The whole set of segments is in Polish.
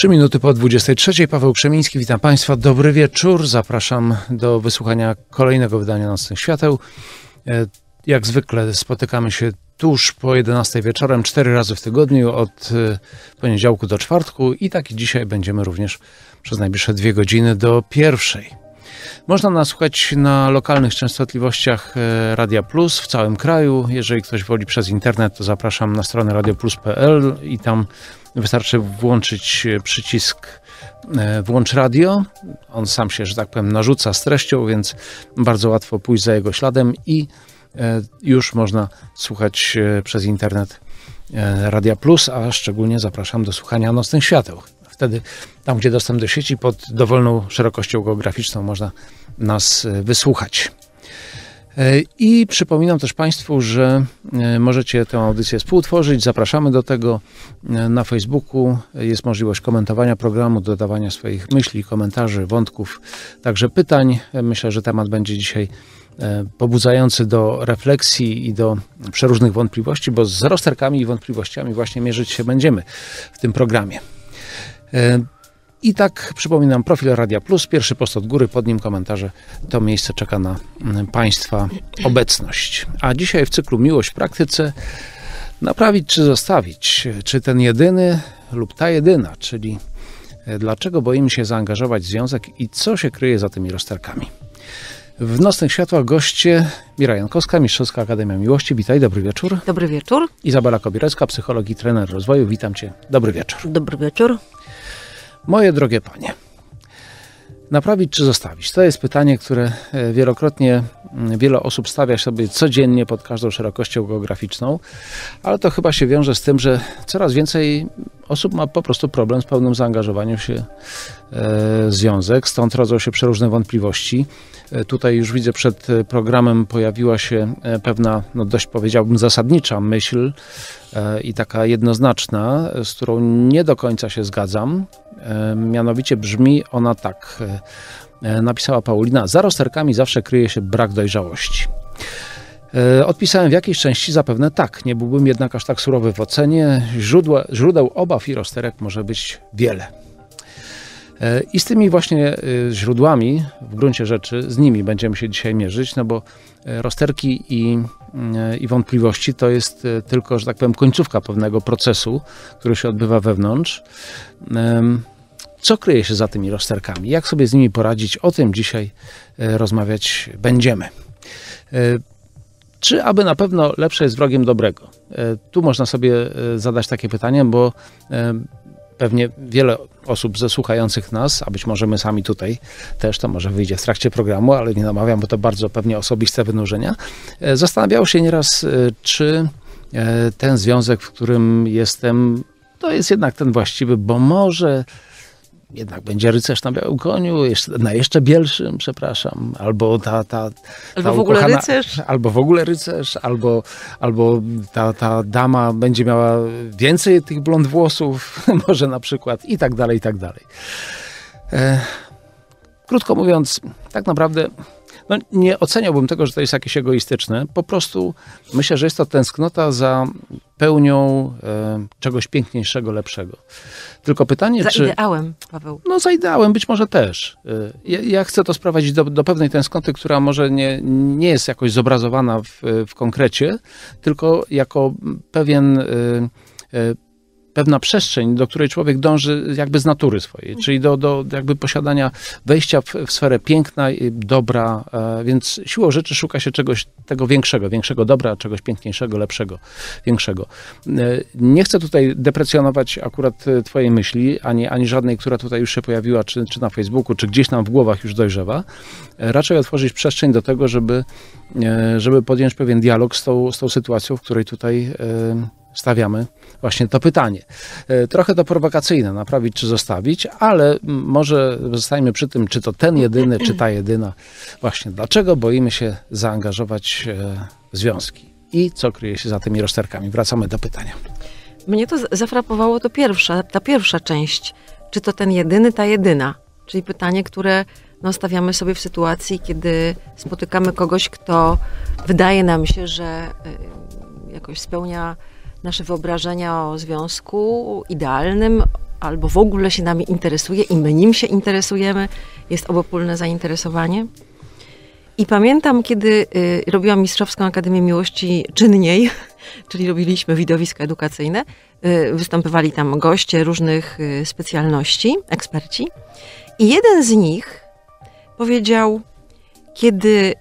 Trzy minuty po 23. Paweł Krzemiński, witam Państwa. Dobry wieczór. Zapraszam do wysłuchania kolejnego wydania Nocnych Świateł. E, jak zwykle spotykamy się tuż po 11 wieczorem, cztery razy w tygodniu, od e, poniedziałku do czwartku i tak dzisiaj będziemy również przez najbliższe dwie godziny do pierwszej. Można nas słuchać na lokalnych częstotliwościach e, Radia Plus w całym kraju. Jeżeli ktoś woli przez internet, to zapraszam na stronę radioplus.pl i tam wystarczy włączyć e, przycisk e, włącz radio. On sam się, że tak powiem, narzuca z treścią, więc bardzo łatwo pójść za jego śladem i już można słuchać przez internet Radia Plus, a szczególnie zapraszam do słuchania Nocnych Świateł. Wtedy tam, gdzie dostęp do sieci pod dowolną szerokością geograficzną można nas e, wysłuchać. E, I przypominam też Państwu, że e, możecie tę audycję współtworzyć. Zapraszamy do tego. Na Facebooku jest możliwość komentowania programu, dodawania swoich myśli, komentarzy, wątków, także pytań. Myślę, że temat będzie dzisiaj pobudzający do refleksji i do przeróżnych wątpliwości, bo z rozterkami i wątpliwościami właśnie mierzyć się będziemy w tym programie. I tak przypominam, profil Radia Plus, pierwszy post od góry, pod nim komentarze. To miejsce czeka na mm, Państwa obecność. A dzisiaj w cyklu Miłość w praktyce naprawić czy zostawić? Czy ten jedyny lub ta jedyna, czyli e, dlaczego boimy się zaangażować w związek i co się kryje za tymi rozterkami? W Nocnych Światłach goście Mira Jankowska, Mistrzowska Akademia Miłości. Witaj, dobry wieczór. Dobry wieczór. Izabela Kobirecka, psycholog i trener rozwoju. Witam Cię, dobry wieczór. Dobry wieczór. Moje drogie panie, naprawić czy zostawić? To jest pytanie, które e, wielokrotnie mm, wiele osób stawia sobie codziennie pod każdą szerokością geograficzną, ale to chyba się wiąże z tym, że coraz więcej osób ma po prostu problem z pełnym zaangażowaniem się e, w związek, stąd rodzą się przeróżne wątpliwości. E, tutaj już widzę przed programem pojawiła się pewna, no dość powiedziałbym, zasadnicza myśl i taka jednoznaczna, z którą nie do końca się zgadzam. Mianowicie brzmi ona tak. E, napisała Paulina: Za rozterkami zawsze kryje się brak dojrzałości. E, odpisałem w jakiejś części zapewne tak. Nie byłbym jednak aż tak surowy w ocenie. Źródła, źródeł obaw i rozterek może być wiele. E, I z tymi właśnie źródłami, w gruncie rzeczy, z nimi będziemy się dzisiaj mierzyć, no bo rozterki i, i wątpliwości to jest tylko, że tak powiem, końcówka pewnego procesu, który się odbywa wewnątrz. Co kryje się za tymi rozterkami? Jak sobie z nimi poradzić? O tym dzisiaj e, rozmawiać będziemy. E, czy aby na pewno lepsze jest wrogiem dobrego? E, tu można sobie zadać takie pytanie, bo pewnie wiele osób ze słuchających nas, a być może my sami tutaj też, to może wyjdzie w trakcie programu, ale nie namawiam, bo to bardzo pewnie osobiste wynurzenia, zastanawiało się nieraz, czy ten związek, w którym jestem, to jest jednak ten właściwy, bo może jednak będzie rycerz na białym koniu, jeszcze, na jeszcze bielszym, przepraszam, albo ta, ta, ta albo w ogóle ukochana, rycerz, albo w ogóle rycerz, albo, albo ta, ta dama będzie miała więcej tych blond włosów, może na przykład i tak dalej, i tak dalej. E, krótko mówiąc, tak naprawdę no, nie oceniałbym tego, że to jest jakieś egoistyczne. Po prostu myślę, że jest to tęsknota za pełnią e, czegoś piękniejszego, lepszego. Tylko pytanie, za czy... Za ideałem, Paweł. No za ideałem być może też. E, ja, ja, chcę to sprowadzić do, do pewnej tęsknoty, która może nie, nie jest jakoś zobrazowana w, w konkrecie, tylko jako pewien... E, e pewna przestrzeń, do której człowiek dąży jakby z natury swojej, czyli do, do jakby posiadania wejścia w, w sferę piękna, dobra, e, więc siłą rzeczy szuka się czegoś tego większego, większego dobra, czegoś piękniejszego, lepszego, większego. E, nie chcę tutaj deprecjonować akurat e, twojej myśli, ani, ani żadnej, która tutaj już się pojawiła, czy, czy na Facebooku, czy gdzieś tam w głowach już dojrzewa. Raczej otworzyć przestrzeń do tego, żeby, żeby podjąć pewien dialog z tą, z tą sytuacją, w której tutaj stawiamy właśnie to pytanie. E, trochę to prowokacyjne, naprawić czy zostawić, ale może zostajemy przy tym, czy to ten jedyny, czy ta jedyna. Właśnie dlaczego boimy się zaangażować e, w związki i co kryje się za tymi rozterkami. Wracamy do pytania. Mnie to zafrapowało to pierwsza, ta pierwsza część. Czy to ten jedyny, ta jedyna? Czyli pytanie, które no, stawiamy sobie w sytuacji, kiedy spotykamy kogoś, kto wydaje nam się, że y, jakoś spełnia nasze wyobrażenia o związku idealnym, albo w ogóle się nami interesuje i my nim się interesujemy. Jest obopólne zainteresowanie. I pamiętam, kiedy y, robiłam Mistrzowską Akademię Miłości czynniej, czyli robiliśmy widowiska edukacyjne, y, występowali tam goście różnych y, specjalności, eksperci. I jeden z nich powiedział, kiedy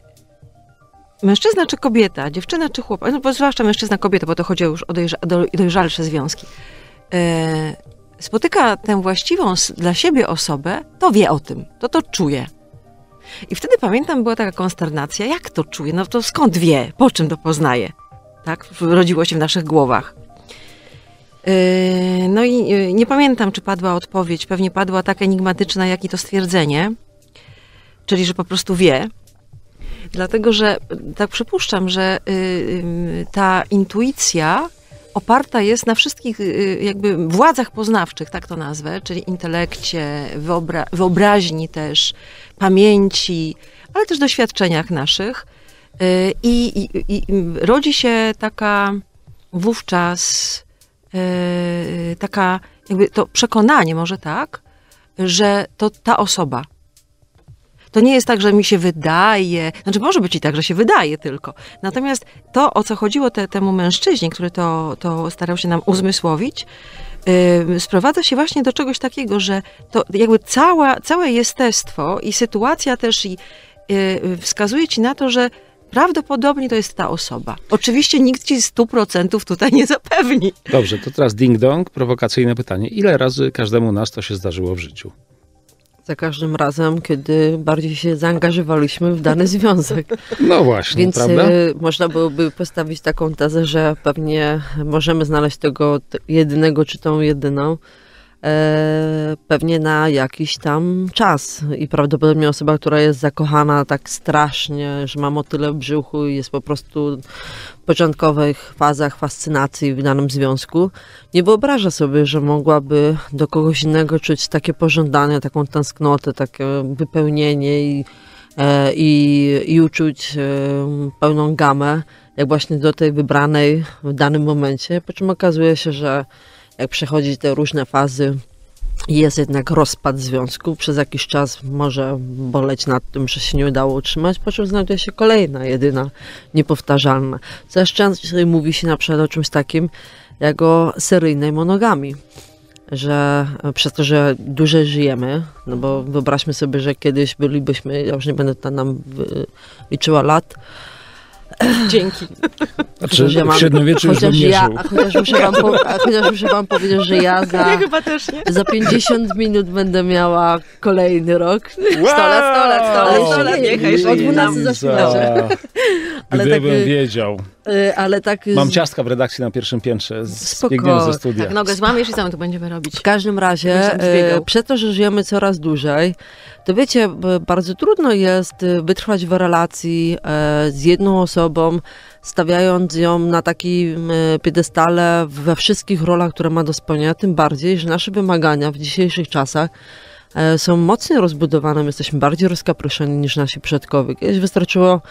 mężczyzna czy kobieta, dziewczyna czy chłopak, no bo zwłaszcza mężczyzna, kobieta, bo to chodzi już o dojrza, do, dojrzalsze związki, e, spotyka tę właściwą dla siebie osobę, to wie o tym, to to czuje. I wtedy pamiętam, była taka konsternacja, jak to czuje, no to skąd wie, po czym to poznaje, tak, rodziło się w naszych głowach. E, No i e, nie pamiętam, czy padła odpowiedź, pewnie padła tak enigmatyczna, jak i to stwierdzenie, czyli że po prostu wie, Dlatego, że tak przypuszczam, że y, y, ta intuicja oparta jest na wszystkich y, jakby władzach poznawczych, tak to nazwę, czyli intelekcie, wyobra- wyobraźni też, pamięci, ale też doświadczeniach naszych. I, i, i rodzi się taka wówczas taka jakby to przekonanie, może tak, że to ta osoba, to nie jest tak, że mi się wydaje, znaczy może być i tak, że się wydaje tylko. Natomiast to, o co chodziło te, temu mężczyźnie, który to, to starał się nam uzmysłowić, yy, sprowadza się właśnie do czegoś takiego, że to jakby cała, całe jestestwo i sytuacja też i yy, wskazuje ci na to, że prawdopodobnie to jest ta osoba. Oczywiście nikt ci 100% tutaj nie zapewni. Dobrze, to teraz ding-dong, prowokacyjne pytanie. Ile razy każdemu nas to się zdarzyło w życiu? Za każdym razem, kiedy bardziej się zaangażowaliśmy w dany związek. No właśnie, Więc prawda? e, można byłoby postawić taką tezę, że pewnie możemy znaleźć tego jedynego czy tą jedyną pewnie na jakiś tam czas. I prawdopodobnie osoba, która jest zakochana tak strasznie, że ma motyle w brzuchu i jest po prostu w początkowych fazach fascynacji w danym związku, nie wyobraża sobie, że mogłaby do kogoś innego czuć takie pożądanie, taką tęsknotę, takie wypełnienie i e, i, i uczuć e, pełną gamę, jak właśnie do tej wybranej w danym momencie, po czym okazuje się, że jak przechodzi te różne fazy jest jednak rozpad związku, przez jakiś czas może boleć nad tym, że się nie udało utrzymać, po czym znajduje się kolejna, jedyna, niepowtarzalna. Coraz częściej mówi się na przykład o czymś takim, jak o seryjnej monogami że przez to, że dłużej żyjemy, no bo wyobraźmy sobie, że kiedyś bylibyśmy, ja już nie będę tam nam wy- liczyła lat, Dzięki. Znaczy, że w średniowieczu już bym nie ja, żył. a chociaż muszę wam, po, a chociaż muszę wam powiedzieć, że ja za, Ja chyba też nie. za 50 minut będę miała kolejny rok. 100 lat, 100 lat, 100 lat, 100 lat, nie, niechaj o żyje 12 nam. zaśpiewacie. Ale Gdybym tak, y, wiedział. Y, Ale tak Mam ciastka w redakcji na pierwszym piętrze. Spoko. Zbiegniemy ze studia. Tak, nogę złamiesz i co my tu będziemy robić? W każdym razie, e, przez to, że żyjemy coraz dłużej, to wiecie, bardzo trudno jest wytrwać w relacji z jedną osobą, stawiając ją na takim e, piedestale we wszystkich rolach, które ma do spełnienia, tym bardziej, że nasze wymagania w dzisiejszych czasach e, są mocno rozbudowane, my jesteśmy bardziej rozkapryszeni niż nasi przodkowie. Kiedyś wystarczyło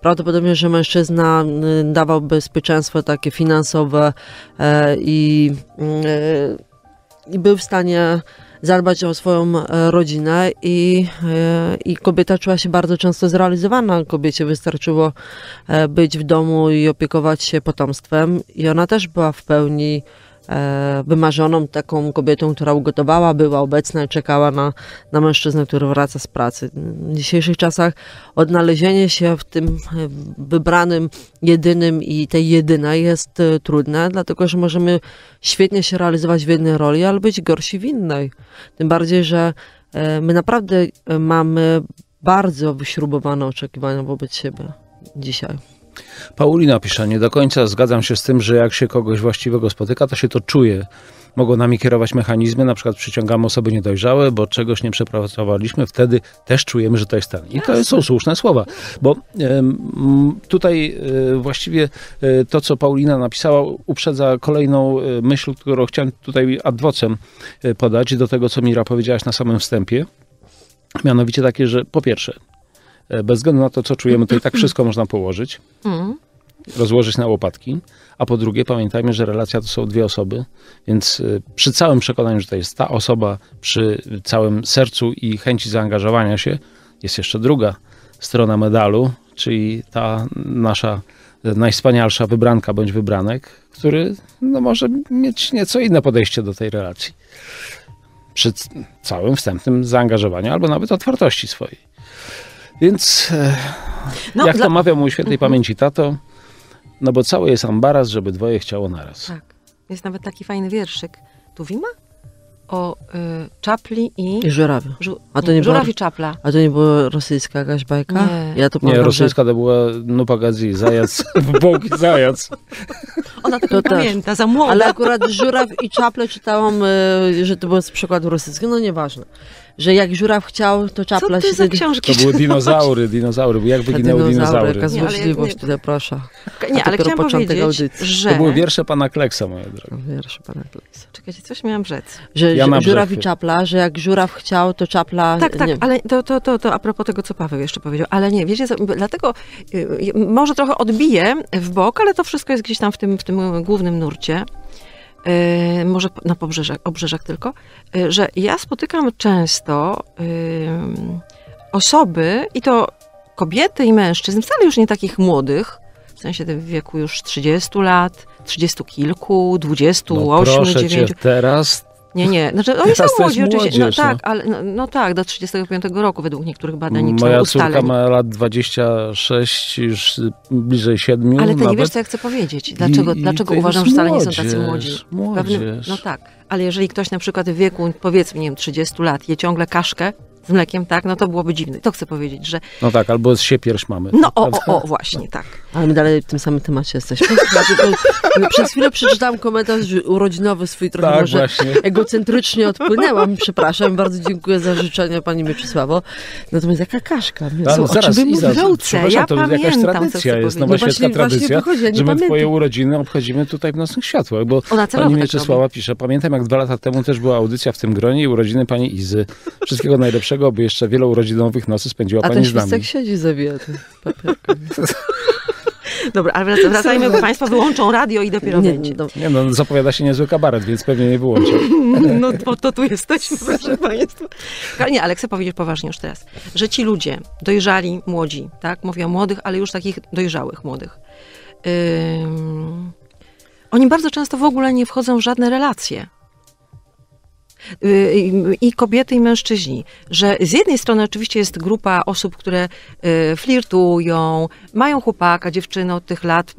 prawdopodobnie, że mężczyzna y, dawał bezpieczeństwo takie finansowe e, i y, i był w stanie zadbać o swoją e, rodzinę i, e, i kobieta czuła się bardzo często zrealizowana. Kobiecie wystarczyło e, być w domu i opiekować się potomstwem i ona też była w pełni wymarzoną taką kobietą, która ugotowała, była obecna i czekała na, na mężczyznę, który wraca z pracy. W dzisiejszych czasach odnalezienie się w tym e, wybranym, jedynym i tej jedynej jest e, trudne, dlatego że możemy świetnie się realizować w jednej roli, ale być gorsi w innej. Tym bardziej, że e, my naprawdę e, mamy bardzo wyśrubowane oczekiwania wobec siebie dzisiaj. Paulina pisze, nie do końca zgadzam się z tym, że jak się kogoś właściwego spotyka, to się to czuje. Mogą nami kierować mechanizmy, na przykład przyciągamy osoby niedojrzałe, bo czegoś nie przepracowaliśmy, wtedy też czujemy, że to jest ten. I to są słuszne słowa, bo tutaj e, właściwie e, to, co Paulina napisała, uprzedza kolejną e, myśl, którą chciałem tutaj ad vocem e, podać do tego, co Mira powiedziałaś na samym wstępie. Mianowicie takie, że po pierwsze, bez względu na to, co czujemy, to i tak wszystko można położyć. Mm. rozłożyć na łopatki, a po drugie pamiętajmy, że relacja to są dwie osoby, więc y, przy całym przekonaniu, że to jest ta osoba, przy całym sercu i chęci zaangażowania się, jest jeszcze druga strona medalu, czyli ta nasza najwspanialsza wybranka bądź wybranek, który no, może mieć nieco inne podejście do tej relacji. Przy całym wstępnym zaangażowaniu albo nawet otwartości swojej. Więc e, No, jak dla- to mawiał mój świętej pamięci tato, no bo cały jest ambaras, żeby dwoje chciało naraz. Tak. Jest nawet taki fajny wierszyk. Tuwima? O y, czapli i... I żurawie. Żu- A to nie i czapla. A to nie była rosyjska jakaś bajka? Nie. Ja to Nie, rosyjska to była Nupagadzi, zajac, wołk i zajac. Ona tego To nie też. pamięta, za młoda. Ale akurat żuraw i czaple czytałam, e, że to było z przykładu rosyjskiego, no nieważne. Że jak żuraw chciał, to Co czapla ty się... za książki To były dinozaury, dinozaury, bo jak wyginęły dinozaury? jaka Nie, ale złośliwość jak- tutaj, proszę. Nie, ale chciałam powiedzieć, audycji. że... To były wiersze pana Kleksa, moja droga. Wiersze pana Kleksa. Czekajcie, coś miałam rzec. Że Ja na że żuraw i czapla, że jak żuraw chciał, to czapla... Tak, tak, nie. ale to, to, to, to a propos tego, co Paweł jeszcze powiedział. Ale nie, wiecie, co, dlatego y, y, może trochę odbiję w bok, ale to wszystko jest gdzieś tam w tym, w tym głównym nurcie. Y, może na pobrzeżach, obrzeżach tylko, y, że ja spotykam często y, osoby, i to kobiety i mężczyzn, wcale już nie takich młodych, w sensie w wieku już 30 lat, 30 kilku, 28, No proszę 9. cię, teraz Nie, nie. Znaczy, oni są młodzi oczywiście. No młodzież, no. tak, ale no, no tak, do 35 roku według niektórych badań moja ustaleń. córka ma lat 26, już bliżej 7 Ale ty nie nawet. wiesz, co ja chcę powiedzieć. Dlaczego, I- i dlaczego uważam, że wcale nie są tacy młodzi? Młodzież. no tak, ale jeżeli ktoś na przykład w wieku, powiedzmy, nie wiem, 30 lat je ciągle kaszkę z mlekiem, tak, no to byłoby dziwne. To chcę powiedzieć, że No tak, albo z siepierś mamy. no o, o, o, właśnie, tak. Ale my dalej w tym samym temacie jesteśmy. Znaczy, to- Przez chwilę przeczytałam komentarz urodzinowy swój, trochę Tak, może właśnie. egocentrycznie odpłynęłam. Przepraszam, bardzo dziękuję za życzenia pani Mieczysławo. Natomiast jaka kaszka? Tak, Co, o czym Iza, Ja to jakaś pamiętam, co tradycja jest, no bo No świecka właśnie- właśnie tradycja, wychodzi, ja nie że my pamiętam. twoje urodziny obchodzimy tutaj w Nocnych Światłach, bo Ona pani tak Mieczysława pisze, pamiętam jak dwa lata temu też była audycja w tym gronie i urodziny pani Izy. Wszystkiego najlepszego, by jeszcze wiele urodzinowych nocy spędziła A pani ten z nami. świstek siedzi zawijany. papierkiem. Dobra, ale wrac- wracajmy, bo państwo wyłączą radio i dopiero Nie, będzie. nie, no, Nie no, zapowiada się niezły kabaret, więc pewnie nie wyłączę. No to, to tu jesteśmy, proszę Państwa. Ale Nie, ale chcę powiedzieć poważnie już teraz, że ci ludzie, dojrzali, młodzi, tak? Mówię o młodych, ale już takich dojrzałych młodych. Ym, oni bardzo często w ogóle nie wchodzą w żadne relacje. Y, I kobiety, i mężczyźni. Że z jednej strony oczywiście jest grupa osób, które y, flirtują, mają chłopaka, dziewczynę od tych lat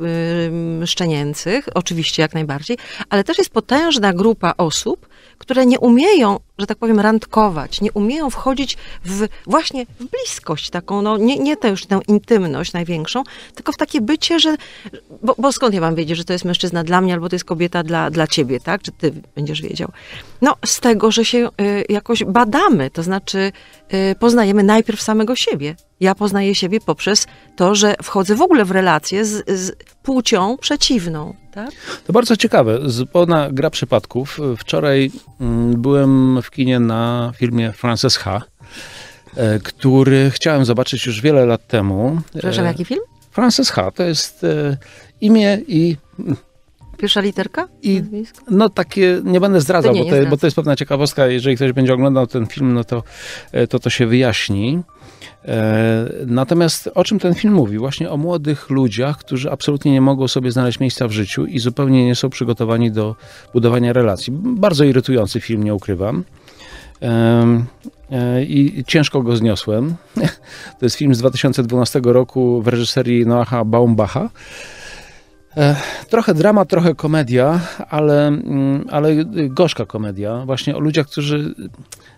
y, szczenięcych, oczywiście jak najbardziej, ale też jest potężna grupa osób, które nie umieją, że tak powiem, randkować, nie umieją wchodzić w właśnie w bliskość taką, no nie, nie tę już tę intymność największą, tylko w takie bycie, że, bo, bo skąd ja mam wiedzieć, że to jest mężczyzna dla mnie, albo to jest kobieta dla, dla ciebie, tak? Czy ty będziesz wiedział? No z tego, że się y, jakoś badamy, to znaczy y, poznajemy najpierw samego siebie. Ja poznaję siebie poprzez to, że wchodzę w ogóle w relację z, z płcią przeciwną, tak? To bardzo ciekawe. Zupełna gra przypadków. Wczoraj mm, byłem w kinie na filmie Frances H., e, który chciałem zobaczyć już wiele lat temu. Przepraszam, E, jaki film? Frances H. to jest e, imię i Pierwsza literka? I- no takie, nie będę zdradzał, To nie, bo, to, bo to jest pewna ciekawostka. Jeżeli ktoś będzie oglądał ten film, no to to, to się wyjaśni. E, Natomiast o czym ten film mówi? Właśnie o młodych ludziach, którzy absolutnie nie mogą sobie znaleźć miejsca w życiu i zupełnie nie są przygotowani do budowania relacji. Bardzo irytujący film, nie ukrywam. E, I ciężko go zniosłem. To jest film z 2012 roku w reżyserii Noaha Baumbacha. E, Trochę drama, trochę komedia, ale, mm, ale gorzka komedia. Właśnie o ludziach, którzy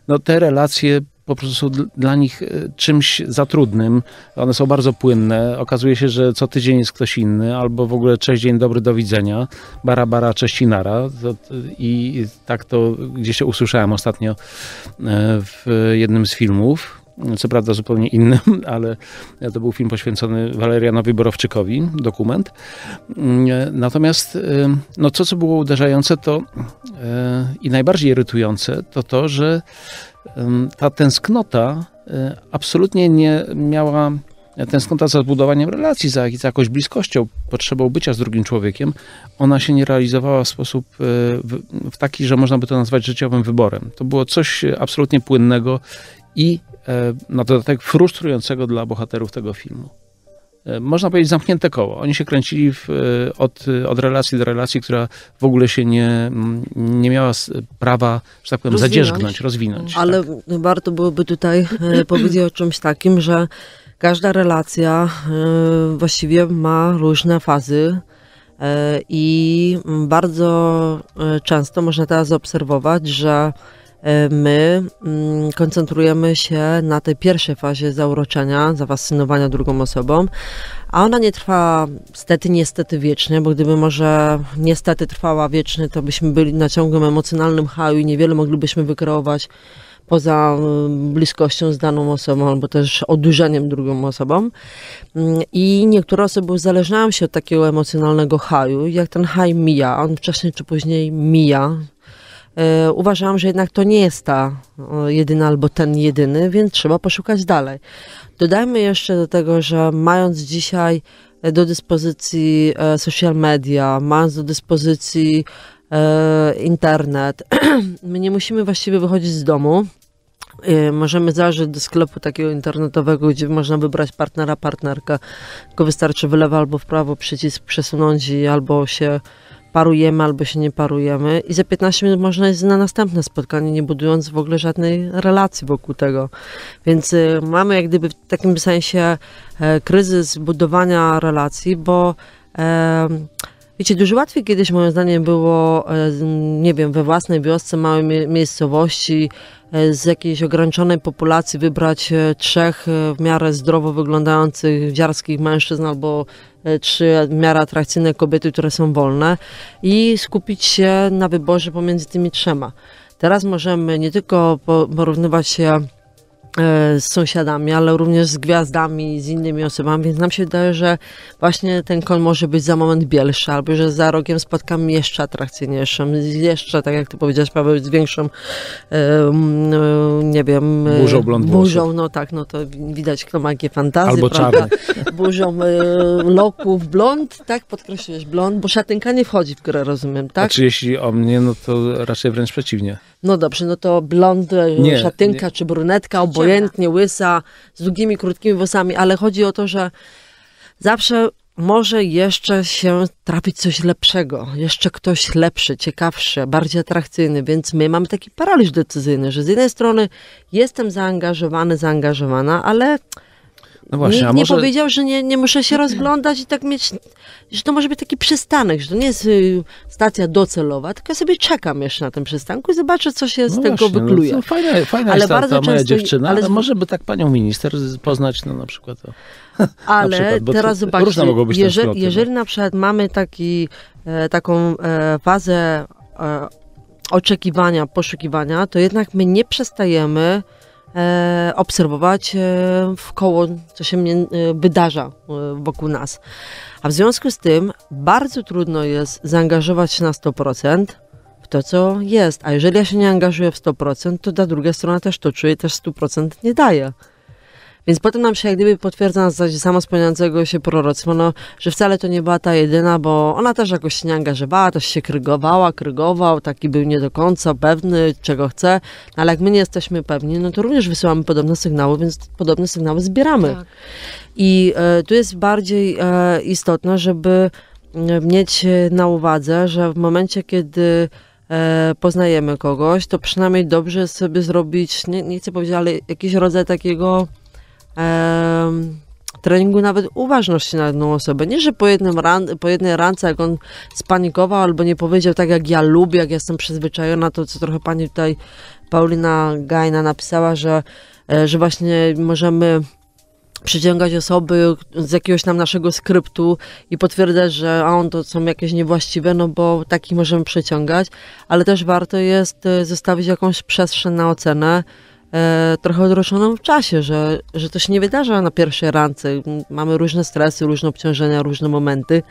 no, te relacje po prostu dla nich e, czymś za trudnym. One są bardzo płynne. Okazuje się, że co tydzień jest ktoś inny, albo w ogóle cześć, dzień dobry, do widzenia. Bara, bara, cześć i nara. I tak to gdzieś usłyszałem ostatnio e, w jednym z filmów. Co prawda zupełnie innym, ale to był film poświęcony Walerianowi Borowczykowi, dokument. Mm, Natomiast y, no to, co było uderzające to i najbardziej irytujące, to to, że ta tęsknota y, absolutnie nie miała tęsknota za zbudowaniem relacji, za, jakąś bliskością, potrzebą bycia z drugim człowiekiem, ona się nie realizowała w sposób e, w, w taki, że można by to nazwać życiowym wyborem. To było coś absolutnie płynnego i e, na dodatek frustrującego dla bohaterów tego filmu. E, Można powiedzieć zamknięte koło. Oni się kręcili w, e, od, od relacji do relacji, która w ogóle się nie, nie miała prawa, że tak powiem, Rozwinąć. zadzierzgnąć, rozwinąć. Ale tak. warto byłoby tutaj e, powiedzieć o czymś takim, że każda relacja właściwie ma różne fazy i bardzo często można teraz zaobserwować, że my mm, koncentrujemy się na tej pierwszej fazie zauroczenia, zafascynowania drugą osobą, a ona nie trwa stety, niestety wiecznie, bo gdyby może niestety trwała wiecznie, to byśmy byli na ciągłym emocjonalnym haju i niewiele moglibyśmy wykreować poza mm, bliskością z daną osobą albo też odurzeniem drugą osobą. Mm, I niektóre osoby uzależniają się od takiego emocjonalnego haju. Jak ten haj mija, on wcześniej czy później mija, e, uważam, że jednak to nie jest ta o, jedyna albo ten jedyny, więc trzeba poszukać dalej. Dodajmy jeszcze do tego, że mając dzisiaj e, do dyspozycji e, social media, mając do dyspozycji e, internet, my nie musimy właściwie wychodzić z domu. E, Możemy zajrzeć do sklepu takiego internetowego, gdzie można wybrać partnera, partnerkę. Tylko wystarczy w lewo albo w prawo przycisk przesunąć i albo się parujemy, albo się nie parujemy. I za 15 minut można iść na następne spotkanie, nie budując w ogóle żadnej relacji wokół tego. Więc y, mamy jak gdyby w takim sensie e, kryzys budowania relacji, bo wiecie, dużo łatwiej kiedyś moim zdaniem było, e, nie wiem, we własnej wiosce, małej mie- miejscowości, e, z jakiejś ograniczonej populacji wybrać e, trzech w miarę zdrowo wyglądających dziarskich mężczyzn albo trzy w miarę atrakcyjne kobiety, które są wolne i skupić się na wyborze pomiędzy tymi trzema. Teraz możemy nie tylko po- porównywać się z sąsiadami, ale również z gwiazdami, z innymi osobami, więc nam się wydaje, że właśnie ten koń może być za moment bielszy, albo że za rogiem spotkamy jeszcze atrakcyjniejszą, jeszcze, tak jak ty powiedziałeś, Paweł, z większą, e, e, nie wiem... e, Burzą blond Burzą, no tak, no to widać, kto ma jakie fantazje, Albo prawda? czarny. Burzą e, loków blond, tak? Podkreśliłeś blond, bo szatynka nie wchodzi w grę, rozumiem, tak? Znaczy, jeśli o mnie, no to raczej wręcz przeciwnie. No dobrze, no to blond, e, Nie, szatynka nie. czy brunetka, obojętnie, łysa, z długimi, krótkimi włosami, ale chodzi o to, że zawsze może jeszcze się trafić coś lepszego, jeszcze ktoś lepszy, ciekawszy, bardziej atrakcyjny, więc my mamy taki paraliż decyzyjny, że z jednej strony jestem zaangażowany, zaangażowana, ale No właśnie, Nikt a nie może... powiedział, że nie, nie muszę się rozglądać i tak mieć, że to może być taki przystanek, że to nie jest y, stacja docelowa, tylko ja sobie czekam jeszcze na tym przystanku i zobaczę, co się z No tego właśnie, wykluje. No, to fajna fajna Ale jest ta, bardzo ta moja często- dziewczyna, ale ale, może by tak panią minister poznać, no na przykład. O. Ale przykład, teraz to- zobaczcie, jeżeli, zwroty, no. jeżeli na przykład mamy taki, e, taką e, fazę e, oczekiwania, poszukiwania, to jednak my nie przestajemy obserwować e, w koło, co się mnie, e, wydarza e, wokół nas. A w związku z tym bardzo trudno jest zaangażować się na 100% w to, co jest. A jeżeli ja się nie angażuję w 100%, to ta druga strona też to czuje, też 100% nie daje. Więc potem nam się jak gdyby potwierdza na zasadzie samo spełniającego się proroctwo, no, że wcale to nie była ta jedyna, bo ona też jakoś się nie angażowała, też się krygowała, krygował, taki był nie do końca pewny, czego chce, no, ale jak my nie jesteśmy pewni, no to również wysyłamy podobne sygnały, więc podobne sygnały zbieramy. Tak. I e, tu jest bardziej e, istotne, żeby e, mieć na uwadze, że w momencie, kiedy e, poznajemy kogoś, to przynajmniej dobrze sobie zrobić, nie, nie chcę powiedzieć, ale jakiś rodzaj takiego treningu nawet uważności na jedną osobę. Nie, że po, jednym ran, po jednej rance, jak on spanikował albo nie powiedział tak, jak ja lubię, jak jestem przyzwyczajona, to co trochę pani tutaj Paulina Gajna napisała, że, e, że właśnie możemy przyciągać osoby z jakiegoś tam naszego skryptu i potwierdzać, że a on to są jakieś niewłaściwe, no bo takich możemy przyciągać, ale też warto jest e, zostawić jakąś przestrzeń na ocenę, e, trochę odroczoną w czasie, że, że to się nie wydarza na pierwszej rance. M, Mamy różne stresy, różne obciążenia, różne momenty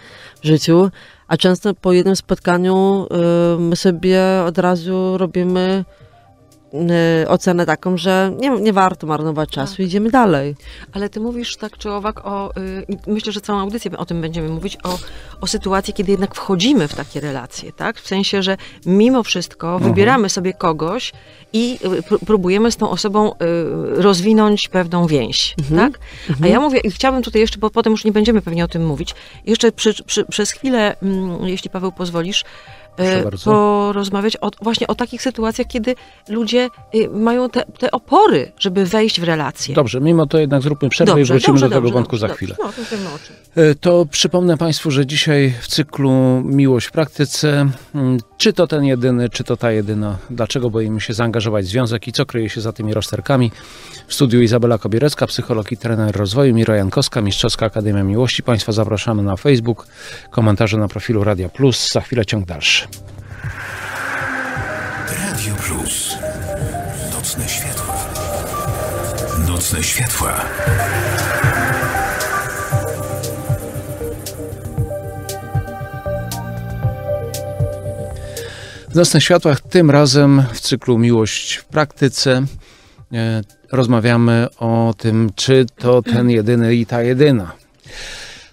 w życiu, a często po jednym spotkaniu e, my sobie od razu robimy ocenę taką, że nie, nie warto marnować czasu, Tak. idziemy dalej. Ale ty mówisz tak czy owak o, y, myślę, że całą audycję o tym będziemy mówić, o, o sytuacji, kiedy jednak wchodzimy w takie relacje, tak? W sensie, że mimo wszystko wybieramy sobie kogoś i y, pró- próbujemy z tą osobą y, rozwinąć pewną więź, tak? A ja mówię, i chciałabym tutaj jeszcze, bo potem już nie będziemy pewnie o tym mówić, jeszcze przy, przy, przez chwilę, mm, jeśli Paweł pozwolisz. Porozmawiać o, właśnie o takich sytuacjach, kiedy ludzie y, mają te, te opory, żeby wejść w relacje. Dobrze, mimo to jednak zróbmy przerwę i wrócimy do tego wątku za chwilę. No, to. E, To przypomnę Państwu, że dzisiaj w cyklu Miłość w praktyce, mm, czy to ten jedyny, czy to ta jedyna, dlaczego boimy się zaangażować w związek i co kryje się za tymi rozterkami. W studiu Izabela Kobierecka, psycholog i trener rozwoju, Mira Jankowska, Mistrzowska Akademia Miłości. Państwa zapraszamy na Facebook, komentarze na profilu Radia Plus. Za chwilę ciąg dalszy. Radio Plus. Nocne światła. Nocne światła. W Nocnych Światłach, tym razem w cyklu Miłość w praktyce, e, rozmawiamy o tym, czy to ten jedyny i ta jedyna.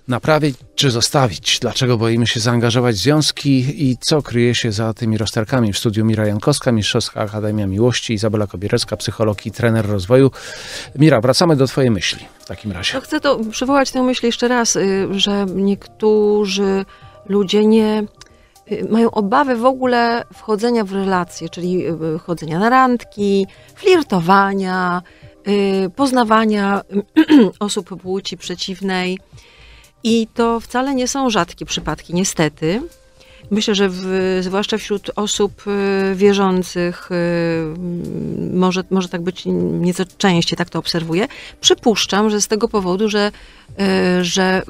Naprawić czy zostawić? Dlaczego boimy się zaangażować w związki i co kryje się za tymi rozterkami? W studiu Mira Jankowska, Mistrzowska Akademia Miłości, Izabela Kobierecka, psycholog i trener rozwoju. Mira, wracamy do Twojej myśli w takim razie. No chcę to przywołać tę myśl jeszcze raz, y, że niektórzy ludzie nie y, mają obawy w ogóle wchodzenia w relacje, czyli y, chodzenia na randki, flirtowania, poznawania osób płci przeciwnej. I to wcale nie są rzadkie przypadki, niestety. Myślę, że w, zwłaszcza wśród osób y, wierzących y, może, może tak być nieco częściej, tak to obserwuję. Przypuszczam, że z tego powodu, że, y, że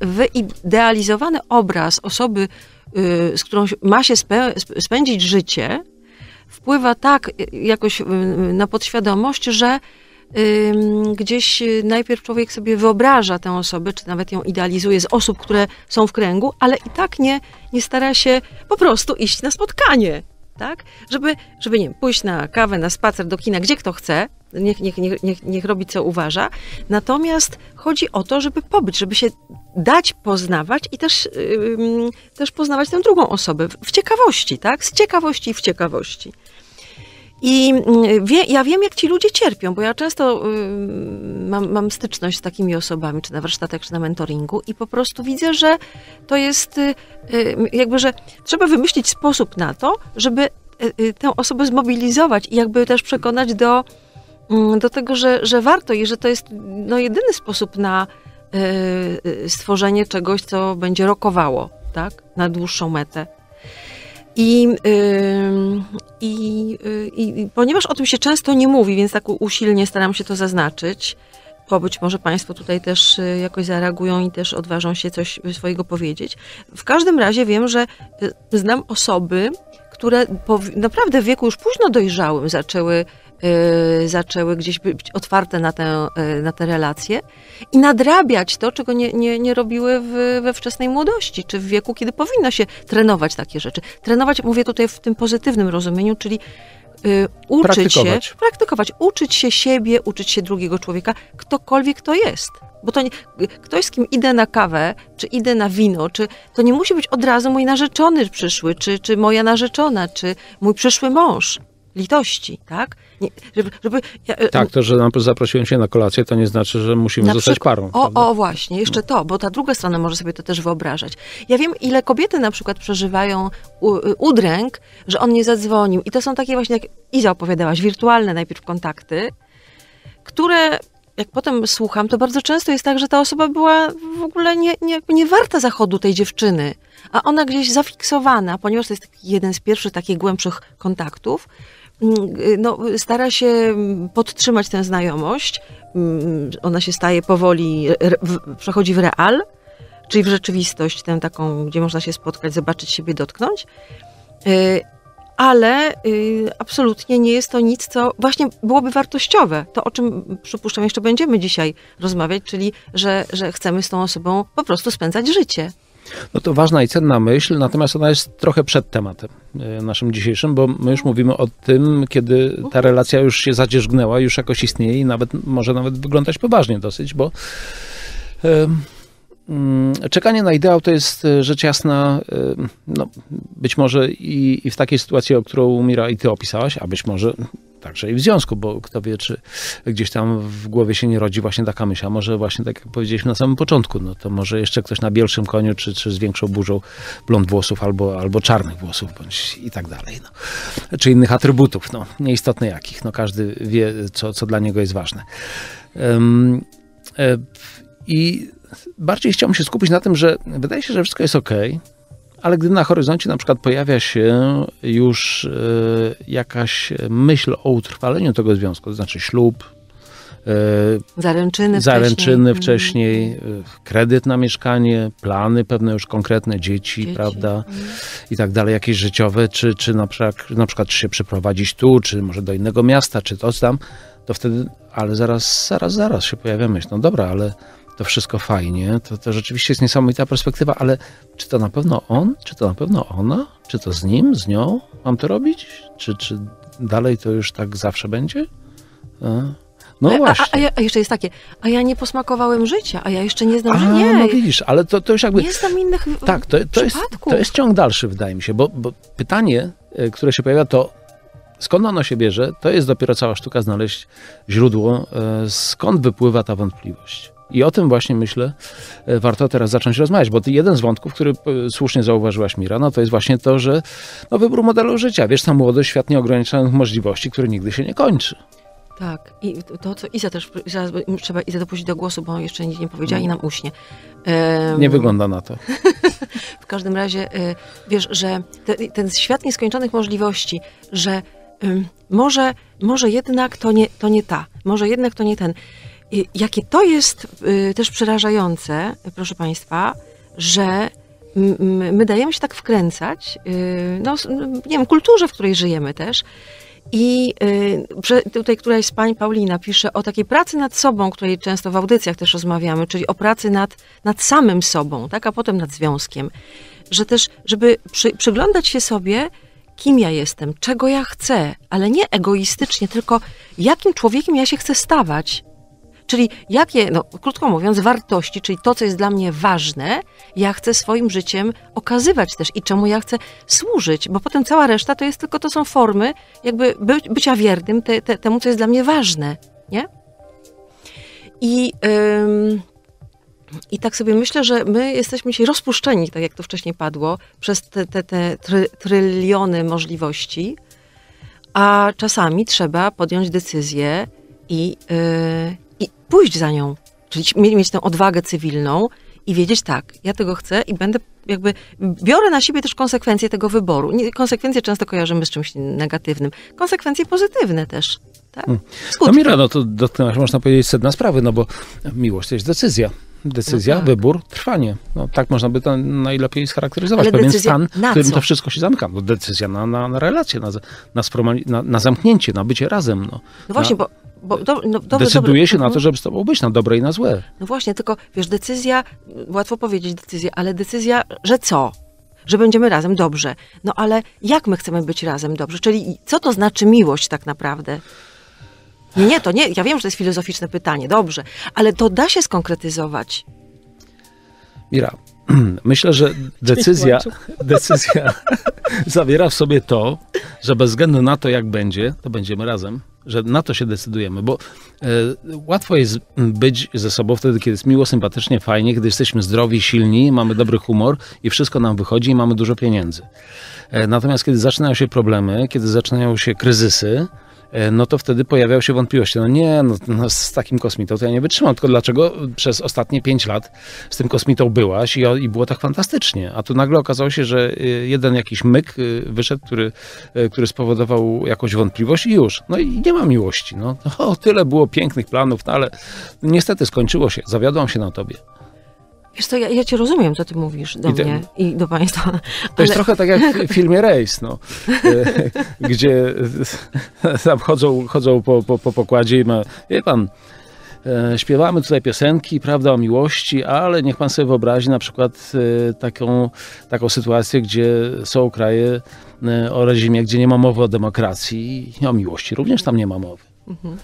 wyidealizowany obraz osoby, z którą ma się spędzić życie, wpływa tak jakoś na podświadomość, że gdzieś y, najpierw człowiek sobie wyobraża tę osobę, czy nawet ją idealizuje z osób, które są w kręgu, ale i tak nie, nie stara się po prostu iść na spotkanie. Tak? Żeby, żeby nie wiem, pójść na kawę, na spacer, do kina, gdzie kto chce, niech, niech, niech, niech, niech robi co uważa. Natomiast chodzi o to, żeby pobyć, żeby się dać poznawać i też, ym, też poznawać tę drugą osobę w, ciekawości, tak? Z ciekawości w ciekawości. I mm, wie, ja wiem, jak ci ludzie cierpią, bo ja często ym, mam, mam styczność z takimi osobami, czy na warsztatach, czy na mentoringu, i po prostu widzę, że to jest y, y, jakby, że trzeba wymyślić sposób na to, żeby y, y, tę osobę zmobilizować i jakby też przekonać do, mm, do tego, że, że warto i że to jest no, jedyny sposób na y, y, stworzenie czegoś, co będzie rokowało, tak, na dłuższą metę. I, y, i, I ponieważ o tym się często nie mówi, więc tak usilnie staram się to zaznaczyć, bo być może Państwo tutaj też y, jakoś zareagują i też odważą się coś swojego powiedzieć. W każdym razie wiem, że y, znam osoby, które naprawdę w wieku już późno dojrzałym zaczęły, y, zaczęły gdzieś być otwarte na te, y, na te relacje i nadrabiać to, czego nie, nie, nie robiły w, we wczesnej młodości, czy w wieku, kiedy powinno się trenować takie rzeczy. Trenować, mówię tutaj w tym pozytywnym rozumieniu, czyli y, uczyć Praktykować. się, praktykować, uczyć się siebie, uczyć się drugiego człowieka, ktokolwiek to jest. Bo to nie, ktoś, z kim idę na kawę, czy idę na wino, czy to nie musi być od razu mój narzeczony przyszły, czy, czy moja narzeczona, czy mój przyszły mąż. Litości, tak? Nie, żeby, żeby, y, Tak, to, że zaprosiłem się na kolację, to nie znaczy, że musimy zostać przykład- parą. O, prawda? o, właśnie, jeszcze to, bo ta druga strona może sobie to też wyobrażać. Ja wiem, ile kobiety na przykład przeżywają y, udręk, że on nie zadzwonił. I to są takie właśnie, jak Iza opowiadałaś, wirtualne najpierw kontakty, które jak potem słucham, to bardzo często jest tak, że ta osoba była w ogóle nie, nie, nie warta zachodu tej dziewczyny, a ona gdzieś zafiksowana, ponieważ to jest jeden z pierwszych takich głębszych kontaktów, no, stara się mm, podtrzymać tę znajomość. Mm, Ona się staje powoli, przechodzi w real, czyli w rzeczywistość, tę taką, gdzie można się spotkać, zobaczyć siebie, dotknąć. Y, Ale y, absolutnie nie jest to nic, co właśnie byłoby wartościowe. To, o czym przypuszczam, jeszcze będziemy dzisiaj rozmawiać, czyli że, że chcemy z tą osobą po prostu spędzać życie. No to ważna i cenna myśl, natomiast ona jest trochę przed tematem e, naszym dzisiejszym, bo my już mówimy o tym, kiedy ta relacja już się zadzierzgnęła, już jakoś istnieje i nawet może nawet wyglądać poważnie dosyć, bo mm, czekanie na ideał to jest e, rzecz jasna, em, no, być może i, i w takiej sytuacji, o którą Mira i ty opisałaś, a być może także i w związku, bo kto wie, czy gdzieś tam w głowie się nie rodzi właśnie taka myśl, a może właśnie tak jak powiedzieliśmy na samym początku, no to może jeszcze ktoś na bielszym koniu, czy, czy z większą burzą blond włosów albo, albo czarnych włosów, bądź i tak dalej, no. czy innych atrybutów, no, nieistotne jakich, no każdy wie, co, co dla niego jest ważne. Ym, e, I bardziej chciałbym się skupić na tym, że wydaje się, że wszystko jest ok, ale gdy na horyzoncie na przykład pojawia się już e, jakaś myśl o utrwaleniu tego związku, to znaczy ślub, e, Zaręczyny zaręczyny wcześniej. wcześniej, e, kredyt na mieszkanie, plany pewne już konkretne, dzieci, Dzieci. prawda, i tak dalej, jakieś życiowe, czy, czy na, przykład, na przykład czy się przeprowadzić tu, czy może do innego miasta, czy to tam, to wtedy, ale zaraz, zaraz, zaraz się pojawia myśl, no dobra, ale to wszystko fajnie, to, to rzeczywiście jest niesamowita perspektywa, ale czy to na pewno on, czy to na pewno ona, czy to z nim, z nią mam to robić, czy, czy dalej to już tak zawsze będzie? E, No A, a, właśnie. a, ja, a jeszcze jest takie, a ja nie posmakowałem życia, a ja jeszcze nie znam, że A, nie. no widzisz, ale to, to już jakby... nie znam innych Tak, to, to, jest, to jest ciąg dalszy, wydaje mi się, bo, bo pytanie, e, które się pojawia, to skąd ono się bierze, to jest dopiero cała sztuka znaleźć źródło, e, skąd wypływa ta wątpliwość. I o tym właśnie myślę, e, warto teraz zacząć rozmawiać, bo jeden z wątków, który e, słusznie zauważyłaś Mira, no to jest właśnie to, że no, wybór modelu życia, wiesz, ta młodość, świat nieograniczonych możliwości, który nigdy się nie kończy. Tak, i to, co Iza też, zaraz trzeba Izę dopuścić do głosu, bo jeszcze nic nie powiedziała i nam uśnie. Em, Nie wygląda na to. W każdym razie, y, wiesz, że te, ten świat nieskończonych możliwości, że ym, może, może jednak to nie, to nie ta, może jednak to nie ten. I jakie to jest y, też przerażające, proszę Państwa, że my dajemy się tak wkręcać, y, no, nie wiem, kulturze, w której żyjemy też. I y, tutaj któraś z pań, Paulina, pisze o takiej pracy nad sobą, której często w audycjach też rozmawiamy, czyli o pracy nad, nad samym sobą, tak, a potem nad związkiem. Że też, żeby przy, przyglądać się sobie, kim ja jestem, czego ja chcę, ale nie egoistycznie, tylko jakim człowiekiem ja się chcę stawać. Czyli jakie, no krótko mówiąc, wartości, czyli to, co jest dla mnie ważne, ja chcę swoim życiem okazywać też i czemu ja chcę służyć, bo potem cała reszta to jest tylko, to są formy jakby by, bycia wiernym te, te, temu, co jest dla mnie ważne, nie? I, ym, I tak sobie myślę, że my jesteśmy dzisiaj rozpuszczeni, tak jak to wcześniej padło, przez te, te, te try, tryliony możliwości, a czasami trzeba podjąć decyzję i, yy, pójść za nią. Czyli mieć, tę odwagę cywilną i wiedzieć tak, ja tego chcę i będę jakby, biorę na siebie też konsekwencje tego wyboru. Nie, konsekwencje często kojarzymy z czymś negatywnym. Konsekwencje pozytywne też. Tak? No Skutki. Mira, no to dotknęłaś, można powiedzieć, sedna sprawy, no bo miłość to jest decyzja. Decyzja, No tak. wybór, trwanie. No, tak można by to najlepiej scharakteryzować. Ale Pewien stan, w którym co? to wszystko się zamyka. No, decyzja na, na, na relację, na, na, na, na zamknięcie, na bycie razem. No. No właśnie, bo, bo do, no, Decyduje się na to, mhm. żeby z tobą być, na dobre i na złe. No właśnie, tylko wiesz, decyzja, łatwo powiedzieć decyzja, ale decyzja, że co? Że będziemy razem dobrze. No ale jak my chcemy być razem dobrze? Czyli co to znaczy miłość tak naprawdę? Nie, nie, to nie, ja wiem, że to jest filozoficzne pytanie, dobrze, ale to da się skonkretyzować. Mira, myślę, że decyzja, decyzja zawiera w sobie to, że bez względu na to, jak będzie, to będziemy razem, że na to się decydujemy, bo e, łatwo jest być ze sobą wtedy, kiedy jest miło, sympatycznie, fajnie, kiedy jesteśmy zdrowi, silni, mamy dobry humor i wszystko nam wychodzi i mamy dużo pieniędzy. E, natomiast kiedy zaczynają się problemy, kiedy zaczynają się kryzysy, no to wtedy pojawiają się wątpliwości. No nie, no, no z takim kosmitą to ja nie wytrzymam. Tylko dlaczego przez ostatnie pięć lat z tym kosmitą byłaś i, i było tak fantastycznie? A tu nagle okazało się, że y, jeden jakiś myk y, wyszedł, który, y, który spowodował jakąś wątpliwość i już. No i nie ma miłości. No, o, tyle było pięknych planów, no ale niestety skończyło się. Zawiodłam się na tobie. Wiesz co, ja, ja cię rozumiem, co ty mówisz do I mnie i do państwa. To jest trochę tak jak w filmie Rejs, no, e, gdzie tam chodzą, chodzą po, po, po pokładzie i ma, wie pan, E, Śpiewamy tutaj piosenki, prawda, o miłości, ale niech pan sobie wyobrazi na przykład e, taką, taką sytuację, gdzie są kraje o reżimie, gdzie nie ma mowy o demokracji i o miłości. Również tam nie ma mowy.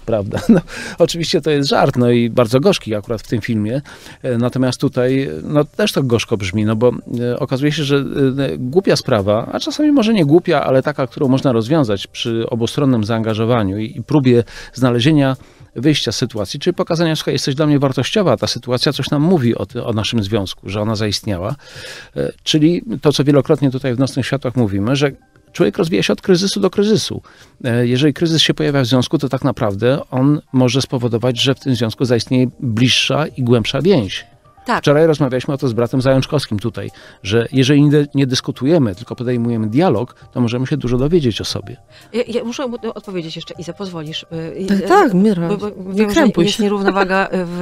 Prawda? No, oczywiście to jest żart, no i bardzo gorzki akurat w tym filmie. E, Natomiast tutaj no, też to gorzko brzmi, no bo e, okazuje się, że e, głupia sprawa, a czasami może nie głupia, ale taka, którą można rozwiązać przy obustronnym zaangażowaniu i, i próbie znalezienia wyjścia z sytuacji, czyli pokazania, słuchaj, jesteś dla mnie wartościowa, ta sytuacja coś nam mówi o, o naszym związku, że ona zaistniała. Czyli to, co wielokrotnie tutaj w Nocnych Światłach mówimy, że człowiek rozwija się od kryzysu do kryzysu. E, Jeżeli kryzys się pojawia w związku, to tak naprawdę on może spowodować, że w tym związku zaistnieje bliższa i głębsza więź. Tak. Wczoraj rozmawialiśmy o to z bratem Zajączkowskim tutaj, że jeżeli nie, nie dyskutujemy, tylko podejmujemy dialog, to możemy się dużo dowiedzieć o sobie. Ja, ja muszę mu- odpowiedzieć jeszcze, Iza, pozwolisz. y, Tak, y, tak, Mira, Bo, bo nie wiem, jest nierównowaga y, w,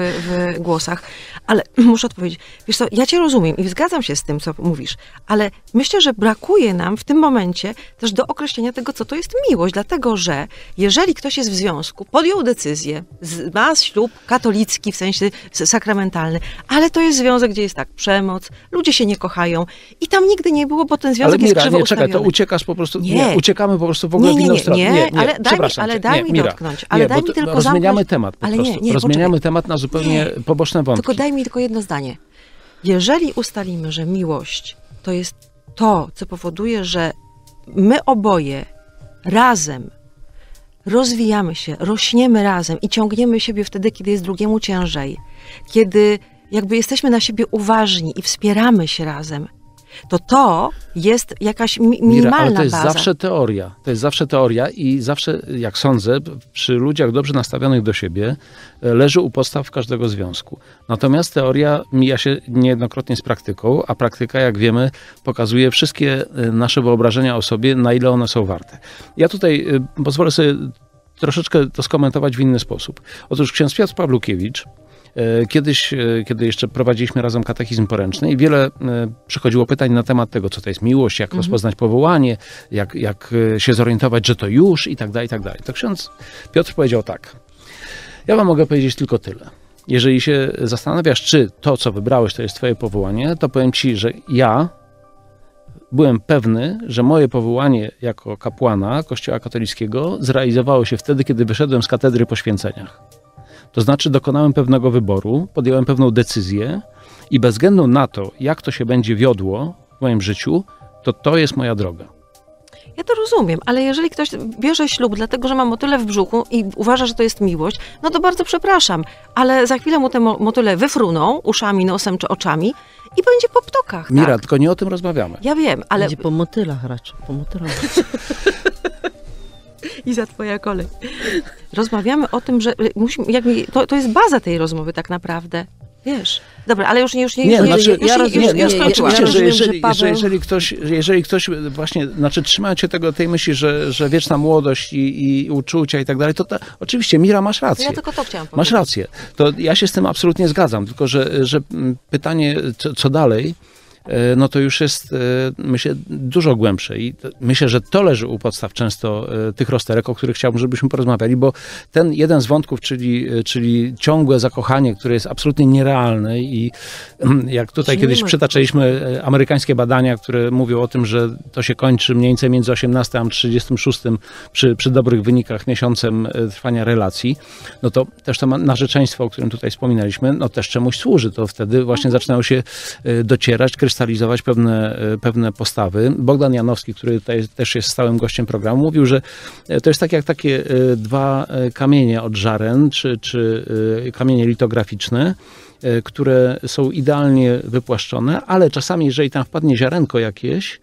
w głosach, ale muszę odpowiedzieć. Wiesz co, ja cię rozumiem i zgadzam się z tym, co mówisz, ale myślę, że brakuje nam w tym momencie też do określenia tego, co to jest miłość, dlatego że jeżeli ktoś jest w związku, podjął decyzję, ma ślub katolicki, w sensie sakramentalny, ale to jest związek, gdzie jest tak, przemoc, ludzie się nie kochają i tam nigdy nie było, bo ten Ale związek jest Mira, krzywo nie, czekaj, to ustawiony. uciekasz po prostu, nie. Nie. uciekamy po prostu w ogóle Nie, w nie, inną nie, stronę. nie, ale daj mi- ale daj nie, mi dotknąć, ale nie, daj mi to tylko Rozmieniamy temat po ale prostu. nie, nie, Rozmieniamy temat na zupełnie Nie. poboczne wątki. Tylko daj mi tylko jedno zdanie. Jeżeli ustalimy, że miłość to jest to, co powoduje, że my oboje razem rozwijamy się, rośniemy razem i ciągniemy siebie wtedy, kiedy jest drugiemu ciężej, kiedy jakby jesteśmy na siebie uważni i wspieramy się razem, to to jest jakaś mi- Mira, minimalna ale to jest baza. zawsze teoria. To jest zawsze teoria i zawsze, jak sądzę, przy ludziach dobrze nastawionych do siebie e, leży u podstaw każdego związku. Natomiast teoria mija się niejednokrotnie z praktyką, a praktyka, jak wiemy, pokazuje wszystkie e, nasze wyobrażenia o sobie, na ile one są warte. Ja tutaj e, pozwolę sobie troszeczkę to skomentować w inny sposób. Otóż ksiądz Piotr Pawlukiewicz Kiedyś, e, kiedy jeszcze prowadziliśmy razem katechizm poręczny i wiele e, przychodziło pytań na temat tego, co to jest miłość, jak rozpoznać powołanie, jak, jak e, się zorientować, że to już i tak dalej, i tak dalej. To ksiądz Piotr powiedział tak. Ja wam mogę powiedzieć tylko tyle. Jeżeli się zastanawiasz, czy to, co wybrałeś, to jest twoje powołanie, to powiem ci, że ja byłem pewny, że moje powołanie jako kapłana Kościoła katolickiego zrealizowało się wtedy, kiedy wyszedłem z katedry po święceniach. To znaczy dokonałem pewnego wyboru, podjąłem pewną decyzję i bez względu na to, jak to się będzie wiodło w moim życiu, to to jest moja droga. Ja to rozumiem, ale jeżeli ktoś bierze ślub dlatego, że ma motyle w brzuchu i uważa, że to jest miłość, no to bardzo przepraszam, ale za chwilę mu te mo- motyle wyfruną uszami, nosem czy oczami i będzie po ptokach. Mira, tak? tylko nie o tym rozmawiamy. Ja wiem, ale Będzie po motylach raczej, po motylach. i za twoja kolej. Rozmawiamy o tym, że y, musimy, jakby, to, to jest baza tej rozmowy tak naprawdę. Wiesz. Dobra, ale już nie, już nie, Nie, znaczy, już, już, ja już, rozumiem, już, nie, już nie, że jeżeli, że Paweł- że jeżeli, ktoś, jeżeli ktoś właśnie, znaczy trzymając się tego, tej myśli, że, że wieczna młodość i, i uczucia i tak dalej, to ta, oczywiście Mira, masz rację. ja tylko to chciałam powiedzieć. Masz rację. To ja się z tym absolutnie zgadzam, tylko że, że mm, pytanie, co, co dalej, no to już jest, e, myślę, dużo głębsze i myślę, że to leży u podstaw często e, tych rozterek, o których chciałbym, żebyśmy porozmawiali, bo ten jeden z wątków, czyli, e, czyli ciągłe zakochanie, które jest absolutnie nierealne i mm, jak tutaj kiedyś przytaczaliśmy e, amerykańskie badania, które mówią o tym, że to się kończy mniej więcej między 18 a 36 przy, przy dobrych wynikach miesiącem e, trwania relacji, no to też to narzeczeństwo, o którym tutaj wspominaliśmy, no też czemuś służy. To wtedy właśnie zaczynają się e, docierać, krystalizować pewne, e, pewne postawy. Bogdan Janowski, który tutaj też jest stałym gościem programu, mówił, że e, to jest tak jak takie e, dwa kamienie od żaren, czy, czy kamienie litograficzne, które są idealnie wypłaszczone, ale czasami, jeżeli tam wpadnie ziarenko jakieś,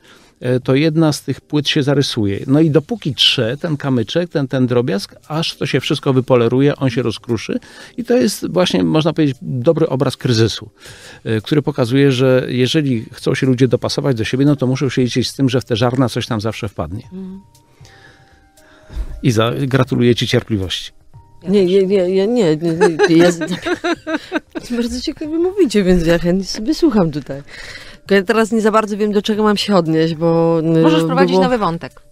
to jedna z tych płyt się zarysuje. No i dopóki trze ten kamyczek, ten, ten drobiazg, aż to się wszystko wypoleruje, on się rozkruszy i to jest właśnie, można powiedzieć, dobry obraz kryzysu, e, który pokazuje, że jeżeli chcą się ludzie dopasować do siebie, no to muszą się liczyć z tym, że w te żarna coś tam zawsze wpadnie. Iza, gratuluję Ci cierpliwości. Nie, nie, nie, nie, nie, nie, nie jest, bardzo ciekawie mówicie, więc ja chętnie sobie słucham tutaj. Ja teraz nie za bardzo wiem, do czego mam się odnieść, bo... Możesz bo prowadzić było- nowy wątek.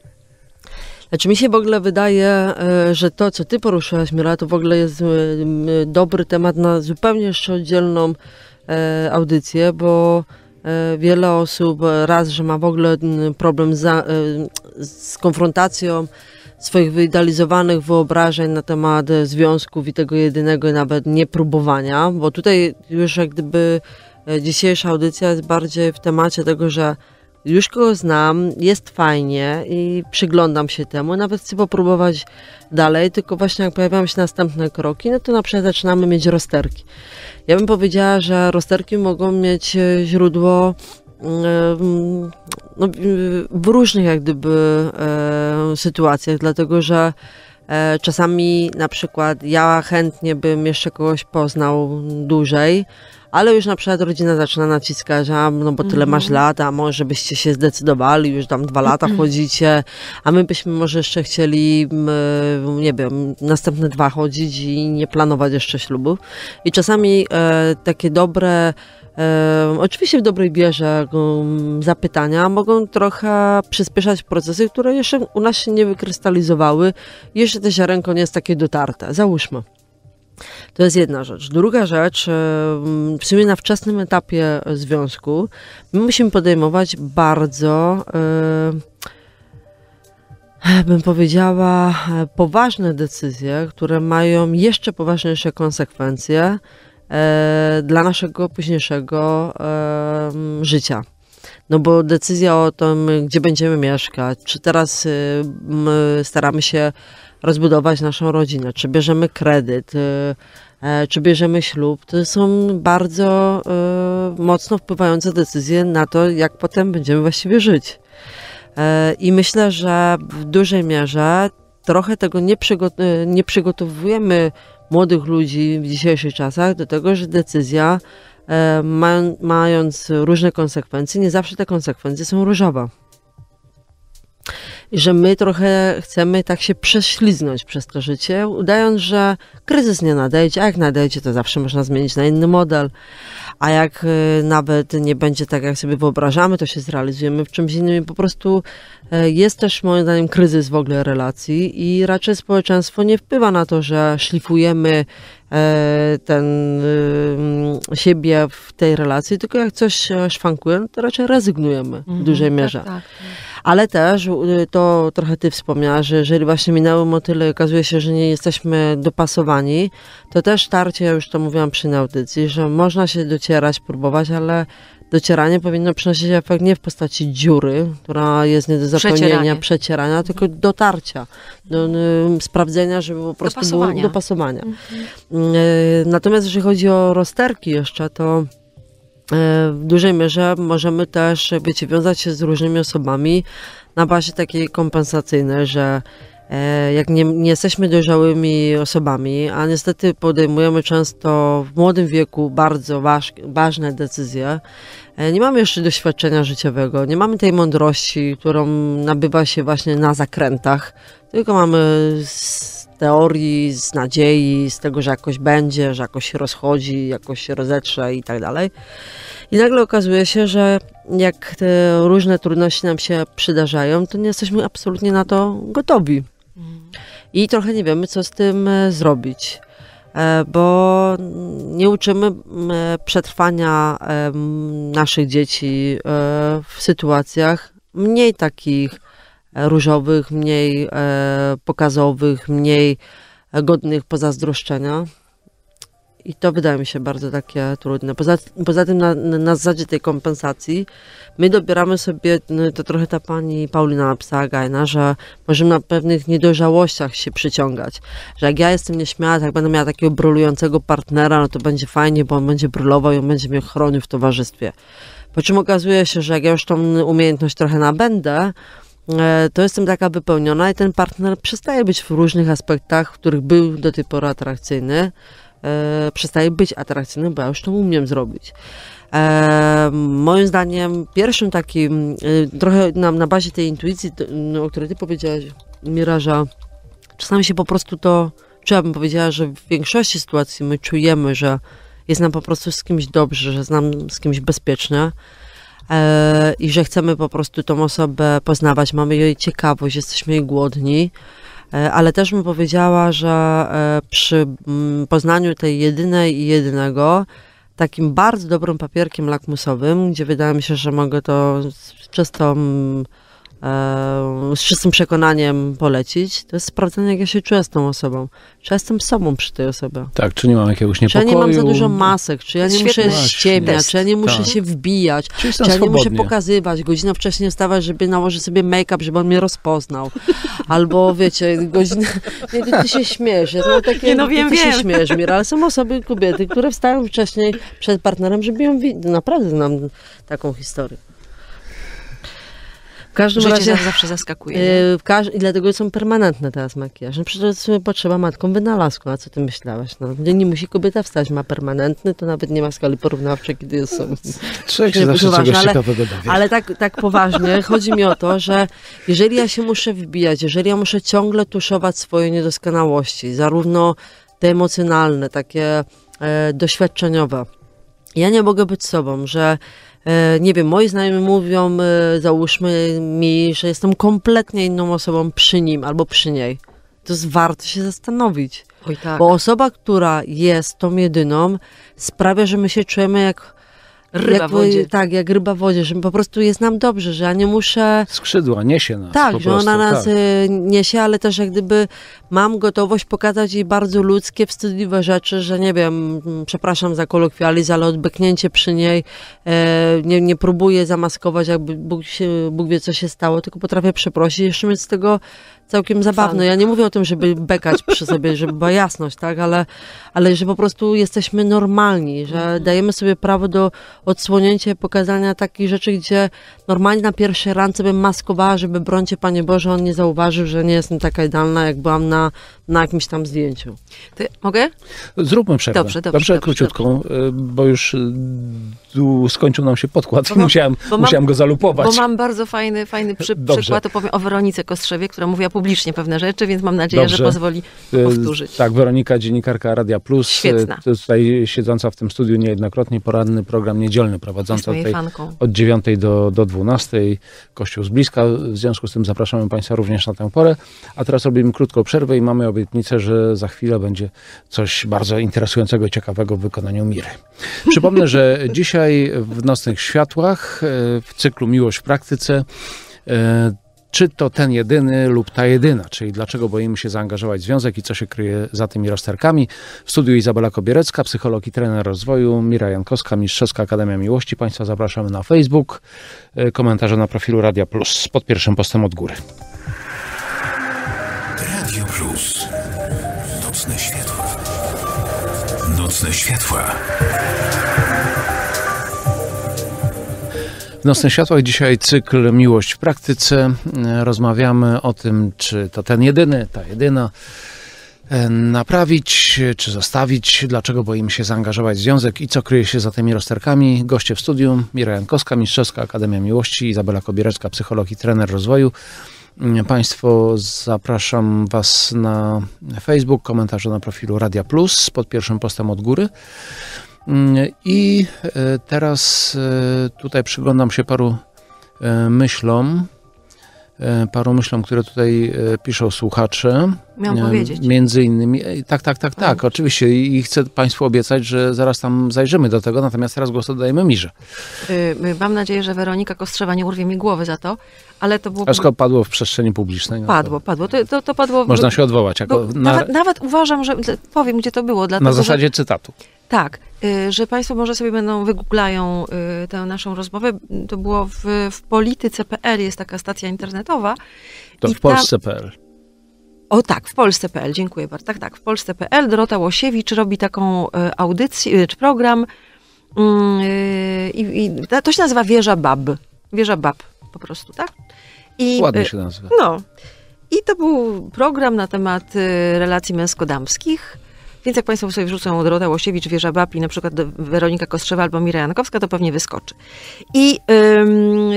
Znaczy mi się w ogóle wydaje, e, że to, co ty poruszyłaś, Mira, to w ogóle jest e, dobry temat na zupełnie jeszcze oddzielną audycję, bo wiele osób raz, że ma w ogóle problem za, z konfrontacją swoich wyidealizowanych wyobrażeń na temat związków i tego jedynego nawet niepróbowania, bo tutaj już jak gdyby dzisiejsza audycja jest bardziej w temacie tego, że już go znam, jest fajnie i przyglądam się temu, nawet chcę popróbować dalej, tylko właśnie jak pojawiają się następne kroki, no to na przykład zaczynamy mieć rozterki. Ja bym powiedziała, że rozterki mogą mieć e, źródło no, w różnych jak gdyby e, sytuacjach, dlatego że e, czasami na przykład ja chętnie bym jeszcze kogoś poznał dłużej, ale już na przykład rodzina zaczyna naciskać, a no bo tyle mhm. masz lat, a może byście się zdecydowali, już tam dwa lata mhm. chodzicie, a my byśmy może jeszcze chcieli, nie wiem, następne dwa chodzić i nie planować jeszcze ślubu. I czasami e, takie dobre E, oczywiście w dobrej bierze zapytania mogą trochę przyspieszać procesy, które jeszcze u nas się nie wykrystalizowały. Jeszcze te ziarenko nie jest takie dotarte. Załóżmy. To jest jedna rzecz. Druga rzecz, w sumie na wczesnym etapie związku my musimy podejmować bardzo, bym powiedziała, poważne decyzje, które mają jeszcze poważniejsze konsekwencje e, dla naszego późniejszego życia. No bo decyzja o tym, gdzie będziemy mieszkać, czy teraz staramy się rozbudować naszą rodzinę, czy bierzemy kredyt, y, e, czy bierzemy ślub, to są bardzo y, mocno wpływające decyzje na to, jak potem będziemy właściwie żyć. E, I myślę, że w dużej mierze trochę tego nie, przygot y, nie przygotowujemy młodych ludzi w dzisiejszych czasach do tego, że decyzja, e, mając różne konsekwencje, nie zawsze te konsekwencje są różowe że my trochę chcemy tak się prześliznąć przez to życie, udając, że kryzys nie nadejdzie, a jak nadejdzie, to zawsze można zmienić na inny model, a jak y, nawet nie będzie tak, jak sobie wyobrażamy, to się zrealizujemy w czymś innym. Po prostu y, jest też moim zdaniem kryzys w ogóle relacji i raczej społeczeństwo nie wpływa na to, że szlifujemy y, ten siebie w tej relacji, tylko jak coś szwankuje, no to raczej rezygnujemy w mhm, dużej tak, mierze. Tak, tak, tak ale też y, to trochę ty wspomniałaś, że jeżeli właśnie minęły motyle okazuje się, że nie jesteśmy dopasowani, to też tarcie, ja już to mówiłam przy audycji, że można się docierać, próbować, ale docieranie powinno przynosić efekt nie w postaci dziury, która jest nie do zapełnienia, przecierania, przecierania tylko dotarcia, do y, sprawdzenia, żeby po prostu dopasowania. było dopasowania. Mhm. Y, natomiast jeżeli chodzi o rozterki jeszcze, to w dużej mierze możemy też, wiecie, wiązać się z różnymi osobami na bazie takiej kompensacyjnej, że e, jak nie, nie, jesteśmy dojrzałymi osobami, a niestety podejmujemy często w młodym wieku bardzo waż, ważne decyzje, e, nie mamy jeszcze doświadczenia życiowego, nie mamy tej mądrości, którą nabywa się właśnie na zakrętach, tylko mamy teorii, z nadziei, z tego, że jakoś będzie, że jakoś się rozchodzi, jakoś się rozetrze i tak dalej. I nagle okazuje się, że jak te różne trudności nam się przydarzają, to nie jesteśmy absolutnie na to gotowi. I trochę nie wiemy, co z tym e, zrobić, e, bo nie uczymy przetrwania naszych dzieci e, w sytuacjach mniej takich różowych, mniej pokazowych, mniej godnych pozazdroszczenia. I to wydaje mi się bardzo takie trudne. Poza, poza tym na, na zasadzie tej kompensacji my dobieramy sobie, no, to trochę ta pani Paulina napisała Gajna, że możemy na pewnych niedojrzałościach się przyciągać. Że jak ja jestem nieśmiała, jak będę miała takiego brulującego partnera, no to będzie fajnie, bo on będzie brulował i on będzie mnie chronił w towarzystwie. Po czym okazuje się, że jak ja już tą umiejętność trochę nabędę, e, to jestem taka wypełniona i ten partner przestaje być w różnych aspektach, w których był do tej pory atrakcyjny, e, przestaje być atrakcyjny, bo ja już to umiem zrobić. E, moim zdaniem pierwszym takim, e, trochę na, na bazie tej intuicji, no, o której ty powiedziałaś, Miraża, czasami się po prostu to, czy ja bym powiedziała, że w większości sytuacji my czujemy, że jest nam po prostu z kimś dobrze, że jest nam z kimś bezpiecznie, e, i że chcemy po prostu tą osobę poznawać, mamy jej ciekawość, jesteśmy jej głodni. E, ale też bym powiedziała, że e, przy mm, poznaniu tej jedynej i jedynego, takim bardzo dobrym papierkiem lakmusowym, gdzie wydaje mi się, że mogę to z czystą, e, z czystym przekonaniem polecić, to jest sprawdzenie, jak ja się czuję z tą osobą. Czy ja jestem sobą przy tej osobie. Tak, czy nie mam jakiegoś Czy ja niepokoju? nie mam za dużo masek, czy ja nie Świetny muszę ściemniać, czy ja nie muszę Tak. się wbijać, Czy czy ja nie muszę pokazywać, godzinę wcześniej wstawać, żeby nałożyć sobie make-up, żeby on mnie rozpoznał. Albo wiecie, godzinę... Nie, ty, ty się śmiesz, ja to takie, Nie, no wiem, ty się wiem. śmiesz, Mira, ale są osoby, kobiety, które wstają wcześniej przed partnerem, żeby ją widzieć. Naprawdę znam taką historię. W każdym Życie razie... za- zawsze zaskakuje. Yy, w każ- I dlatego są permanentne teraz makijaże. No Przecież to jest potrzeba matką wynalazku, a co ty myślałeś? No, nie, nie musi kobieta wstać, ma permanentny, to nawet nie ma skali porównawczej, kiedy jest są. Człowiek się zawsze poważnie, czegoś ale- ciekawego dowie. Ale tak, tak poważnie, chodzi mi o to, że jeżeli ja się muszę wbijać, jeżeli ja muszę ciągle tuszować swoje niedoskonałości, zarówno te emocjonalne, takie e, doświadczeniowe, ja nie mogę być sobą, że nie wiem, moi znajomi mówią, e, załóżmy mi, że jestem kompletnie inną osobą przy nim albo przy niej. To jest warto się zastanowić. Oj tak. Bo osoba, która jest tą jedyną, sprawia, że my się czujemy jak Ryba w jakby- wodzie. Tak, jak ryba w wodzie, że po prostu jest nam dobrze, że ja nie muszę... Skrzydła, niesie nas Tak, że prostu, ona nas tak. y, niesie, ale też jak gdyby mam gotowość pokazać jej bardzo ludzkie, wstydliwe rzeczy, że nie wiem, mm, przepraszam za kolokwializm, ale odbyknięcie przy niej, e, nie, nie próbuję zamaskować, jakby Bóg, się, Bóg wie, co się stało, tylko potrafię przeprosić, jeszcze mieć z tego całkiem zabawne. Ja nie mówię o tym, żeby bekać przy sobie, żeby była jasność, tak, ale, ale że po prostu jesteśmy normalni, że dajemy sobie prawo do odsłonięcia i pokazania takich rzeczy, gdzie normalnie na pierwszej randce bym maskowała, żeby brońcie Panie Boże, on nie zauważył, że nie jestem taka idealna, jak byłam na, na jakimś tam zdjęciu. Ty, mogę? Zróbmy przerwę. Dobrze, dobrze, dobrze, króciutką, y, bo już y, skończył nam się podkład Bo mam- musiałem, bo mam- musiałem go zalupować. Bo mam bardzo fajny, fajny przy, Dobrze. przykład, opowiem o Weronice Kostrzewie, która mówiła publicznie pewne rzeczy, więc mam nadzieję, Dobrze. że pozwoli Y, powtórzyć. Tak, Weronika, dziennikarka Radia Plus. Świetna. Tutaj siedząca w tym studiu niejednokrotnie, poranny program niedzielny Jest prowadząca tutaj fanką. od 9 do, do 12. Kościół z bliska. W związku z tym zapraszamy Państwa również na tę porę. A teraz robimy krótką przerwę i mamy obietnicę, że za chwilę będzie coś bardzo interesującego i ciekawego w wykonaniu Miry. Przypomnę, że dzisiaj w Nocnych Światłach e, w cyklu Miłość w praktyce e, czy to ten jedyny lub ta jedyna, czyli dlaczego boimy się zaangażować w związek i co się kryje za tymi rozterkami. W studiu Izabela Kobierecka, psycholog i trener rozwoju, Mira Jankowska, Mistrzowska Akademia Miłości. Państwa zapraszamy na Facebook, e, komentarze na profilu Radia Plus pod pierwszym postem od góry. Radio Plus. Nocne światła. Nocne światła. W Nocnych Światłach dzisiaj cykl Miłość w praktyce. Rozmawiamy o tym, czy to ten jedyny, ta jedyna e, naprawić, czy zostawić, dlaczego boimy się zaangażować w związek i co kryje się za tymi rozterkami. Goście w studium, Mira Jankowska, Mistrzowska Akademia Miłości, Izabela Kobierecka, psycholog i trener rozwoju. Mm, Państwo zapraszam Was na Facebook, komentarze na profilu Radia Plus pod pierwszym postem od góry. Mm, I e, teraz e, tutaj przyglądam się paru e, myślom, paru myślom, które tutaj piszą słuchacze. Miałam E, powiedzieć. Między innymi, e, tak, tak, tak, tak, oczywiście i chcę Państwu obiecać, że zaraz tam zajrzymy do tego, natomiast teraz głos oddajemy Mirze. Y, Mam nadzieję, że Weronika Kostrzewa nie urwie mi głowy za to, ale to było... Wszystko padło w przestrzeni publicznej. no to Padło, padło. To, to, to padło... Można się odwołać, jako na, nawet, nawet uważam, że... Powiem, gdzie to było. Dlatego, na że- zasadzie cytatu. Tak, y, że Państwo może sobie będą wygooglają y, tę naszą rozmowę. To było w, w polityce.pl, jest taka stacja internetowa. To I w Polsce.pl. O tak, w Polsce.pl, dziękuję bardzo. Tak, tak, w Polsce.pl Dorota Łosiewicz robi taką y, audycję, y, czy program mm, y, i i to się nazywa Wieża Bab. Wieża Bab po prostu, tak? I, Ładnie się nazywa. No. I to był program na temat relacji męsko-damskich. Więc jak Państwo sobie wrzucą Dorota Łosiewicz, Wieża Bab i na przykład Weronika Kostrzewa albo Mira Jankowska, to pewnie wyskoczy. I, ym,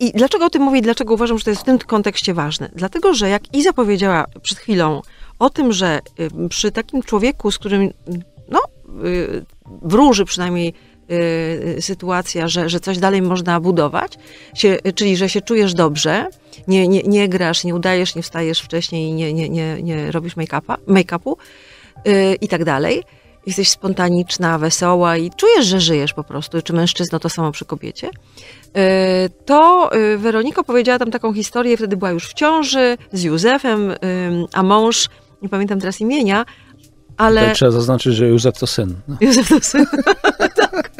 I dlaczego o tym mówię i dlaczego uważam, że to jest w tym kontekście ważne? Dlatego, że jak Iza powiedziała przed chwilą o tym, że ym, przy takim człowieku, z którym no, y, wróży przynajmniej y, sytuacja, że, że coś dalej można budować, się, czyli że się czujesz dobrze, nie, nie, nie grasz, nie udajesz, nie wstajesz wcześniej nie, nie, nie, nie robisz make-upa, make-upu y, i tak dalej. Jesteś spontaniczna, wesoła i czujesz, że żyjesz po prostu, czy mężczyzna to samo przy kobiecie. Y, To y, Weronika powiedziała tam taką historię, wtedy była już w ciąży z Józefem, a mąż, nie pamiętam teraz imienia, ale... Tutaj trzeba zaznaczyć, że Józef to syn. No. Józef to syn. tak.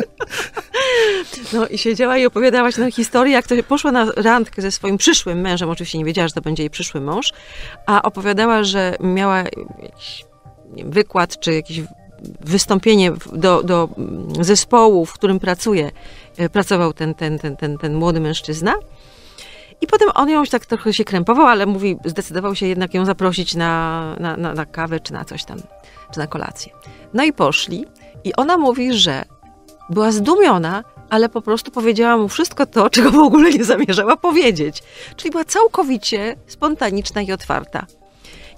No i siedziała i opowiadała się tę historię, jak to poszła na randkę ze swoim przyszłym mężem, oczywiście nie wiedziała, że to będzie jej przyszły mąż, a opowiadała, że miała jakiś wykład, czy jakieś wystąpienie do, do mm, zespołu, w którym pracuje, pracował ten, ten, ten, ten, ten młody mężczyzna. I potem on ją już tak trochę się krępował, ale mówi, zdecydował się jednak ją zaprosić na, na, na, na kawę czy na coś tam, czy na kolację. No i poszli. I ona mówi, że była zdumiona, ale po prostu powiedziała mu wszystko to, czego w ogóle nie zamierzała powiedzieć. Czyli była całkowicie spontaniczna i otwarta.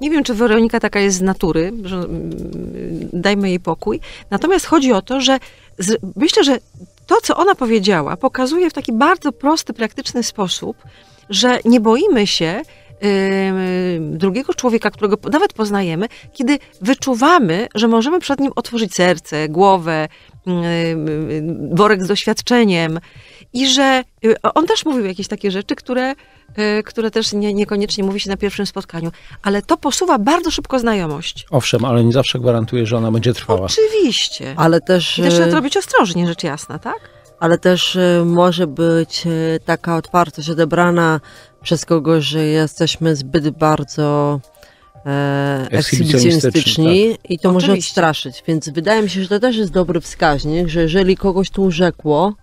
Nie wiem, czy Weronika taka jest z natury, że mm, dajmy jej pokój. Natomiast chodzi o to, że z, myślę, że to, co ona powiedziała, pokazuje w taki bardzo prosty, praktyczny sposób, że nie boimy się drugiego człowieka, którego nawet poznajemy, kiedy wyczuwamy, że możemy przed nim otworzyć serce, głowę, worek z doświadczeniem i że y, on też mówił jakieś takie rzeczy, które, które też nie, niekoniecznie mówi się na pierwszym spotkaniu, ale to posuwa bardzo szybko znajomość. Owszem, ale nie zawsze gwarantuje, że ona będzie trwała. Oczywiście. Ale też, I też trzeba e, to robić ostrożnie, rzecz jasna, tak? ale też e, może być taka otwartość odebrana przez kogoś, że jesteśmy zbyt bardzo e, ekshibicjonistyczni i to może Oczywiście. odstraszyć. Więc wydaje mi się, że to też jest dobry wskaźnik, że jeżeli kogoś tu urzekło,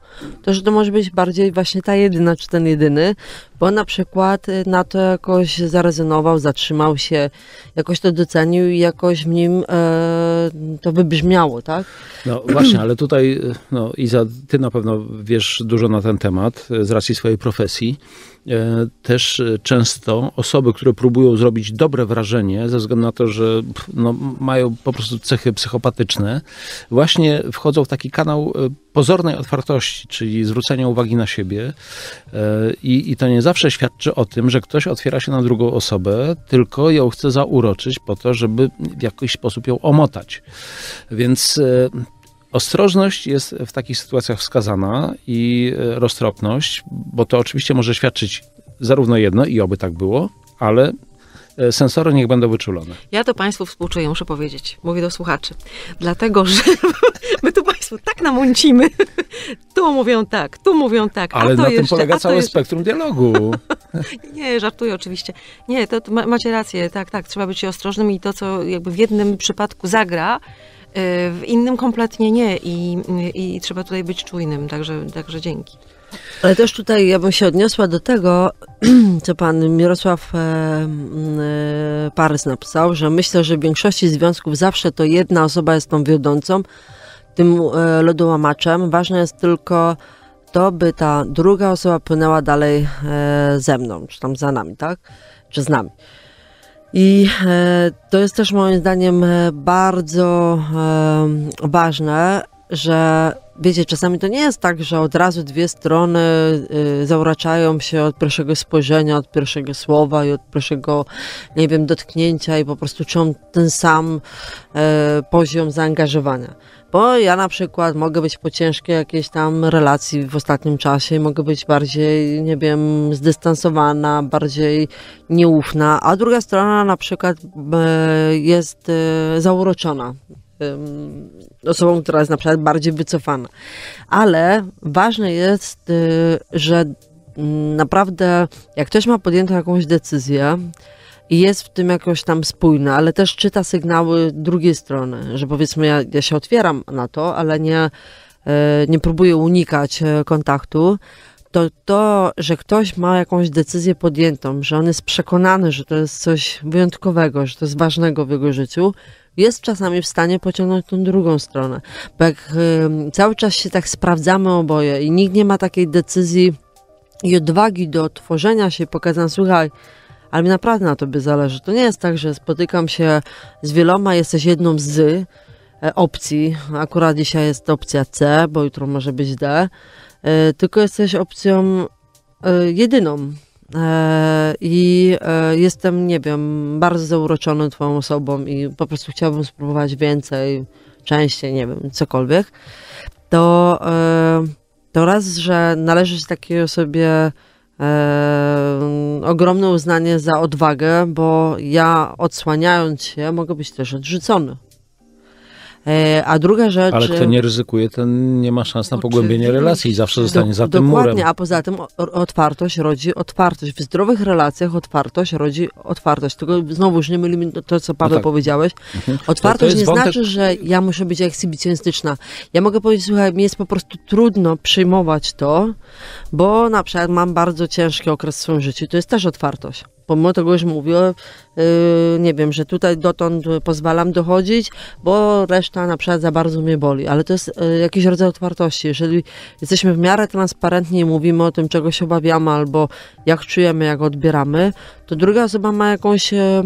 to że to może być bardziej właśnie ta jedyna czy ten jedyny, bo na przykład e, na to jakoś zarezonował, zatrzymał się, jakoś to docenił i jakoś w nim e, to wybrzmiało, tak? No właśnie, ale tutaj, no Iza, ty na pewno wiesz dużo na ten temat e, z racji swojej profesji. E, Też e, często osoby, które próbują zrobić dobre wrażenie, ze względu na to, że no, mają po prostu cechy psychopatyczne, właśnie wchodzą w taki kanał e, pozornej otwartości, czyli zwrócenia uwagi na siebie. I, I to nie zawsze świadczy o tym, że ktoś otwiera się na drugą osobę, tylko ją chce zauroczyć po to, żeby w jakiś sposób ją omotać. Więc ostrożność jest w takich sytuacjach wskazana i e, roztropność, bo to oczywiście może świadczyć zarówno jedno i oby tak było, ale e, sensory niech będą wyczulone. Ja to Państwu współczuję, muszę powiedzieć. Mówię do słuchaczy. Dlatego, że my tu Państwu tak namuncimy. Tu mówią tak, tu mówią tak, Ale na tym jeszcze, polega a to całe jeszcze. spektrum dialogu. Nie, żartuję oczywiście. Nie, to, to ma, macie rację, tak, tak, trzeba być ostrożnym i to, co jakby w jednym przypadku zagra, w innym kompletnie nie i, i, i trzeba tutaj być czujnym, także, także dzięki. Ale też tutaj ja bym się odniosła do tego, co pan Mirosław e, Parys napisał, że myślę, że w większości związków zawsze to jedna osoba jest tą wiodącą, tym e, lodołamaczem. Ważne jest tylko to, by ta druga osoba płynęła dalej e, ze mną, czy tam za nami, tak? Czy z nami. I e, to jest też moim zdaniem e, bardzo e, ważne, że wiecie, czasami to nie jest tak, że od razu dwie strony y, zauraczają się od pierwszego spojrzenia, od pierwszego słowa i od pierwszego, nie wiem, dotknięcia i po prostu czują ten sam poziom zaangażowania. Bo ja na przykład mogę być po ciężkiej jakiejś tam relacji w ostatnim czasie, mogę być bardziej, nie wiem, zdystansowana, bardziej nieufna, a druga strona na przykład e, jest e, zauroczona osobą, która jest na przykład bardziej wycofana. Ale ważne jest, y, że mm, naprawdę jak ktoś ma podjętą jakąś decyzję i jest w tym jakoś tam spójny, ale też czyta sygnały drugiej strony, że powiedzmy ja, ja się otwieram na to, ale nie, e, nie próbuję unikać e, kontaktu, to to, że ktoś ma jakąś decyzję podjętą, że on jest przekonany, że to jest coś wyjątkowego, że to jest ważnego w jego życiu, jest czasami w stanie pociągnąć tą drugą stronę. Bo jak y, cały czas się tak sprawdzamy oboje i nikt nie ma takiej decyzji i odwagi do tworzenia się, pokazania, słuchaj, ale mi naprawdę na tobie zależy. To nie jest tak, że spotykam się z wieloma, jesteś jedną z, e, opcji. Akurat dzisiaj jest opcja C, bo jutro może być D. E, tylko jesteś opcją e, jedyną. I jestem, nie wiem, bardzo zauroczony Twoją osobą i po prostu chciałabym spróbować więcej, częściej, nie wiem, cokolwiek. To, to raz, że należy się takiej osobie e, ogromne uznanie za odwagę, bo ja odsłaniając się mogę być też odrzucony. E, a druga rzecz... Ale kto nie ryzykuje, ten nie ma szans na pogłębienie Oczywiście. relacji i zawsze zostanie Do- za tym Dokładnie, murem. a poza tym otwartość rodzi otwartość. W zdrowych relacjach otwartość rodzi otwartość. Tylko znowuż nie mylimy to- co Paweł tak. powiedziałeś. Mhm. Otwartość nie wątek- znaczy, że ja muszę być ekshibicjonistyczna. Ja mogę powiedzieć, słuchaj, mi jest po prostu trudno przyjmować to, bo na przykład mam bardzo ciężki okres w swoim życiu. To jest też otwartość. Pomimo tego, że mówię, yy, nie wiem, że tutaj dotąd pozwalam dochodzić, bo reszta na przykład za bardzo mnie boli, ale to jest yy, jakiś rodzaj otwartości. Jeżeli jesteśmy w miarę transparentni i mówimy o tym, czego się obawiamy, albo jak czujemy, jak odbieramy, to druga osoba ma jakąś e,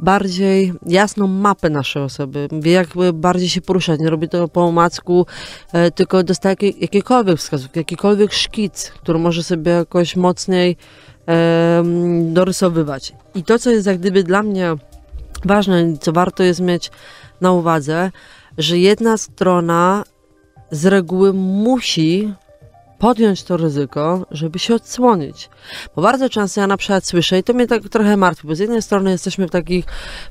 bardziej jasną mapę naszej osoby, wie jakby bardziej się poruszać, nie robi to po omacku, tylko dostaje jakie, jakiekolwiek wskazówki, jakikolwiek szkic, który może sobie jakoś mocniej dorysowywać. I to, co jest jak gdyby dla mnie ważne, co warto jest mieć na uwadze, że jedna strona z reguły musi podjąć to ryzyko, żeby się odsłonić. Bo bardzo często ja na przykład słyszę, i to mnie tak trochę martwi, bo z jednej strony jesteśmy w takich,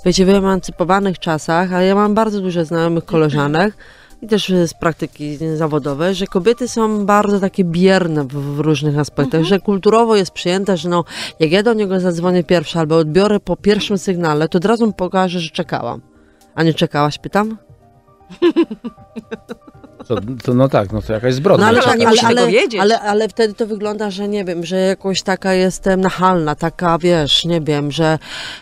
wiecie, wyemancypowanych czasach, a ja mam bardzo dużo znajomych koleżanek, i też z praktyki zawodowej, że kobiety są bardzo takie bierne w, w różnych aspektach, że kulturowo jest przyjęte, że no, jak ja do niego zadzwonię pierwsza albo odbiorę po pierwszym sygnale, to od razu pokażę, że czekałam. A nie czekałaś, pytam? To, to, no tak, no to jakaś zbrodnia. No ale musi tego wiedzieć. Ale, ale wtedy to wygląda, że nie wiem, że jakoś taka jestem nachalna, taka wiesz, nie wiem, że,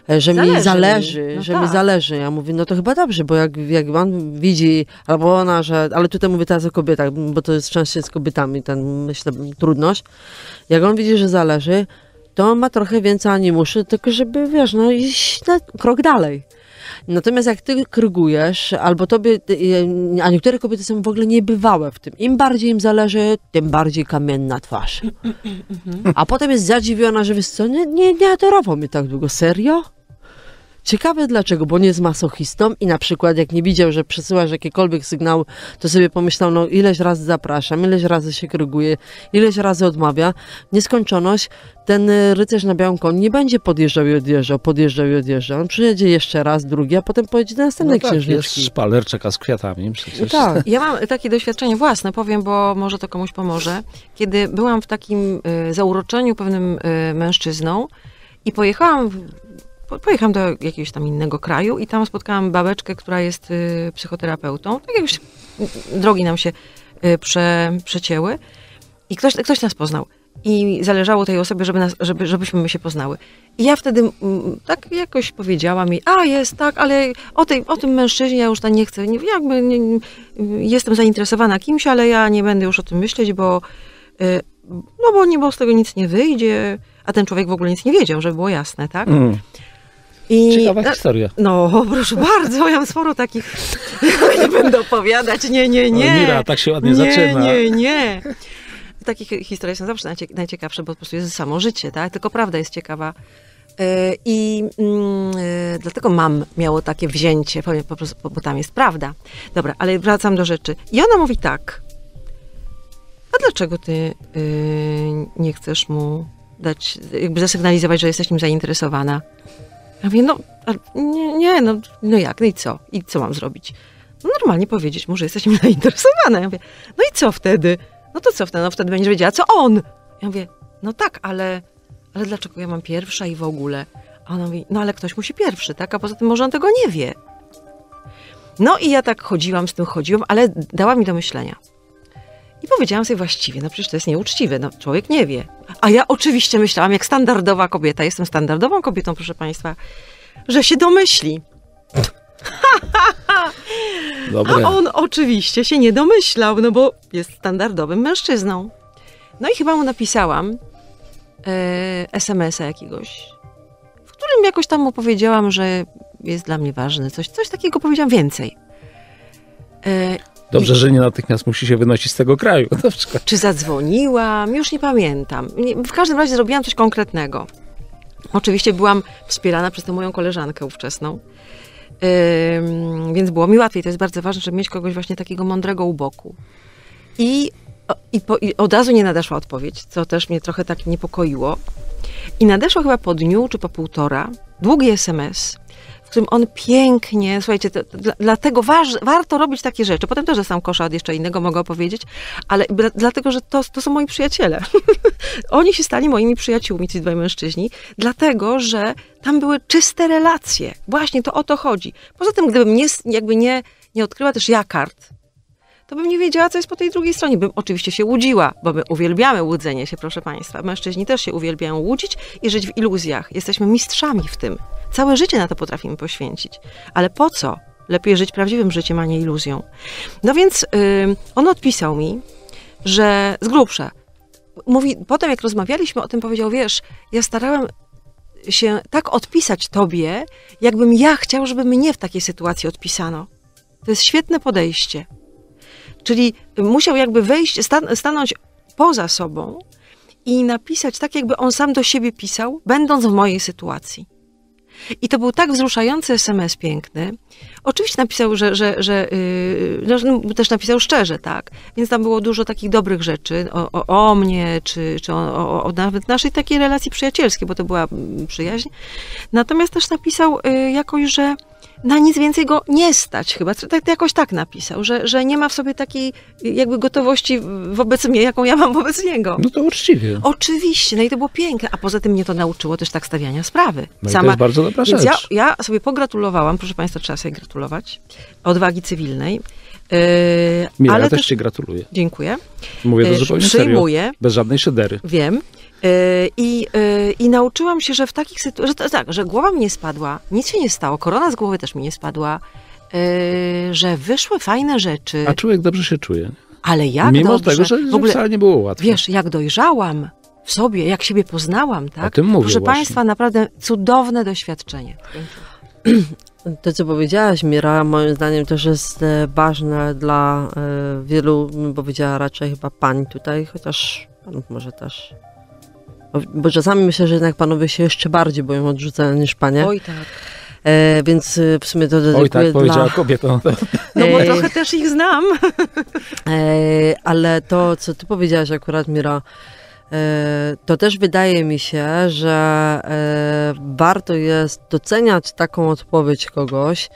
że Zależy mi mi. zależy, No że mi tak. zależy. Ja mówię, no to chyba dobrze, bo jak, jak on widzi, albo ona, że, ale tutaj mówię teraz o kobietach, bo to jest częściej z kobietami ten, myślę, trudność. Jak on widzi, że zależy, to on ma trochę więcej animuszy, tylko żeby, wiesz, no iść na krok dalej. Natomiast jak ty krygujesz, albo tobie, a niektóre kobiety są w ogóle niebywałe w tym. Im bardziej im zależy, tym bardziej kamienna twarz. A potem jest zadziwiona, że wiesz co, nie, nie, nie mnie tak długo. Serio? Ciekawe dlaczego, bo nie jest masochistą i na przykład jak nie widział, że przesyłasz jakiekolwiek sygnał, to sobie pomyślał, no ileś razy zapraszam, ileś razy się kryguje, ileś razy odmawia. Nieskończoność, ten y, rycerz na białym koniu nie będzie podjeżdżał i odjeżdżał, podjeżdżał i odjeżdżał. On przyjedzie jeszcze raz, drugi, a potem pojedzie do no następnej tak, jest księżniczki. szpaler, czeka z kwiatami przecież. Tak. Ja mam takie doświadczenie własne, powiem, bo może to komuś pomoże. Kiedy byłam w takim y, zauroczeniu pewnym y, mężczyzną i pojechałam, pojechałam do jakiegoś tam innego kraju i tam spotkałam babeczkę, która jest y, psychoterapeutą. Tak jakoś drogi nam się y, prze, przecięły i ktoś, ktoś nas poznał. I zależało tej osobie, żeby, nas, żeby żebyśmy się poznały. I ja wtedy mm, tak jakoś powiedziałam jej, a jest, tak, ale o, tej, o tym mężczyźnie ja już tam nie chcę, nie, jakby nie, nie, jestem zainteresowana kimś, ale ja nie będę już o tym myśleć, bo y, no bo nie, bo z tego nic nie wyjdzie, a ten człowiek w ogóle nic nie wiedział, żeby było jasne, tak? Mm, I, ciekawa historia. no, proszę bardzo, ja mam sporo takich, nie będę opowiadać, nie, nie, nie. Mira, tak się ładnie nie, zaczyna. Nie, nie, Takie hi- historie są zawsze najcie, najciekawsze, bo po prostu jest samo życie, tak? Tylko prawda jest ciekawa. Yy, I yy, dlatego mam miało takie wzięcie, po prostu, bo, bo tam jest prawda. Dobra, ale wracam do rzeczy. I ona mówi tak. A dlaczego ty yy, nie chcesz mu dać, jakby zasygnalizować, że jesteś nim zainteresowana? Ja mówię, no, nie, nie, no, no jak, no i co? I co mam zrobić? No normalnie powiedzieć mu, że jesteś nim zainteresowana. Ja mówię, no i co wtedy? No to co wtedy? No wtedy będziesz wiedziała, co on. Ja mówię, no tak, ale, ale dlaczego ja mam pierwsza i w ogóle? A ona mówi, no ale ktoś musi pierwszy, tak? A poza tym może on tego nie wie. No i ja tak chodziłam z tym, chodziłam, ale dała mi do myślenia. I powiedziałam sobie właściwie, no przecież to jest nieuczciwe, no człowiek nie wie. A ja oczywiście myślałam, jak standardowa kobieta, jestem standardową kobietą, proszę Państwa, że się domyśli. Dobre. A on oczywiście się nie domyślał, no bo jest standardowym mężczyzną. No i chyba mu napisałam e, SMS-a jakiegoś, w którym jakoś tam mu powiedziałam, że jest dla mnie ważny. Coś, coś takiego powiedziałam więcej. E, Dobrze, że nie natychmiast musi się wynosić z tego kraju. Na przykład. Czy zadzwoniłam? Już nie pamiętam. W każdym razie zrobiłam coś konkretnego. Oczywiście byłam wspierana przez tę moją koleżankę ówczesną. Więc było mi łatwiej. To jest bardzo ważne, żeby mieć kogoś właśnie takiego mądrego u boku. I, i, po, I od razu nie nadeszła odpowiedź, co też mnie trochę tak niepokoiło. I nadeszła chyba po dniu czy po półtora długi SMS, którym on pięknie, słuchajcie, to, to, dla, dlatego waż, warto robić takie rzeczy. Potem też dostałam kosza od jeszcze innego, mogę opowiedzieć, ale dla, dlatego, że to, to są moi przyjaciele. Oni się stali moimi przyjaciółmi, ci dwaj mężczyźni, dlatego, że tam były czyste relacje. Właśnie to o to chodzi. Poza tym, gdybym nie, jakby nie, nie odkryła też ja kart, to bym nie wiedziała, co jest po tej drugiej stronie. Bym oczywiście się łudziła, bo my uwielbiamy łudzenie się, proszę Państwa. Mężczyźni też się uwielbiają łudzić i żyć w iluzjach. Jesteśmy mistrzami w tym. Całe życie na to potrafimy poświęcić. Ale po co? Lepiej żyć prawdziwym życiem, a nie iluzją. No więc ym, on odpisał mi, że z grubsza. Mówi, potem jak rozmawialiśmy o tym, powiedział, wiesz, ja starałem się tak odpisać tobie, jakbym ja chciał, żeby mnie w takiej sytuacji odpisano. To jest świetne podejście. Czyli musiał jakby wejść, stan- stanąć poza sobą i napisać tak, jakby on sam do siebie pisał, będąc w mojej sytuacji. I to był tak wzruszający SMS piękny. Oczywiście napisał, że, że, że yy, no, że też napisał szczerze, tak. Więc tam było dużo takich dobrych rzeczy o, o, o mnie, czy, czy o, o, o nawet naszej takiej relacji przyjacielskiej, bo to była mm, przyjaźń. Natomiast też napisał yy, jakoś, że na nic więcej go nie stać chyba. Tak, jakoś tak napisał, że, że nie ma w sobie takiej jakby gotowości wobec mnie, jaką ja mam wobec niego. No to uczciwie. Oczywiście, no i to było piękne, a poza tym mnie to nauczyło też tak stawiania sprawy. No i to jest bardzo dobra rzecz. ja, ja sobie pogratulowałam, proszę Państwa, trzeba sobie gratulować, odwagi cywilnej. Yy, ale ja też też, ci gratuluję. dziękuję. Mówię to Yy, zupełnie serio. Przyjmuję, Bez żadnej szydery. wiem. Yy, I, I nauczyłam się, że w takich sytuacjach, że tak, że głowa mi nie spadła, nic się nie stało, korona z głowy też mi nie spadła, że wyszły fajne rzeczy, A człowiek dobrze się czuje. ale jak Mimo dobrze, tego, że, w że ogóle wcale nie było łatwo. Wiesz, jak dojrzałam w sobie, jak siebie poznałam, tak? O tym mówię Proszę właśnie. Państwa, naprawdę cudowne doświadczenie. To, co powiedziałaś, Mira, moim zdaniem też jest e, ważne dla e, wielu, bym powiedziała raczej chyba pań tutaj, chociaż panów może też. Bo, czasami myślę, że jednak panowie się jeszcze bardziej boją odrzucenia niż panie. Oj tak. E, więc e, w sumie to Oj, dedykuję tak powiedziała dla... kobieta. No bo trochę też ich znam. E, ale to, co ty powiedziałaś akurat, Mira, to też wydaje mi się, że e, warto jest doceniać taką odpowiedź kogoś,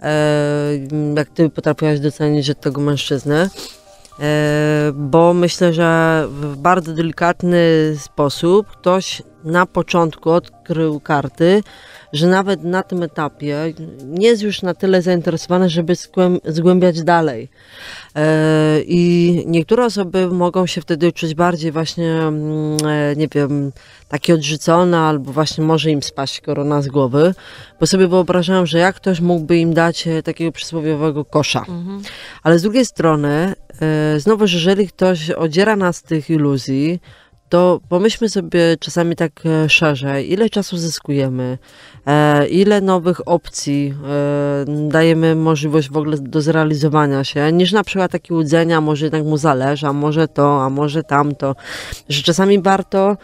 e, jak ty potrafiłaś docenić od tego mężczyzny, e, bo myślę, że w bardzo delikatny sposób ktoś na początku odkrył karty, że nawet na tym etapie nie jest już na tyle zainteresowany, żeby zgłęb- zgłębiać dalej. E, I niektóre osoby mogą się wtedy czuć bardziej właśnie, mm, e, nie wiem, takie odrzucone, albo właśnie może im spaść korona z głowy, bo sobie wyobrażam, że jak ktoś mógłby im dać e, takiego przysłowiowego kosza. Ale z drugiej strony, e, znowu, że jeżeli ktoś odziera nas z tych iluzji, to pomyślmy sobie czasami tak e, szerzej, ile czasu zyskujemy, e, ile nowych opcji e, dajemy możliwość w ogóle do zrealizowania się, niż na przykład takie łudzenia, może jednak mu zależy, a może to, a może tamto, że czasami warto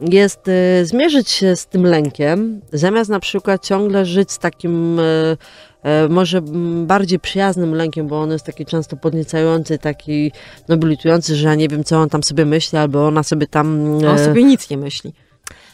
jest e, zmierzyć się z tym lękiem, zamiast na przykład ciągle żyć z takim e, e, może mm, bardziej przyjaznym lękiem, bo on jest taki często podniecający, taki nobilitujący, że ja nie wiem, co on tam sobie myśli, albo ona sobie tam... On e, sobie nic nie myśli.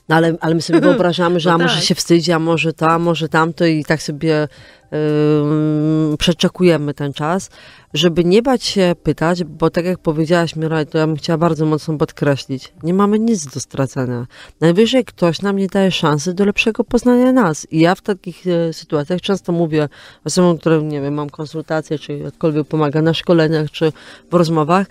no ale, ale my sobie wyobrażamy, że No a może tak. się wstydzi, a może to, a może tamto i tak sobie ym, przeczekujemy ten czas, żeby nie bać się pytać, bo tak jak powiedziałaś Mira, to ja bym chciała bardzo mocno podkreślić, nie mamy nic do stracenia. Najwyżej ktoś nam nie daje szansy do lepszego poznania nas. I ja w takich e, sytuacjach często mówię osobom, które, nie wiem, mam konsultacje, czy jakkolwiek pomaga na szkoleniach, czy w rozmowach,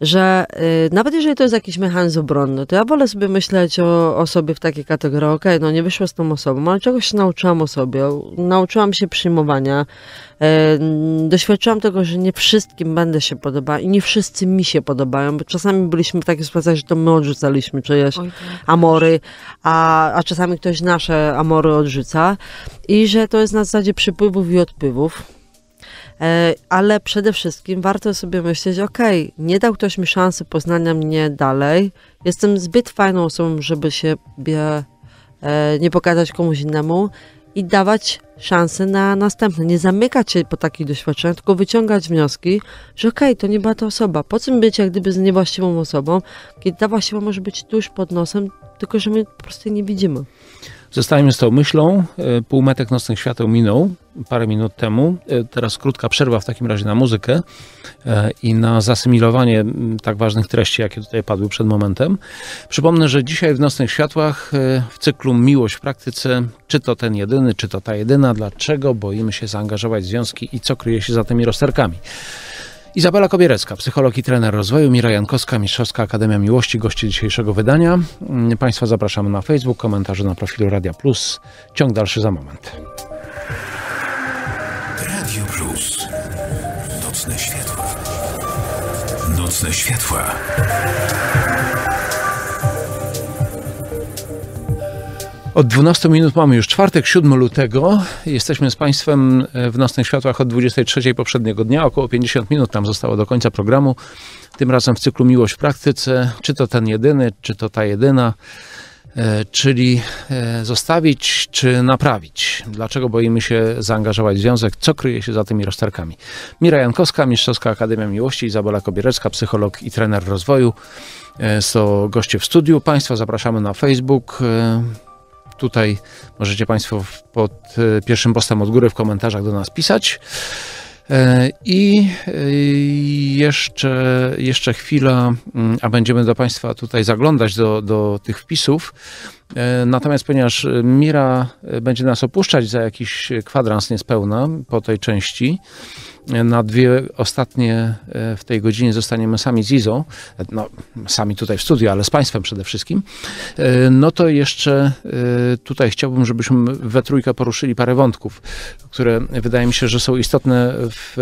że y, nawet jeżeli to jest jakiś mechanizm obronny, to ja wolę sobie myśleć o, o sobie w takiej kategorii, okej, no nie wyszło z tą osobą, ale czegoś się nauczyłam o sobie, nauczyłam się przyjmowania, y, doświadczyłam tego, że nie wszystkim będę się podobała i nie wszyscy mi się podobają, bo czasami byliśmy w takich sytuacjach, że to my odrzucaliśmy czyjeś Oj, tak. amory, a, a czasami ktoś nasze amory odrzuca i że to jest na zasadzie przypływów i odpływów. E, ale przede wszystkim warto sobie myśleć, okej, nie dał ktoś mi szansy poznania mnie dalej, jestem zbyt fajną osobą, żeby się e, nie pokazać komuś innemu i dawać szansę na następne. Nie zamykać się po takich doświadczeniach, tylko wyciągać wnioski, że okej, okay, to nie była ta osoba. Po co być jak gdyby z niewłaściwą osobą, kiedy ta właściwa może być tuż pod nosem, tylko że my po prostu jej nie widzimy. Zostajemy z tą myślą. E, półmetek nocnych świateł minął parę minut temu. E, teraz krótka przerwa w takim razie na muzykę e, i na zasymilowanie tak ważnych treści, jakie tutaj padły przed momentem. Przypomnę, że dzisiaj w Nocnych Światłach w cyklu Miłość w praktyce, czy to ten jedyny, czy to ta jedyna, dlaczego boimy się zaangażować w związki i co kryje się za tymi rozterkami. Izabela Kobierecka, psycholog i trener rozwoju, Mira Jankowska, Mistrzowska Akademia Miłości, goście dzisiejszego wydania. Mm, państwa zapraszamy na Facebook, komentarze na profilu Radia Plus. Ciąg dalszy za moment. Radio Plus. Nocne światła. Nocne światła. Od 12 minut mamy już czwartek, 7 lutego. Jesteśmy z Państwem e, w Nocnych Światłach od 23 poprzedniego dnia. Około 50 minut nam zostało do końca programu. Tym razem w cyklu Miłość w praktyce. Czy to ten jedyny, czy to ta jedyna. E, czyli e, zostawić czy naprawić. Dlaczego boimy się zaangażować w związek? Co kryje się za tymi rozterkami? Mira Jankowska, Mistrzowska Akademia Miłości, Izabela Kobierecka, psycholog i trener rozwoju. Są goście w studiu. Państwa zapraszamy na Facebook. Tutaj możecie Państwo pod e, pierwszym postem od góry w komentarzach do nas pisać. E, I e, jeszcze, jeszcze chwila, mm, a będziemy do Państwa tutaj zaglądać do, do tych wpisów. Natomiast ponieważ Mira będzie nas opuszczać za jakiś kwadrans niespełna po tej części, na dwie ostatnie e, w tej godzinie zostaniemy sami z Izą, no sami tutaj w studiu, ale z Państwem przede wszystkim, e, no to jeszcze e, tutaj chciałbym, żebyśmy we trójkę poruszyli parę wątków, które wydaje mi się, że są istotne, w,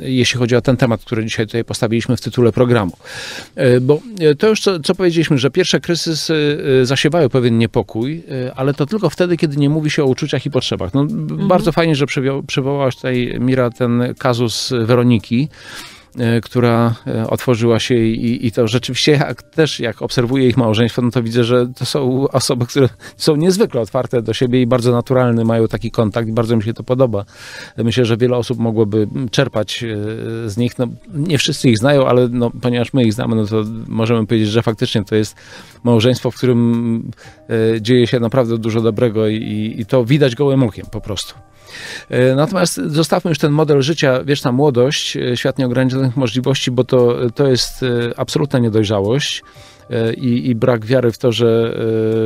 jeśli chodzi o ten temat, który dzisiaj tutaj postawiliśmy w tytule programu. Bo to już co, co powiedzieliśmy, że pierwsze kryzysy zasiewają pewien niepokój, ale to tylko wtedy, kiedy nie mówi się o uczuciach i potrzebach. No, mhm. Bardzo fajnie, że przywołałaś tutaj, Mira, ten kazus Weroniki, która e, otworzyła się i, i to rzeczywiście jak, też jak obserwuję ich małżeństwo, no to widzę, że to są osoby, które są niezwykle otwarte do siebie i bardzo naturalny, mają taki kontakt i bardzo mi się to podoba. Myślę, że wiele osób mogłoby czerpać e, z nich. No, nie wszyscy ich znają, ale no, ponieważ my ich znamy, no to możemy powiedzieć, że faktycznie to jest małżeństwo, w którym dzieje się naprawdę dużo dobrego i, i to widać gołym okiem po prostu. E, natomiast zostawmy już ten model życia, wieczna młodość, e, świat nieograniczonych możliwości, bo to, to jest e, absolutna niedojrzałość. I, i, brak wiary w to, że,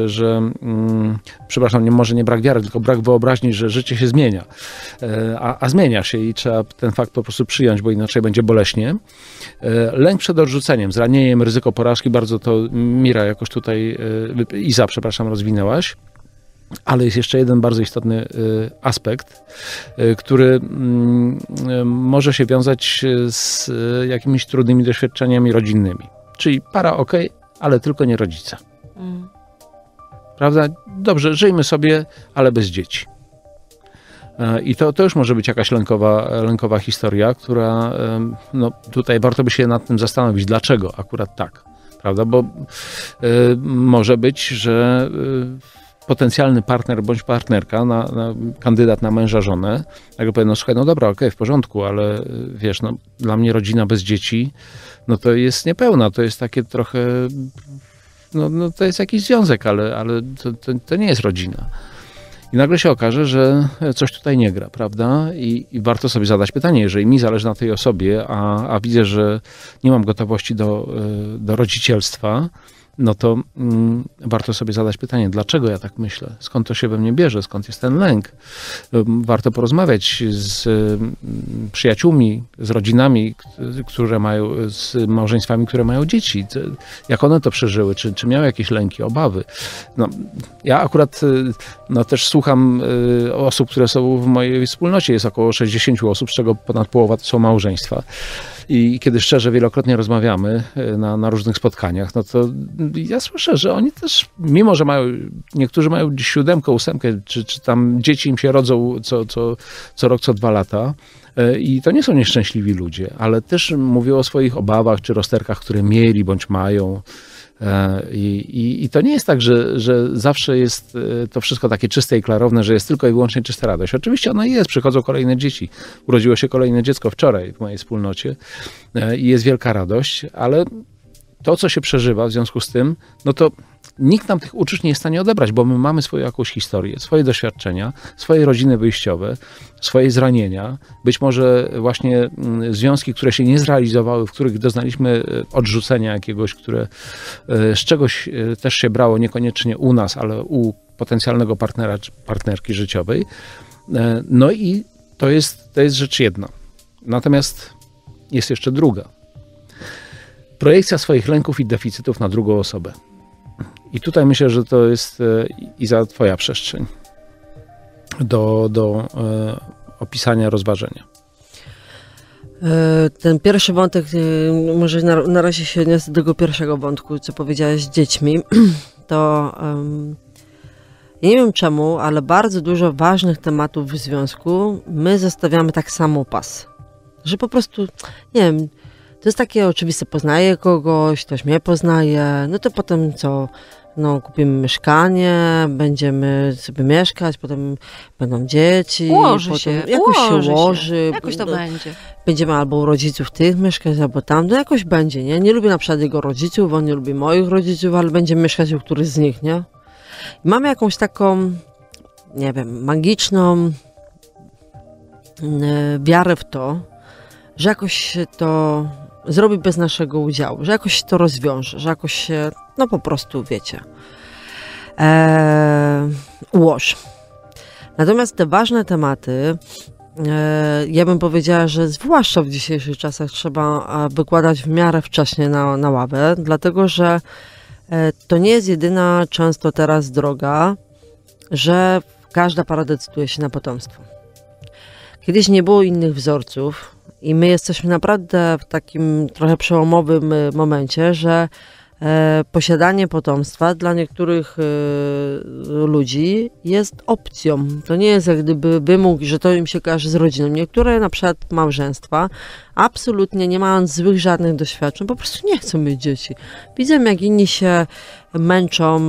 że mm, przepraszam, nie, może nie brak wiary, tylko brak wyobraźni, że życie się zmienia. A, a, zmienia się i trzeba ten fakt po prostu przyjąć, bo inaczej będzie boleśnie. Lęk przed odrzuceniem, zranieniem, ryzyko porażki, bardzo to Mira jakoś tutaj, Iza, przepraszam, rozwinęłaś. Ale jest jeszcze jeden bardzo istotny y, aspekt, y, który mm, y, może się wiązać z jakimiś trudnymi doświadczeniami rodzinnymi. Czyli para ok, ale tylko nie rodzice. Mm. Prawda? Dobrze, żyjmy sobie, ale bez dzieci. E, I to, to już może być jakaś lękowa, lękowa historia, która no, tutaj warto by się nad tym zastanowić, dlaczego akurat tak. Prawda? Bo y, może być, że y, potencjalny partner bądź partnerka, na, na kandydat na męża, żonę, jak powie, no słuchaj, no dobra, okej, okay, w porządku, ale wiesz, no, dla mnie rodzina bez dzieci, no to jest niepełna, to jest takie trochę, no, no to jest jakiś związek, ale, ale to, to, to nie jest rodzina. I nagle się okaże, że coś tutaj nie gra, prawda? I, I, warto sobie zadać pytanie, jeżeli mi zależy na tej osobie, a, a widzę, że nie mam gotowości do, do rodzicielstwa, no to mm, warto sobie zadać pytanie, dlaczego ja tak myślę? Skąd to się we mnie bierze? Skąd jest ten lęk? Warto porozmawiać z przyjaciółmi, z rodzinami, które mają, z małżeństwami, które mają dzieci. Jak one to przeżyły? Czy, czy miały jakieś lęki, obawy? No, ja akurat y, no, też słucham y, osób, które są w mojej wspólnocie. Jest około 60 osób, z czego ponad połowa to są małżeństwa. I kiedy szczerze wielokrotnie rozmawiamy e, na, na różnych spotkaniach, no to ja słyszę, że oni też, mimo że mają, niektórzy mają siódemkę, ósemkę, czy, czy tam dzieci im się rodzą co, co, co rok, co dwa lata, e, i to nie są nieszczęśliwi ludzie, ale też mówią o swoich obawach czy rozterkach, które mieli bądź mają. E, I, i, to nie jest tak, że, że zawsze jest e, to wszystko takie czyste i klarowne, że jest tylko i wyłącznie czysta radość. Oczywiście ona jest, przychodzą kolejne dzieci. Urodziło się kolejne dziecko wczoraj w mojej wspólnocie e, i jest wielka radość, ale to, co się przeżywa w związku z tym, no to nikt nam tych uczuć nie jest w stanie odebrać, bo my mamy swoją jakąś historię, swoje doświadczenia, swoje rodziny wyjściowe, swoje zranienia, być może właśnie mm, związki, które się nie zrealizowały, w których doznaliśmy e, odrzucenia jakiegoś, które e, z czegoś e, też się brało, niekoniecznie u nas, ale u potencjalnego partnera czy partnerki życiowej. No i to jest, to jest rzecz jedna. Natomiast jest jeszcze druga. Projekcja swoich lęków i deficytów na drugą osobę. I tutaj myślę, że to jest e, i za Twoja przestrzeń do, do e, opisania, rozważenia. E, ten pierwszy wątek, może na, na razie się odniosę do tego pierwszego wątku, co powiedziałeś z dziećmi, to um, nie wiem czemu, ale bardzo dużo ważnych tematów w związku my zostawiamy tak samo pas. Że po prostu, nie wiem, to jest takie oczywiste, poznaję kogoś, ktoś mnie poznaje, no to potem co, no, kupimy mieszkanie, będziemy sobie mieszkać, potem będą dzieci. Ułoży potem się, jakoś ułoży się ułoży. Jakoś to no, będzie. Będziemy albo u rodziców tych mieszkać, albo tam, no jakoś będzie, nie? Nie lubię na przykład jego rodziców, on nie lubi moich rodziców, ale będziemy mieszkać u któryś z nich, nie? I mamy jakąś taką, nie wiem, magiczną yy, wiarę w to, że jakoś to zrobi bez naszego udziału, że jakoś to rozwiąże, że jakoś się, no po prostu wiecie, e, ułoży. Natomiast te ważne tematy, e, ja bym powiedziała, że zwłaszcza w dzisiejszych czasach trzeba wykładać w miarę wcześnie na, na ławę, dlatego że e, to nie jest jedyna często teraz droga, że każda para decyduje się na potomstwo. Kiedyś nie było innych wzorców, i my jesteśmy naprawdę w takim trochę przełomowym e, momencie, że posiadanie potomstwa dla niektórych e, ludzi jest opcją. To nie jest jak gdyby wymóg, że to im się kojarzy z rodziną. Niektóre na przykład małżeństwa absolutnie nie mając złych żadnych doświadczeń, po prostu nie chcą mieć dzieci. Widzę jak inni się męczą e,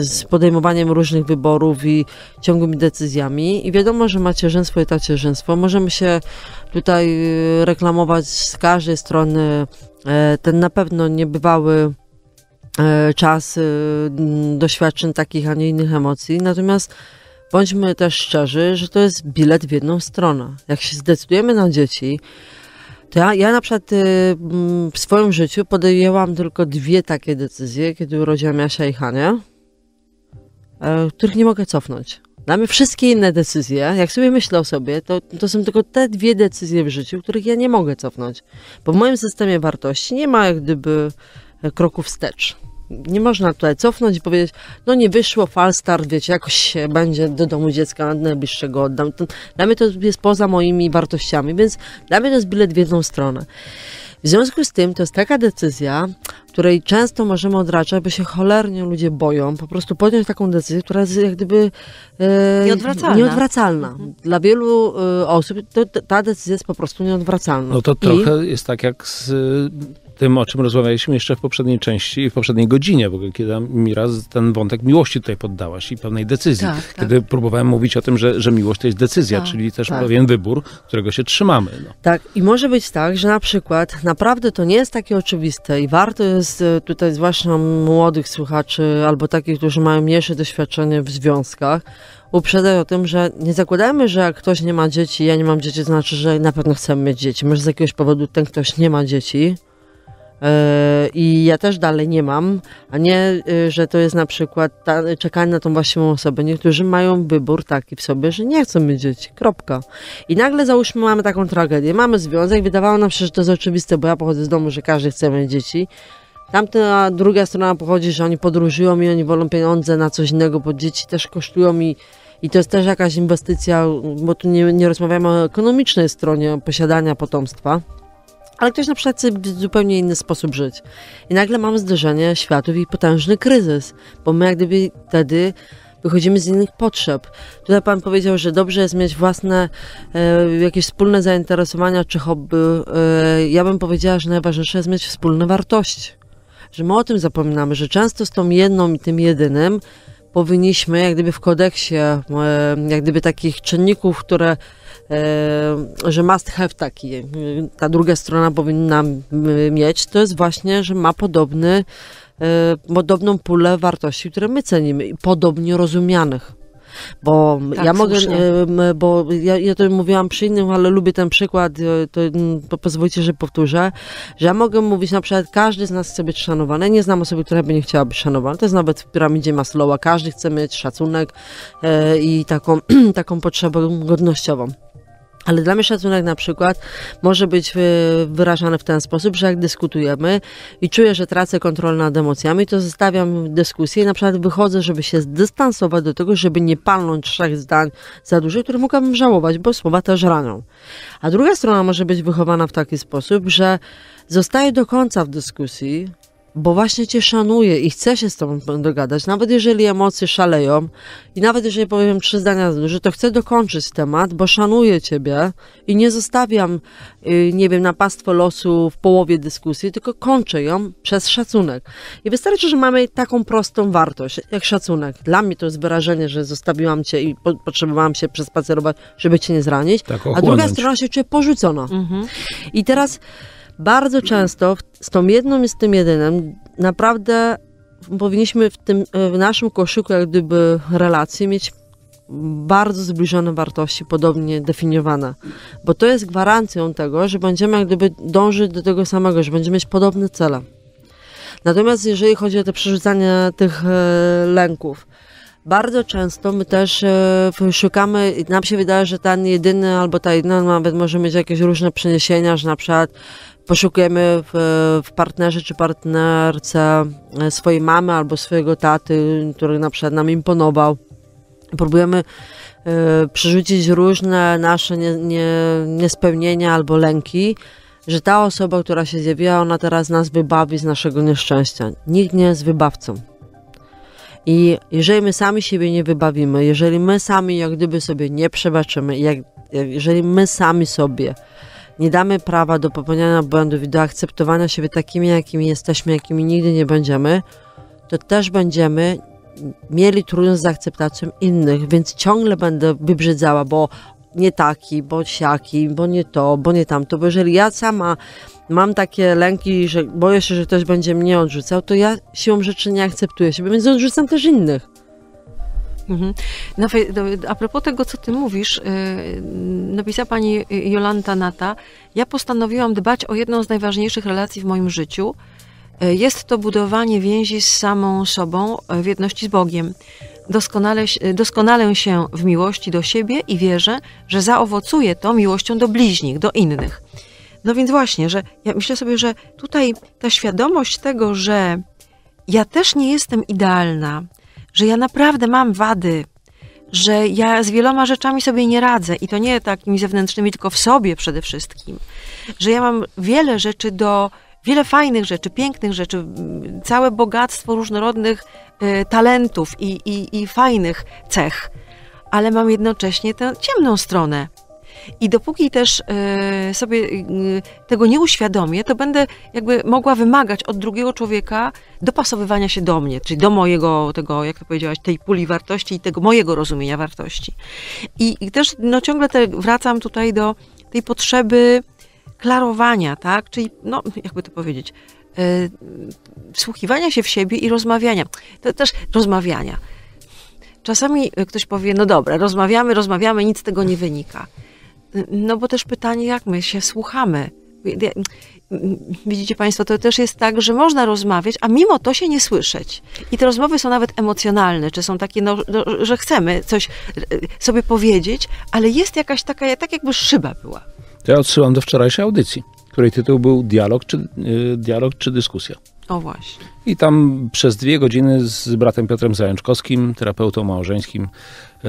z podejmowaniem różnych wyborów i ciągłymi decyzjami i wiadomo, że macierzyństwo i tacierzyństwo. Możemy się tutaj reklamować z każdej strony e, ten na pewno niebywały e, czas doświadczeń takich, a nie innych emocji. Natomiast bądźmy też szczerzy, że to jest bilet w jedną stronę. Jak się zdecydujemy na dzieci, to ja, ja na przykład y, w swoim życiu podjęłam tylko dwie takie decyzje, kiedy urodziłam Jasia i Hanie, których nie mogę cofnąć. Mnie wszystkie inne decyzje, jak sobie myślę o sobie, to, to są tylko te dwie decyzje w życiu, których ja nie mogę cofnąć. Bo w moim systemie wartości nie ma jak gdyby e, kroków wstecz nie można tutaj cofnąć i powiedzieć, no nie wyszło, fal start, wiecie, jakoś się będzie do domu dziecka najbliższego oddam. Dla mnie to jest poza moimi wartościami, więc dla mnie to jest bilet w jedną stronę. W związku z tym to jest taka decyzja, której często możemy odraczać, bo się cholernie ludzie boją po prostu podjąć taką decyzję, która jest jak gdyby e, nieodwracalna. nieodwracalna. Mhm. Dla wielu e, osób to, ta decyzja jest po prostu nieodwracalna. No to trochę I... jest tak jak z tym, o czym rozmawialiśmy jeszcze w poprzedniej części, w poprzedniej godzinie, bo kiedy mi raz ten wątek miłości tutaj poddałaś i pewnej decyzji. Tak, tak. kiedy tak. próbowałem mówić o tym, że, że miłość to jest decyzja, tak, czyli też tak. pewien wybór, którego się trzymamy. No. Tak, i może być tak, że na przykład naprawdę to nie jest takie oczywiste i warto jest e, tutaj, zwłaszcza młodych słuchaczy albo takich, którzy mają mniejsze doświadczenie w związkach, uprzedzać o tym, że nie zakładajmy, że jak ktoś nie ma dzieci, ja nie mam dzieci, to znaczy, że na pewno chcemy mieć dzieci. Może z jakiegoś powodu ten ktoś nie ma dzieci, I ja też dalej nie mam, a nie, e, że to jest na przykład ta, czekanie na tą właściwą osobę. Niektórzy mają wybór taki w sobie, że nie chcą mieć dzieci. Kropka. I nagle załóżmy, mamy taką tragedię. Mamy związek, wydawało nam się, że to jest oczywiste, bo ja pochodzę z domu, że każdy chce mieć dzieci. Tamta druga strona pochodzi, że oni podróżują i oni wolą pieniądze na coś innego, bo dzieci też kosztują i I to jest też jakaś inwestycja, bo tu nie, nie rozmawiamy o ekonomicznej stronie posiadania potomstwa, ale ktoś na przykład chce w zupełnie inny sposób żyć. I nagle mamy zderzenie światów i potężny kryzys, bo my jak gdyby wtedy wychodzimy z innych potrzeb. Tutaj pan powiedział, że dobrze jest mieć własne e, jakieś wspólne zainteresowania czy hobby. E, ja bym powiedziała, że najważniejsze jest mieć wspólne wartości. Że my o tym zapominamy, że często z tą jedną i tym jedynym powinniśmy, jak gdyby w kodeksie, e, jak gdyby takich czynników, które, że must have taki, e, ta druga strona powinna mieć, to jest właśnie, że ma podobny, podobną pulę wartości, które my cenimy i podobnie rozumianych. Bo Tak, ja mogę, słusznie. e, bo ja, ja to mówiłam przy innym, ale lubię ten przykład, e, to, to pozwólcie, że powtórzę, że ja mogę mówić na przykład, każdy z nas chce być szanowany. Nie znam osoby, która by nie chciała być szanowana. To jest nawet w piramidzie Maslowa. Każdy chce mieć szacunek e, i taką, taką potrzebę godnościową. Ale dla mnie szacunek na przykład może być e, wyrażany w ten sposób, że jak dyskutujemy i czuję, że tracę kontrolę nad emocjami, to zostawiam dyskusję i na przykład wychodzę, żeby się zdystansować do tego, żeby nie palnąć trzech zdań za dużo, które mogłabym żałować, bo słowa też ranią. A druga strona może być wychowana w taki sposób, że zostaje do końca w dyskusji, bo właśnie cię szanuję i chcę się z tobą dogadać, nawet jeżeli emocje szaleją i nawet jeżeli powiem trzy zdania dużo, to chcę dokończyć temat, bo szanuję ciebie i nie zostawiam, y, nie wiem, na pastwę losu w połowie dyskusji, tylko kończę ją przez szacunek. I wystarczy, że mamy taką prostą wartość, jak szacunek. Dla mnie to jest wyrażenie, że zostawiłam cię i po, potrzebowałam się przespacerować, żeby cię nie zranić, Tak, a druga strona się czuje porzucona. Mhm. I teraz bardzo często z tą jedną i z tym jedynym naprawdę powinniśmy w tym w naszym koszyku jak gdyby relacji mieć bardzo zbliżone wartości, podobnie definiowane. Bo to jest gwarancją tego, że będziemy jak gdyby dążyć do tego samego, że będziemy mieć podobne cele. Natomiast jeżeli chodzi o to przerzucanie tych e, lęków, bardzo często my też e, szukamy, nam się wydaje, że ten jedyny albo ta jedyna nawet może mieć jakieś różne przeniesienia, że na przykład poszukujemy w, w partnerze czy partnerce e, swojej mamy albo swojego taty, który na przykład nam imponował. Próbujemy e, przerzucić różne nasze nie, nie, niespełnienia albo lęki, że ta osoba, która się zjawiła, ona teraz nas wybawi z naszego nieszczęścia. Nikt nie jest wybawcą. I jeżeli my sami siebie nie wybawimy, jeżeli my sami jak gdyby sobie nie przebaczymy, jak, jeżeli my sami sobie nie damy prawa do popełniania błędów i do akceptowania siebie takimi, jakimi jesteśmy, jakimi nigdy nie będziemy, to też będziemy mieli trudność z akceptacją innych, więc ciągle będę wybrzydzała, bo nie taki, bo siaki, bo nie to, bo nie tamto, bo jeżeli ja sama mam takie lęki, że boję się, że ktoś będzie mnie odrzucał, to ja siłą rzeczy nie akceptuję siebie, więc odrzucam też innych. Mhm. A propos tego, co ty mówisz, yy, napisała pani Jolanta Nata, ja postanowiłam dbać o jedną z najważniejszych relacji w moim życiu. Yy, Jest to budowanie więzi z samą sobą yy, w jedności z Bogiem. Doskonale, doskonalę się w miłości do siebie i wierzę, że zaowocuje to miłością do bliźnich, do innych. No więc właśnie, że ja myślę sobie, że tutaj ta świadomość tego, że ja też nie jestem idealna, że ja naprawdę mam wady, że ja z wieloma rzeczami sobie nie radzę i to nie takimi zewnętrznymi, tylko w sobie przede wszystkim, że ja mam wiele rzeczy do, wiele fajnych rzeczy, pięknych rzeczy, m, całe bogactwo różnorodnych e, talentów i, i, i fajnych cech, ale mam jednocześnie tę ciemną stronę. I dopóki też e, sobie e, tego nie uświadomię, to będę jakby mogła wymagać od drugiego człowieka dopasowywania się do mnie, czyli do mojego, tego, jak to powiedziałaś, tej puli wartości i tego mojego rozumienia wartości. I, i też no, ciągle te, wracam tutaj do tej potrzeby klarowania, tak? Czyli, no, jakby to powiedzieć, e, wsłuchiwania się w siebie i rozmawiania. To też rozmawiania. Czasami ktoś powie, no dobra, rozmawiamy, rozmawiamy, nic z tego nie wynika. No bo też pytanie, jak my się słuchamy. Widzicie Państwo, to też jest tak, że można rozmawiać, a mimo to się nie słyszeć. I te rozmowy są nawet emocjonalne, czy są takie, no, no, że chcemy coś e, sobie powiedzieć, ale jest jakaś taka, tak jakby szyba była. To ja odsyłam do wczorajszej audycji, której tytuł był Dialog czy, y, dialog czy dyskusja. O właśnie. I tam przez dwie godziny z bratem Piotrem Zajączkowskim, terapeutą małżeńskim, e,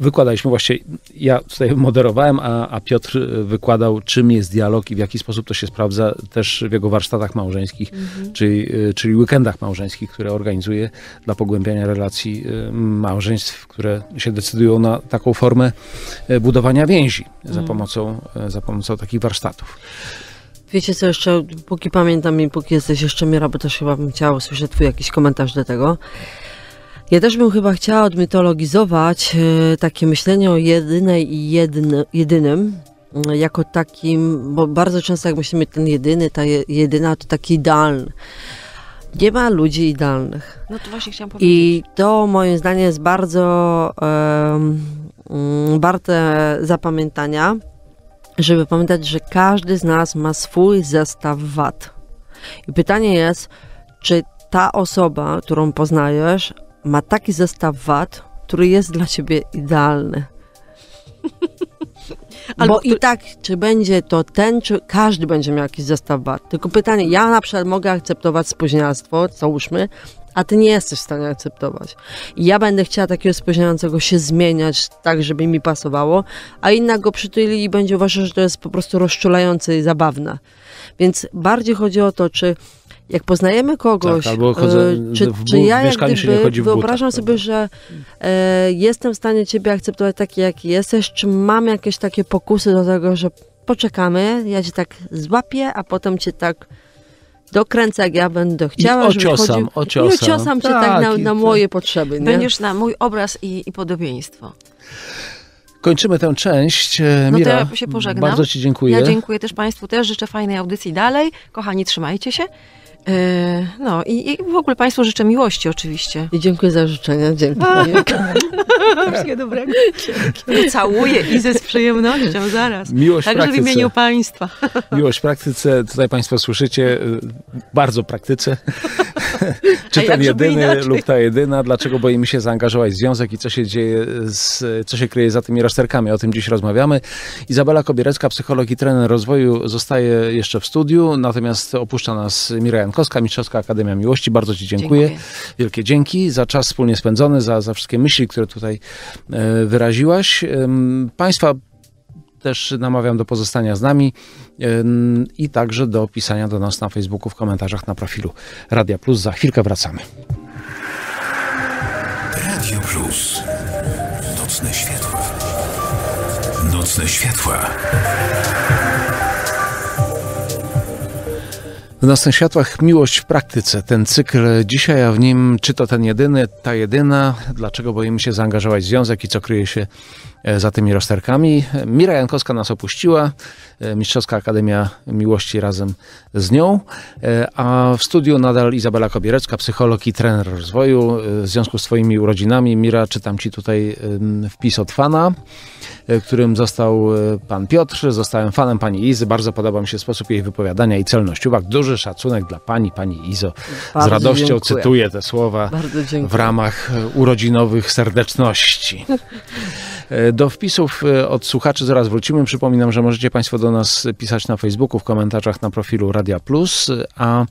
wykładaliśmy właśnie, ja tutaj moderowałem, a, a Piotr wykładał, czym jest dialog i w jaki sposób to się sprawdza też w jego warsztatach małżeńskich, czyli, czyli weekendach małżeńskich, które organizuje dla pogłębiania relacji y, małżeństw, które się decydują na taką formę budowania więzi za, pomocą, y, za pomocą takich warsztatów. Wiecie co jeszcze, póki pamiętam i póki jesteś jeszcze Mira, bo też chyba bym chciała usłyszeć twój jakiś komentarz do tego. Ja też bym chyba chciała odmitologizować e, takie myślenie o jedynej i jedny, jedynym, e, jako takim, bo bardzo często jak myślimy ten jedyny, ta je, jedyna, to taki idealny. Nie ma ludzi idealnych. No to właśnie chciałam powiedzieć. I to moim zdaniem jest bardzo mm, warte zapamiętania, żeby pamiętać, że każdy z nas ma swój zestaw wad. I pytanie jest, czy ta osoba, którą poznajesz, ma taki zestaw wad, który jest dla ciebie idealny. Albo Bo i tak, czy będzie to ten, czy każdy będzie miał jakiś zestaw wad. Tylko pytanie, ja na przykład mogę akceptować spóźnialstwo, załóżmy, a ty nie jesteś w stanie akceptować. I ja będę chciała takiego spóźniającego się zmieniać tak, żeby mi pasowało, a inna go przytyli i będzie uważać, że to jest po prostu rozczulające i zabawne. Więc bardziej chodzi o to, czy jak poznajemy kogoś, Tak, albo chodzę e, czy, w czy ja jak mieszkaniu się nie gdyby wyobrażam butach, sobie, że e, jestem w stanie ciebie akceptować taki, jaki jesteś, czy mam jakieś takie pokusy do tego, że poczekamy, ja cię tak złapię, a potem cię tak dokręcę, jak ja będę chciała, żebyś ociosam, chodził- ociosam. I ociosam cię tak, Tak, na, i na to- moje potrzeby, nie? Będziesz na mój obraz i, i podobieństwo. Kończymy tę część. E, No to Mira, ja się pożegnam. bardzo Ci dziękuję. Ja dziękuję też Państwu też, życzę fajnej audycji dalej. Kochani, trzymajcie się. Yy, no i, i w ogóle Państwu życzę miłości oczywiście. I dziękuję za życzenia, dziękuję. Wszystkiego dobrego. Całuję Izę z przyjemnością, zaraz. Miłość w Także w praktyce. imieniu Państwa. Miłość w praktyce, tutaj Państwo słyszycie, y, bardzo praktyce. Czy ten jedyny inaczej? lub ta jedyna, dlaczego boimy się zaangażować w związek i co się dzieje, z, co się kryje za tymi rozterkami, o tym dziś rozmawiamy. Izabela Kobierecka, psycholog i trener rozwoju zostaje jeszcze w studiu, natomiast opuszcza nas Mira Jankowska, Mistrzowska Akademia Miłości. Bardzo Ci dziękuję. Dziękuję. Wielkie dzięki za czas wspólnie spędzony, za, za wszystkie myśli, które tutaj e, wyraziłaś. Państwa też namawiam do pozostania z nami i także do pisania do nas na Facebooku w komentarzach na profilu Radia Plus. Za chwilkę wracamy. Radio Plus. Nocne światła. Nocne światła. W Nocnych Światłach Miłość w praktyce. Ten cykl dzisiaj, a w nim czy to ten jedyny, ta jedyna, dlaczego boimy się zaangażować w związek i co kryje się za tymi rozterkami. Mira Jankowska nas opuściła, e, Mistrzowska Akademia Miłości razem z nią, e, a w studiu nadal Izabela Kobierecka, psycholog i trener rozwoju. E, W związku z twoimi urodzinami, Mira, czytam ci tutaj wpis od fana, e, którym został e, pan Piotr. Zostałem fanem pani Izy. Bardzo podoba mi się sposób jej wypowiadania i celność uwag. Duży szacunek dla pani, pani Izo. Z Bardzo radością dziękuję. cytuję te słowa w ramach e, urodzinowych serdeczności. Do wpisów e, od słuchaczy zaraz wrócimy. Przypominam, że możecie Państwo do nas pisać na Facebooku, w komentarzach na profilu Radia Plus, a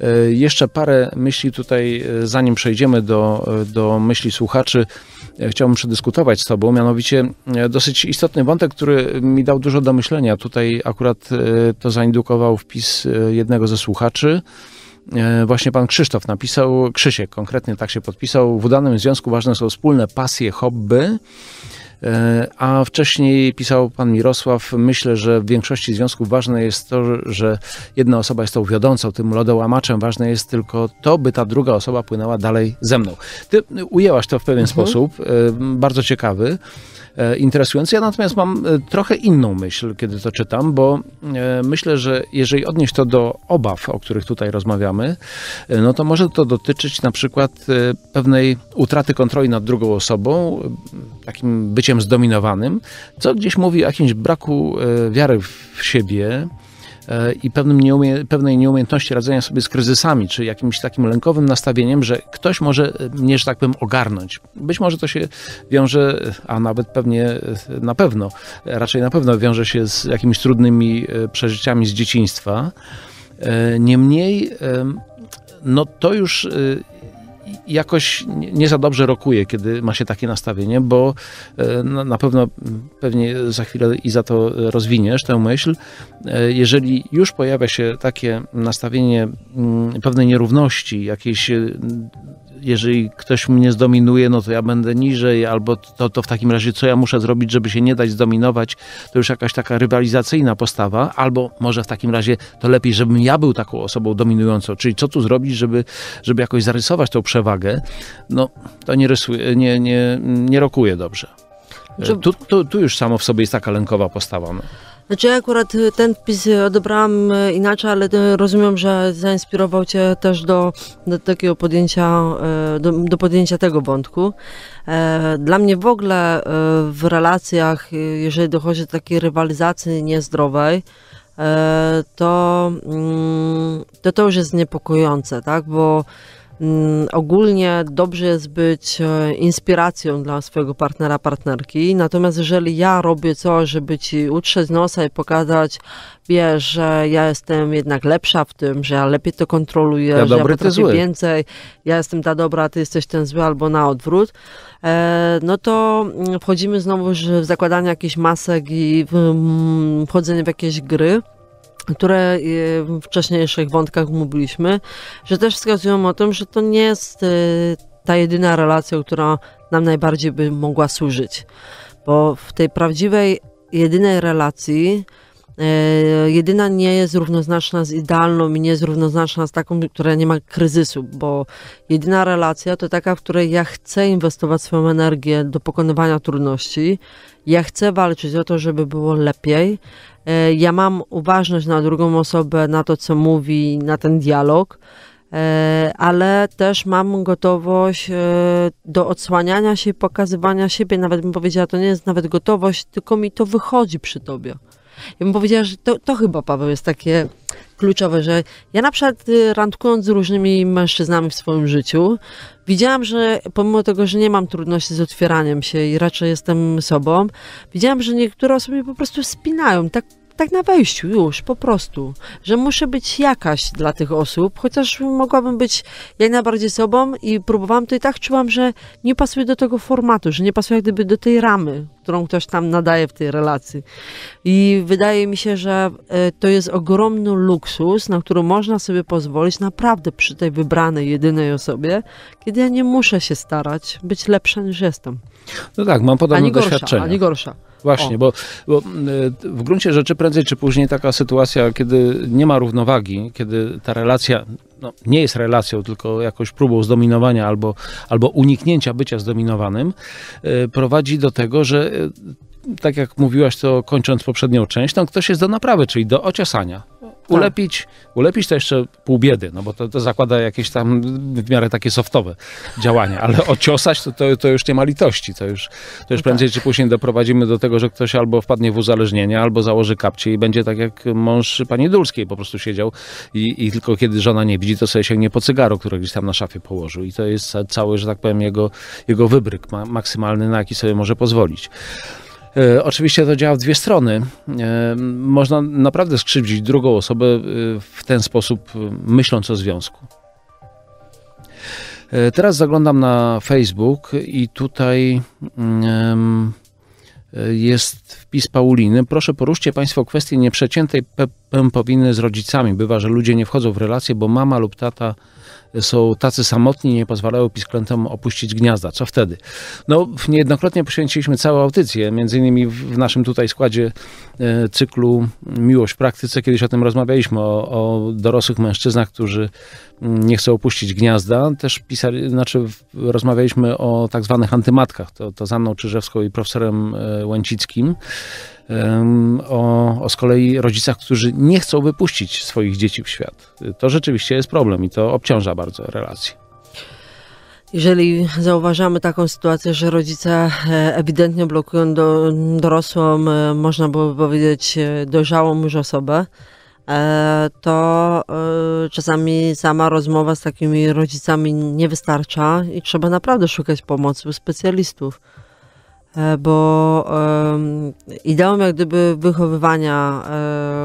e, jeszcze parę myśli tutaj, e, zanim przejdziemy do, do myśli słuchaczy, chciałbym przedyskutować z Tobą, mianowicie dosyć istotny wątek, który mi dał dużo do myślenia. Tutaj akurat to zaindukował wpis jednego ze słuchaczy. Właśnie pan Krzysztof napisał, Krzysiek konkretnie tak się podpisał, w udanym związku ważne są wspólne pasje, hobby, a wcześniej pisał pan Mirosław, myślę, że w większości związków ważne jest to, że jedna osoba jest tą wiodącą, tym lodołamaczem, ważne jest tylko to, by ta druga osoba płynęła dalej ze mną. Ty ujęłaś to w pewien sposób, e, bardzo ciekawy, e, interesujący. Ja natomiast mam e, trochę inną myśl, kiedy to czytam, bo e, myślę, że jeżeli odnieść to do obaw, o których tutaj rozmawiamy, no to może to dotyczyć na przykład pewnej utraty kontroli nad drugą osobą, takim byciem zdominowanym, co gdzieś mówi o jakimś braku wiary w siebie i pewnym nieumie, pewnej nieumiejętności radzenia sobie z kryzysami, czy jakimś takim lękowym nastawieniem, że ktoś może e, mnie, że tak powiem, ogarnąć. Być może to się wiąże, a nawet pewnie e, na pewno, e, raczej na pewno wiąże się z jakimiś trudnymi e, przeżyciami z dzieciństwa. E, Niemniej, em, no to już e, jakoś nie, za dobrze rokuje, kiedy ma się takie nastawienie, bo e, na, na pewno pewnie za chwilę i za to rozwiniesz tę myśl. E, jeżeli już pojawia się takie nastawienie mm, pewnej nierówności, jakiejś e, jeżeli ktoś mnie zdominuje, no to ja będę niżej, albo to, to w takim razie co ja muszę zrobić, żeby się nie dać zdominować, to już jakaś taka rywalizacyjna postawa, albo może w takim razie to lepiej, żebym ja był taką osobą dominującą, czyli co tu zrobić, żeby, żeby jakoś zarysować tą przewagę, no to nie, rysuje, nie, nie, nie rokuje dobrze. Tu, tu, tu już samo w sobie jest taka lękowa postawa. No. Znaczy ja akurat y, ten wpis y, odebrałam y, inaczej, ale rozumiem, że zainspirował cię też do, do takiego podjęcia, do, do podjęcia tego wątku. E, Dla mnie w ogóle w relacjach, jeżeli dochodzi do takiej rywalizacji niezdrowej, to, mm, to to już jest niepokojące, tak? Bo ogólnie dobrze jest być e, inspiracją dla swojego partnera, partnerki. Natomiast jeżeli ja robię coś, żeby ci utrzeć nosa i pokazać, wiesz, że ja jestem jednak lepsza w tym, że ja lepiej to kontroluję, Ja że dobry, ja potrafię więcej, ja jestem ta dobra, ty jesteś ten zły albo na odwrót, e, no to mm, wchodzimy znowu w zakładanie jakichś masek i mm, wchodzenie w jakieś gry które e, w wcześniejszych wątkach mówiliśmy, że też wskazują o tym, że to nie jest e, ta jedyna relacja, która nam najbardziej by mogła służyć. Bo w tej prawdziwej, jedynej relacji jedyna nie jest równoznaczna z idealną i nie jest równoznaczna z taką, która nie ma kryzysu, bo jedyna relacja to taka, w której ja chcę inwestować swoją energię do pokonywania trudności, ja chcę walczyć o to, żeby było lepiej, E, ja mam uważność na drugą osobę, na to, co mówi, na ten dialog, e, ale też mam gotowość e, do odsłaniania się pokazywania siebie. Nawet bym powiedziała, to nie jest nawet gotowość, tylko mi to wychodzi przy tobie. Ja bym powiedziała, że to, to chyba, Paweł, jest takie kluczowe, że ja na przykład y, randkując z różnymi mężczyznami w swoim życiu, widziałam, że pomimo tego, że nie mam trudności z otwieraniem się i raczej jestem sobą, widziałam, że niektóre osoby mnie po prostu spinają, tak, tak na wejściu już, po prostu, że muszę być jakaś dla tych osób, chociaż mogłabym być jak najbardziej sobą i próbowałam, to i tak czułam, że nie pasuje do tego formatu, że nie pasuje jak gdyby do tej ramy, którą ktoś tam nadaje w tej relacji. I wydaje mi się, że e, to jest ogromny luksus, na który można sobie pozwolić naprawdę przy tej wybranej, jedynej osobie, kiedy ja nie muszę się starać być lepsza niż jestem. no tak, mam podobne Ani gorsza, doświadczenia. ani gorsza. Właśnie, bo, bo y, w gruncie rzeczy prędzej czy później taka sytuacja, kiedy nie ma równowagi, kiedy ta relacja no, nie jest relacją, tylko jakąś próbą zdominowania albo, albo uniknięcia bycia zdominowanym, y, prowadzi do tego, że y, tak jak mówiłaś to kończąc poprzednią część, tam ktoś jest do naprawy, czyli do ociosania. Ulepić, ulepić to jeszcze pół biedy, no bo to, to zakłada jakieś tam w miarę takie softowe działania, ale ociosać to, to, to już nie ma litości, to już, to już prędzej czy później doprowadzimy do tego, że ktoś albo wpadnie w uzależnienie, albo założy kapcie i będzie tak jak mąż pani Dulskiej po prostu siedział i, i tylko kiedy żona nie widzi, to sobie sięgnie po cygaro, które gdzieś tam na szafie położył i to jest ca- cały, że tak powiem, jego, jego wybryk ma, maksymalny, na jaki sobie może pozwolić. E, Oczywiście to działa w dwie strony. E, Można naprawdę skrzywdzić drugą osobę e, w ten sposób, myśląc o związku. Teraz zaglądam na Facebook i tutaj mm, jest wpis Pauliny. Proszę poruszcie Państwo kwestię nieprzeciętej pępowiny z rodzicami. Bywa, że ludzie nie wchodzą w relacje, bo mama lub tata są tacy samotni nie pozwalają pisklentom opuścić gniazda. Co wtedy? No, niejednokrotnie poświęciliśmy całą audycję, między innymi w naszym tutaj składzie e, cyklu Miłość w praktyce. Kiedyś o tym rozmawialiśmy, o, o dorosłych mężczyznach, którzy mm, nie chcą opuścić gniazda. Też pisali, znaczy rozmawialiśmy o tak zwanych antymatkach. To, to z Anną Czyżewską i profesorem e, Łęcickim. O, o z kolei rodzicach, którzy nie chcą wypuścić swoich dzieci w świat. To rzeczywiście jest problem i to obciąża bardzo relacje. Jeżeli zauważamy taką sytuację, że rodzice e, ewidentnie blokują do, dorosłą, e, można by powiedzieć, e, dojrzałą już osobę, to czasami sama rozmowa z takimi rodzicami nie wystarcza i trzeba naprawdę szukać pomocy u specjalistów. E, Bo ideą jak gdyby wychowywania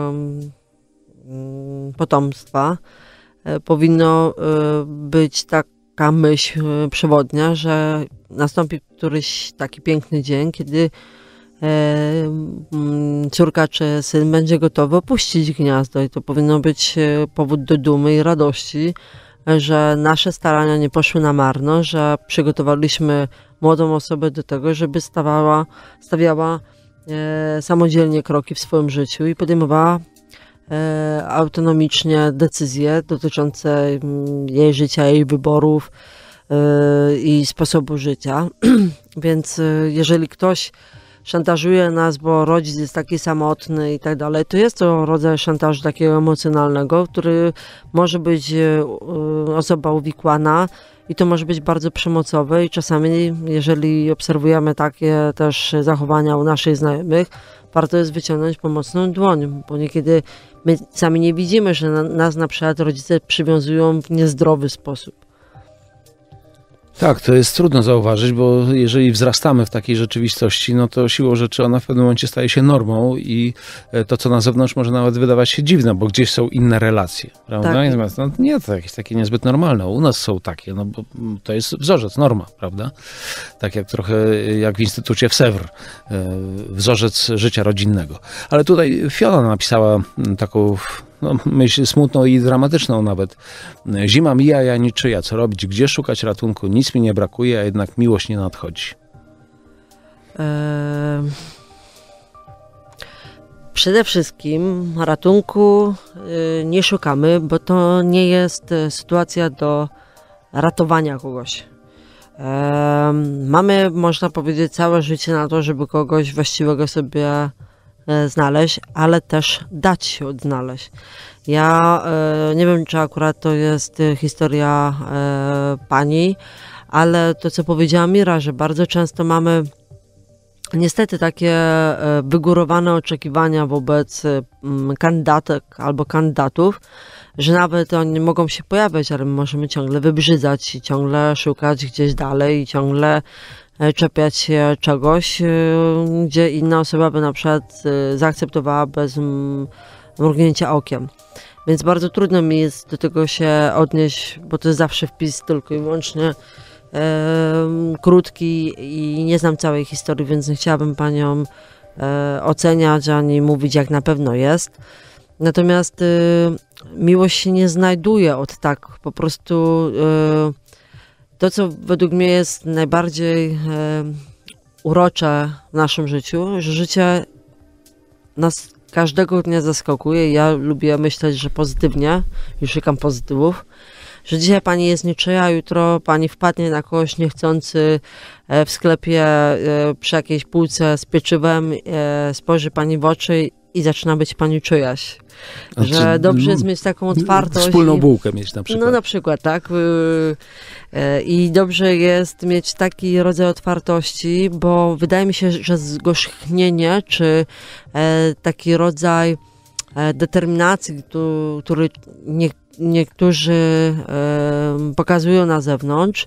mm, potomstwa e, powinno e, być tak taka myśl przewodnia, że nastąpi któryś taki piękny dzień, kiedy mm, córka czy syn będzie gotowy opuścić gniazdo i to powinno być powód do dumy i radości, że nasze starania nie poszły na marno, że przygotowaliśmy młodą osobę do tego, żeby stawała, stawiała e, samodzielnie kroki w swoim życiu i podejmowała e, autonomicznie decyzje dotyczące mm, jej życia, jej wyborów e, i sposobu życia. Więc e, jeżeli ktoś szantażuje nas, bo rodzic jest taki samotny i tak dalej, to jest to rodzaj szantażu takiego emocjonalnego, który może być e, osoba uwikłana i to może być bardzo przemocowe i czasami, jeżeli obserwujemy takie też zachowania u naszych znajomych, warto jest wyciągnąć pomocną dłoń, bo niekiedy my sami nie widzimy, że na, nas na przykład rodzice przywiązują w niezdrowy sposób. Tak, to jest trudno zauważyć, bo jeżeli wzrastamy w takiej rzeczywistości, no to siłą rzeczy ona w pewnym momencie staje się normą i e, to, co na zewnątrz może nawet wydawać się dziwne, bo gdzieś są inne relacje, prawda? Tak. Natomiast no, nie, to jakieś takie niezbyt normalne. U nas są takie, no bo mm, to jest wzorzec, norma, prawda? Tak jak trochę e, jak w Instytucie w Sewr, e, wzorzec życia rodzinnego. Ale tutaj Fiona napisała mm, taką no, myśl smutną i dramatyczną nawet. Zima mija, ja niczyja. Co robić? Gdzie szukać ratunku? Nic mi nie brakuje, a jednak miłość nie nadchodzi. Eee, Przede wszystkim ratunku y, nie szukamy, bo to nie jest y, sytuacja do ratowania kogoś. Em, Mamy, można powiedzieć, całe życie na to, żeby kogoś właściwego sobie znaleźć, ale też dać się odnaleźć. Ja e, nie wiem, czy akurat to jest e, historia e, pani, ale to, co powiedziała Mira, że bardzo często mamy niestety takie e, wygórowane oczekiwania wobec e, kandydatek albo kandydatów, że nawet oni mogą się pojawiać, ale my możemy ciągle wybrzydzać i ciągle szukać gdzieś dalej i ciągle e, czepiać się czegoś, e, gdzie inna osoba by na przykład e, zaakceptowała bez mrugnięcia okiem. Więc bardzo trudno mi jest do tego się odnieść, bo to jest zawsze wpis tylko i wyłącznie krótki i nie znam całej historii, więc nie chciałabym panią e, oceniać ani mówić, jak na pewno jest. Natomiast miłość się nie znajduje od tak. Po prostu to, co według mnie jest najbardziej e, urocze w naszym życiu, że życie nas każdego dnia zaskakuje. Ja lubię myśleć, że pozytywnie i szukam pozytywów. Że dzisiaj pani jest niczyja, jutro pani wpadnie na kogoś niechcący e, w sklepie e, przy jakiejś półce z pieczywem, e, spojrzy pani w oczy i zaczyna być pani czyjaś. Znaczy, Że dobrze no, jest mieć taką otwartość. Wspólną bułkę mieć na przykład. no na przykład, tak. y, e, I dobrze jest mieć taki rodzaj otwartości, bo wydaje mi się, że zgorzchnienie, czy e, taki rodzaj e, determinacji, który nie, niektórzy pokazują na zewnątrz,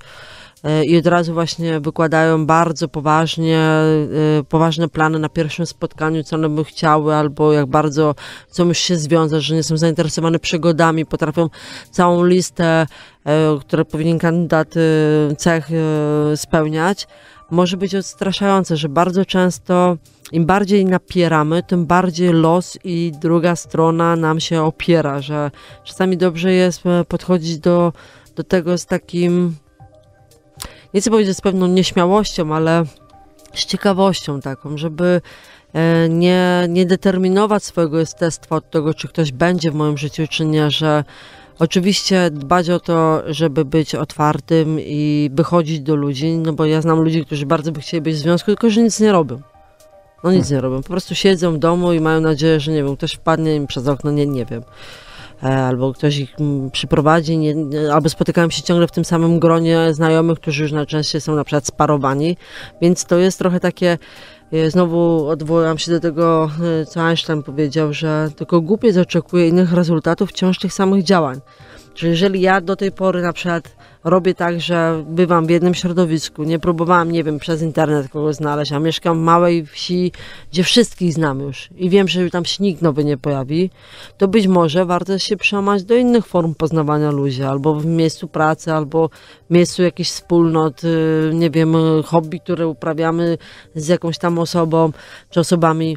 i od razu właśnie wykładają bardzo poważnie, e, poważne plany na pierwszym spotkaniu, co one by chciały, albo jak bardzo chcą już się związać, że nie są zainteresowane przygodami, potrafią całą listę, e, które powinien kandydat e, cech e, spełniać, może być odstraszające, że bardzo często im bardziej napieramy, tym bardziej los i druga strona nam się opiera, że czasami dobrze jest e, podchodzić do, do tego z takim, nie chcę powiedzieć z pewną nieśmiałością, ale z ciekawością taką, żeby e, nie, nie determinować swojego jestestwa od tego, czy ktoś będzie w moim życiu, czy nie, że oczywiście dbać o to, żeby być otwartym i wychodzić do ludzi, no bo ja znam ludzi, którzy bardzo by chcieli być w związku, tylko że nic nie robią. No nic nie robią, po prostu siedzą w domu i mają nadzieję, że nie wiem, ktoś wpadnie im przez okno, nie, nie wiem. E, Albo ktoś ich mm, przyprowadzi, nie, albo spotykają się ciągle w tym samym gronie znajomych, którzy już najczęściej są na przykład sparowani, więc to jest trochę takie, e, znowu odwołam się do tego, e, co Einstein powiedział, że tylko głupiec oczekuje innych rezultatów wciąż tych samych działań. Czyli jeżeli ja do tej pory na przykład robię tak, że bywam w jednym środowisku. Nie próbowałam, nie wiem, przez internet kogoś znaleźć, a mieszkam w małej wsi, gdzie wszystkich znam już i wiem, że tam się nikt nowy nie pojawi, to być może warto się przełamać do innych form poznawania ludzi, albo w miejscu pracy, albo w miejscu jakichś wspólnot, y, nie wiem, hobby, które uprawiamy z jakąś tam osobą, czy osobami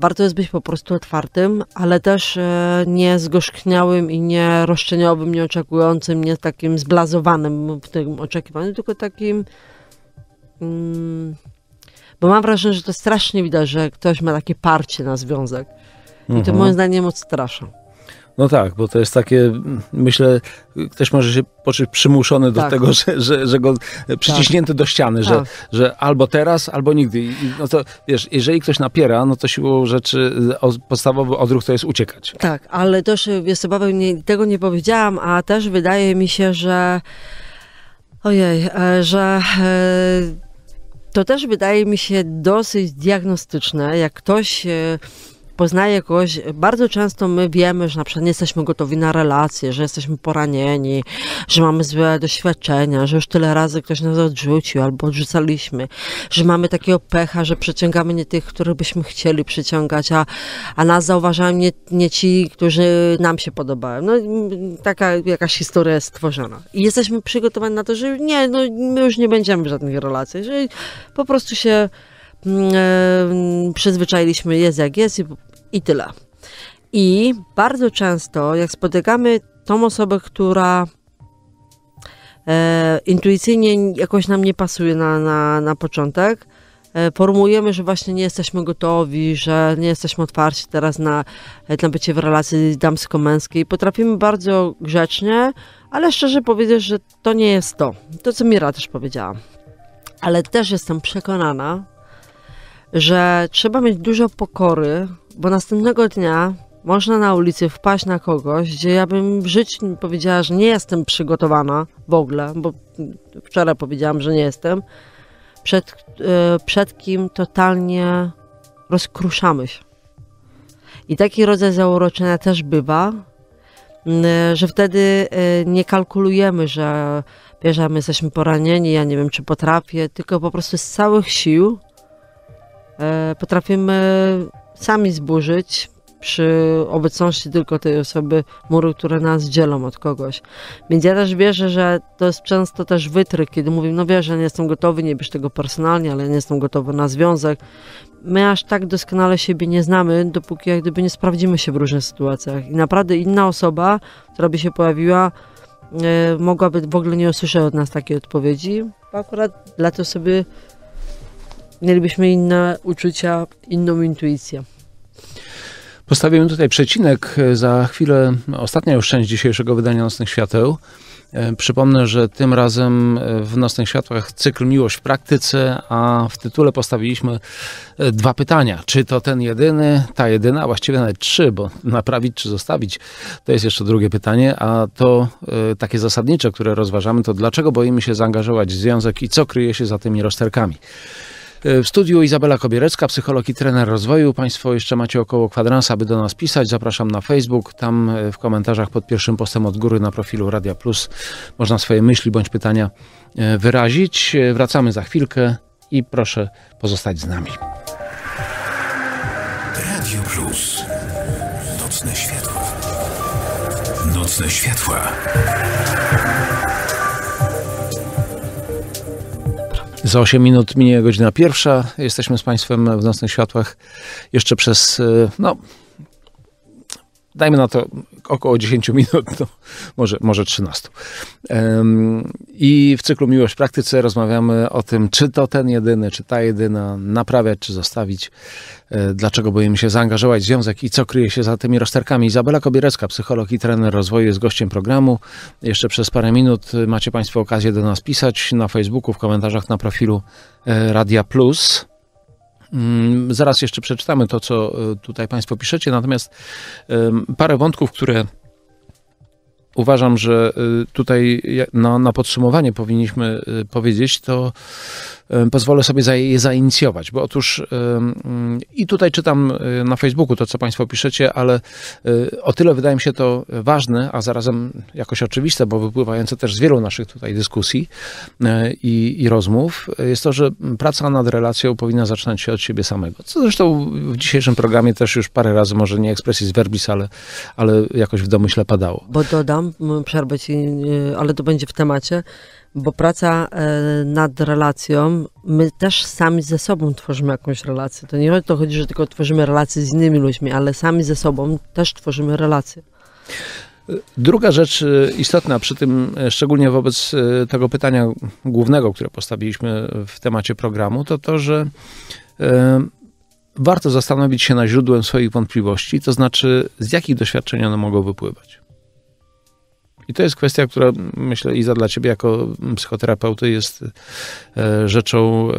warto jest być po prostu otwartym, ale też e, nie zgorzkniałym i nie roszczeniowym, nie oczekującym, nie takim zblazowanym w tym oczekiwaniu, tylko takim. Mm, bo mam wrażenie, że to strasznie widać, że ktoś ma takie parcie na związek. I to Mhm. moim zdaniem odstrasza. No tak, bo to jest takie, myślę, ktoś może się poczuć przymuszony do Tak. tego, że, że, że go przyciśnięty do ściany, że, Tak. że albo teraz, albo nigdy. I, no to wiesz, jeżeli ktoś napiera, no to siłą rzeczy podstawowy odruch to jest uciekać. Tak, ale też co, Paweł, nie, tego nie powiedziałam, a też wydaje mi się, że ojej, e, że e, to też wydaje mi się dosyć diagnostyczne, jak ktoś e, poznaje kogoś, bardzo często my wiemy, że na przykład nie jesteśmy gotowi na relacje, że jesteśmy poranieni, że mamy złe doświadczenia, że już tyle razy ktoś nas odrzucił albo odrzucaliśmy, że mamy takiego pecha, że przyciągamy nie tych, których byśmy chcieli przyciągać, a, a nas zauważają nie, nie ci, którzy nam się podobają. No taka jakaś historia jest stworzona. I jesteśmy przygotowani na to, że nie, no my już nie będziemy w żadnych relacjach, że po prostu się mm, e, przyzwyczailiśmy, jest jak jest i, i tyle. I bardzo często, jak spotykamy tą osobę, która e, intuicyjnie jakoś nam nie pasuje na, na, na początek, e, formułujemy, że właśnie nie jesteśmy gotowi, że nie jesteśmy otwarci teraz na, na bycie w relacji damsko-męskiej. Potrafimy bardzo grzecznie, ale szczerze powiedzieć, że to nie jest to. To, co Mira też powiedziała. Ale też jestem przekonana, że trzeba mieć dużo pokory, bo następnego dnia można na ulicy wpaść na kogoś, gdzie ja bym w życiu powiedziała, że nie jestem przygotowana w ogóle, bo wczoraj powiedziałam, że nie jestem, przed, e, przed kim totalnie rozkruszamy się. I taki rodzaj zauroczenia też bywa, że wtedy e, nie kalkulujemy, że bierzemy, jesteśmy poranieni, ja nie wiem, czy potrafię, tylko po prostu z całych sił potrafimy sami zburzyć przy obecności tylko tej osoby mury, które nas dzielą od kogoś. Więc ja też wierzę, że to jest często też wytryk, kiedy mówię, no wiesz, że nie jestem gotowy, nie bierz tego personalnie, ale nie jestem gotowy na związek. My aż tak doskonale siebie nie znamy, dopóki jak gdyby nie sprawdzimy się w różnych sytuacjach. I naprawdę inna osoba, która by się pojawiła, e, mogłaby w ogóle nie usłyszeć od nas takiej odpowiedzi, bo akurat dla to sobie mielibyśmy inne uczucia, inną intuicję. Postawimy tutaj przecinek. Za chwilę ostatnia już część dzisiejszego wydania Nocnych Świateł. E, Przypomnę, że tym razem e, w Nocnych Światłach cykl Miłość w praktyce, a w tytule postawiliśmy e, dwa pytania. Czy to ten jedyny, ta jedyna, a właściwie nawet trzy, bo naprawić czy zostawić, to jest jeszcze drugie pytanie, a to e, takie zasadnicze, które rozważamy, to dlaczego boimy się zaangażować w związek i co kryje się za tymi rozterkami. W studiu Izabela Kobierecka, psycholog i trener rozwoju. Państwo jeszcze macie około kwadransa, aby do nas pisać. Zapraszam na Facebook. Tam e, w komentarzach pod pierwszym postem od góry na profilu Radia Plus można swoje myśli bądź pytania e, wyrazić. E, Wracamy za chwilkę i proszę pozostać z nami. Radio Plus. Nocne światła. Nocne światła. Za 8 minut minie godzina pierwsza. Jesteśmy z Państwem w Nocnych Światłach jeszcze przez, e, no, dajmy na to około 10 minut, no, może, może 13. Em, I w cyklu Miłość w praktyce rozmawiamy o tym, czy to ten jedyny, czy ta jedyna, naprawiać, czy zostawić, e, dlaczego boimy się zaangażować w związek i co kryje się za tymi rozterkami. Izabela Kobierecka, psycholog i trener rozwoju jest gościem programu. Jeszcze przez parę minut y, macie Państwo okazję do nas pisać na Facebooku, w komentarzach na profilu e, Radia Plus. Mm, Zaraz jeszcze przeczytamy to, co y, tutaj Państwo piszecie, natomiast parę wątków, które uważam, że y, tutaj na, na podsumowanie powinniśmy y, powiedzieć, to y, pozwolę sobie za, je zainicjować, bo otóż i tutaj czytam na Facebooku to, co Państwo piszecie, ale o tyle wydaje mi się to ważne, a zarazem jakoś oczywiste, bo wypływające też z wielu naszych tutaj dyskusji i, i rozmów, jest to, że praca nad relacją powinna zaczynać się od siebie samego. Co zresztą w dzisiejszym programie też już parę razy, może nie expressis verbis, ale, ale jakoś w domyśle padało. Bo dodam, przerwę ci, y, ale to będzie w temacie, bo praca e, nad relacją, my też sami ze sobą tworzymy jakąś relację. To nie o to chodzi, że tylko tworzymy relacje z innymi ludźmi, ale sami ze sobą też tworzymy relacje. Druga rzecz e, istotna przy tym, e, szczególnie wobec e, tego pytania głównego, które postawiliśmy w temacie programu, to to, że warto zastanowić się nad źródłem swoich wątpliwości, to znaczy z jakich doświadczeń one mogą wypływać. I to jest kwestia, która myślę, Iza, dla ciebie jako psychoterapeuty jest e, rzeczą e,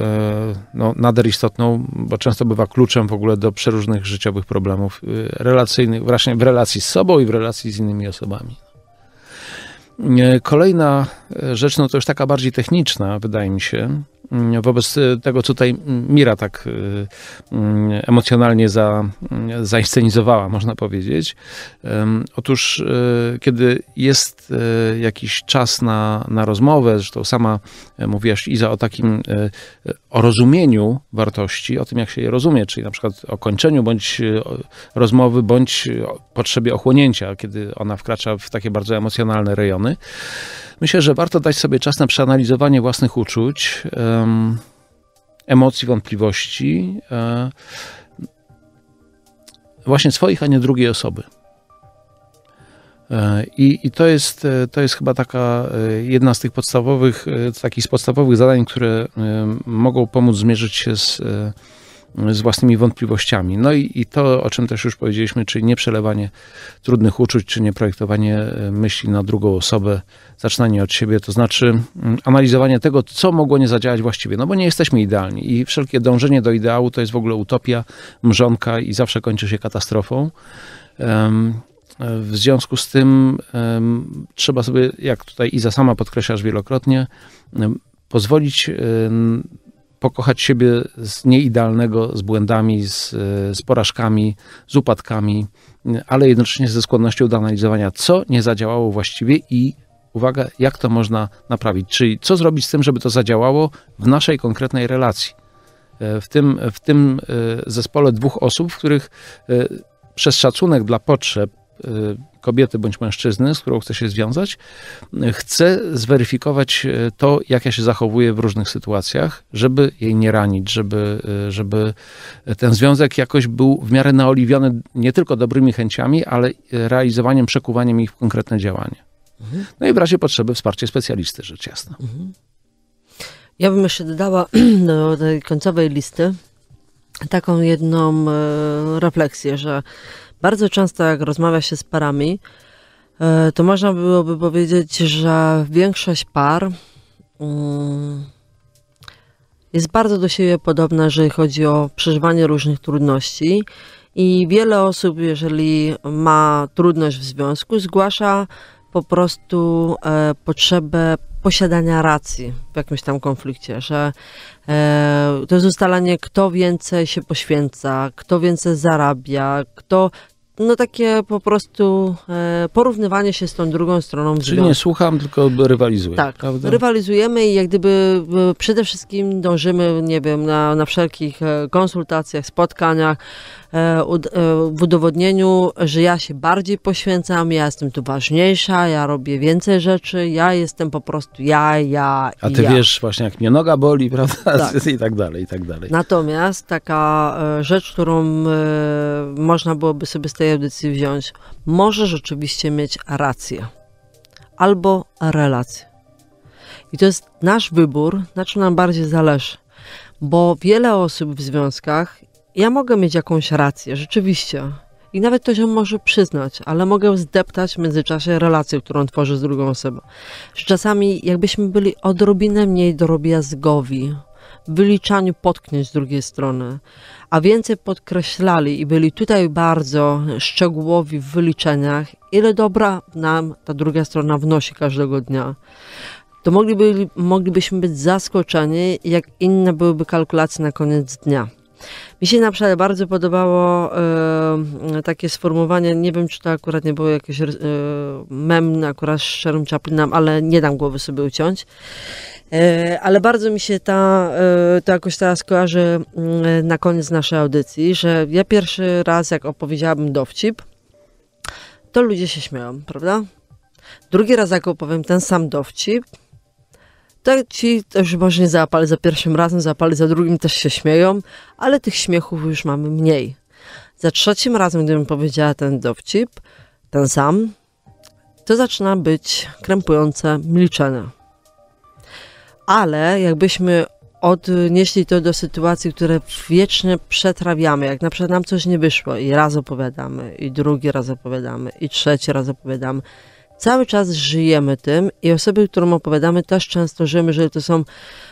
no, nader istotną, bo często bywa kluczem w ogóle do przeróżnych życiowych problemów e, relacyjnych, właśnie w relacji z sobą i w relacji z innymi osobami. Kolejna rzecz, no to już taka bardziej techniczna, wydaje mi się, wobec e, tego, co tutaj mm, Mira tak e, mm, emocjonalnie za, mm, zainscenizowała, można powiedzieć. Otóż, e, kiedy jest jakiś czas na, na rozmowę, zresztą sama mówiłaś, Iza, o takim, o rozumieniu wartości, o tym, jak się je rozumie, czyli na przykład o kończeniu bądź rozmowy, bądź potrzebie ochłonięcia, kiedy ona wkracza w takie bardzo emocjonalne rejony. Myślę, że warto dać sobie czas na przeanalizowanie własnych uczuć, em, emocji, wątpliwości, e, właśnie swoich, a nie drugiej osoby. E, I, I to jest, e, to jest chyba taka jedna z tych podstawowych, takich podstawowych zadań, które mogą pomóc zmierzyć się z, z własnymi wątpliwościami. No i, i to, o czym też już powiedzieliśmy, czyli nie przelewanie trudnych uczuć, czy nie projektowanie e, myśli na drugą osobę, zaczynanie od siebie, to znaczy mm, analizowanie tego, co mogło nie zadziałać właściwie. No bo nie jesteśmy idealni i wszelkie dążenie do ideału to jest w ogóle utopia, mrzonka i zawsze kończy się katastrofą. Em, w związku z tym em, trzeba sobie, jak tutaj Iza sama podkreślasz wielokrotnie, em, pozwolić pokochać siebie z nieidealnego, z błędami, z, z porażkami, z upadkami, ale jednocześnie ze skłonnością do analizowania, co nie zadziałało właściwie i uwaga, jak to można naprawić, czyli co zrobić z tym, żeby to zadziałało w naszej konkretnej relacji. E, W tym, w tym e, zespole dwóch osób, w których e, przez szacunek dla potrzeb kobiety bądź mężczyzny, z którą chce się związać, chce zweryfikować e, to, jak ja się zachowuję w różnych sytuacjach, żeby jej nie ranić, żeby, e, żeby ten związek jakoś był w miarę naoliwiony nie tylko dobrymi chęciami, ale realizowaniem, przekuwaniem ich w konkretne działanie. No i w razie potrzeby wsparcie specjalisty, rzecz jasna. Ja bym jeszcze dodała do tej końcowej listy taką jedną e, refleksję, że bardzo często jak rozmawia się z parami, e, to można byłoby powiedzieć, że większość par mm, jest bardzo do siebie podobna, jeżeli chodzi o przeżywanie różnych trudności. I wiele osób, jeżeli ma trudność w związku, zgłasza po prostu e, potrzebę posiadania racji w jakimś tam konflikcie, że e, to jest ustalanie, kto więcej się poświęca, kto więcej zarabia, kto. No takie po prostu e, porównywanie się z tą drugą stroną Czyli związku. nie słucham, tylko rywalizuję. Tak, prawda? rywalizujemy i jak gdyby przede wszystkim dążymy, nie wiem, na, na wszelkich e, konsultacjach, spotkaniach, e, ud- e, w udowodnieniu, że ja się bardziej poświęcam, ja jestem tu ważniejsza, ja robię więcej rzeczy, ja jestem po prostu ja, ja A i ty ja. wiesz właśnie, jak mnie noga boli, prawda? Tak. I tak dalej, i tak dalej. Natomiast taka rzecz, którą można byłoby sobie z tej audycji wziąć, może rzeczywiście mieć rację albo relację. I to jest nasz wybór, na czym nam bardziej zależy. Bo wiele osób w związkach, ja mogę mieć jakąś rację, rzeczywiście. I nawet to się może przyznać, ale mogę zdeptać w międzyczasie relację, którą tworzę z drugą osobą. Że czasami jakbyśmy byli odrobinę mniej drobiazgowi, wyliczaniu potknięć z drugiej strony, a więcej podkreślali i byli tutaj bardzo szczegółowi w wyliczeniach, ile dobra nam ta druga strona wnosi każdego dnia, to mogliby, moglibyśmy być zaskoczeni, jak inne byłyby kalkulacje na koniec dnia. Mi się na przykład bardzo podobało e, takie sformułowanie, nie wiem czy to akurat nie było jakieś e, mem akurat z Sharon Chaplinem, ale nie dam głowy sobie uciąć. E, ale bardzo mi się ta, e, to jakoś teraz kojarzy mm, na koniec naszej audycji, że ja pierwszy raz jak opowiedziałabym dowcip, to ludzie się śmieją, prawda? Drugi raz jak opowiem ten sam dowcip, to ci też może nie załapali za pierwszym razem, załapali za drugim, też się śmieją, ale tych śmiechów już mamy mniej. Za trzecim razem, gdybym powiedziała ten dowcip, ten sam, to zaczyna być krępujące milczenie. Ale jakbyśmy odnieśli to do sytuacji, które wiecznie przetrawiamy, jak na przykład nam coś nie wyszło i raz opowiadamy, i drugi raz opowiadamy, i trzeci raz opowiadamy, cały czas żyjemy tym i osoby, którym opowiadamy, też często żyjemy, że to są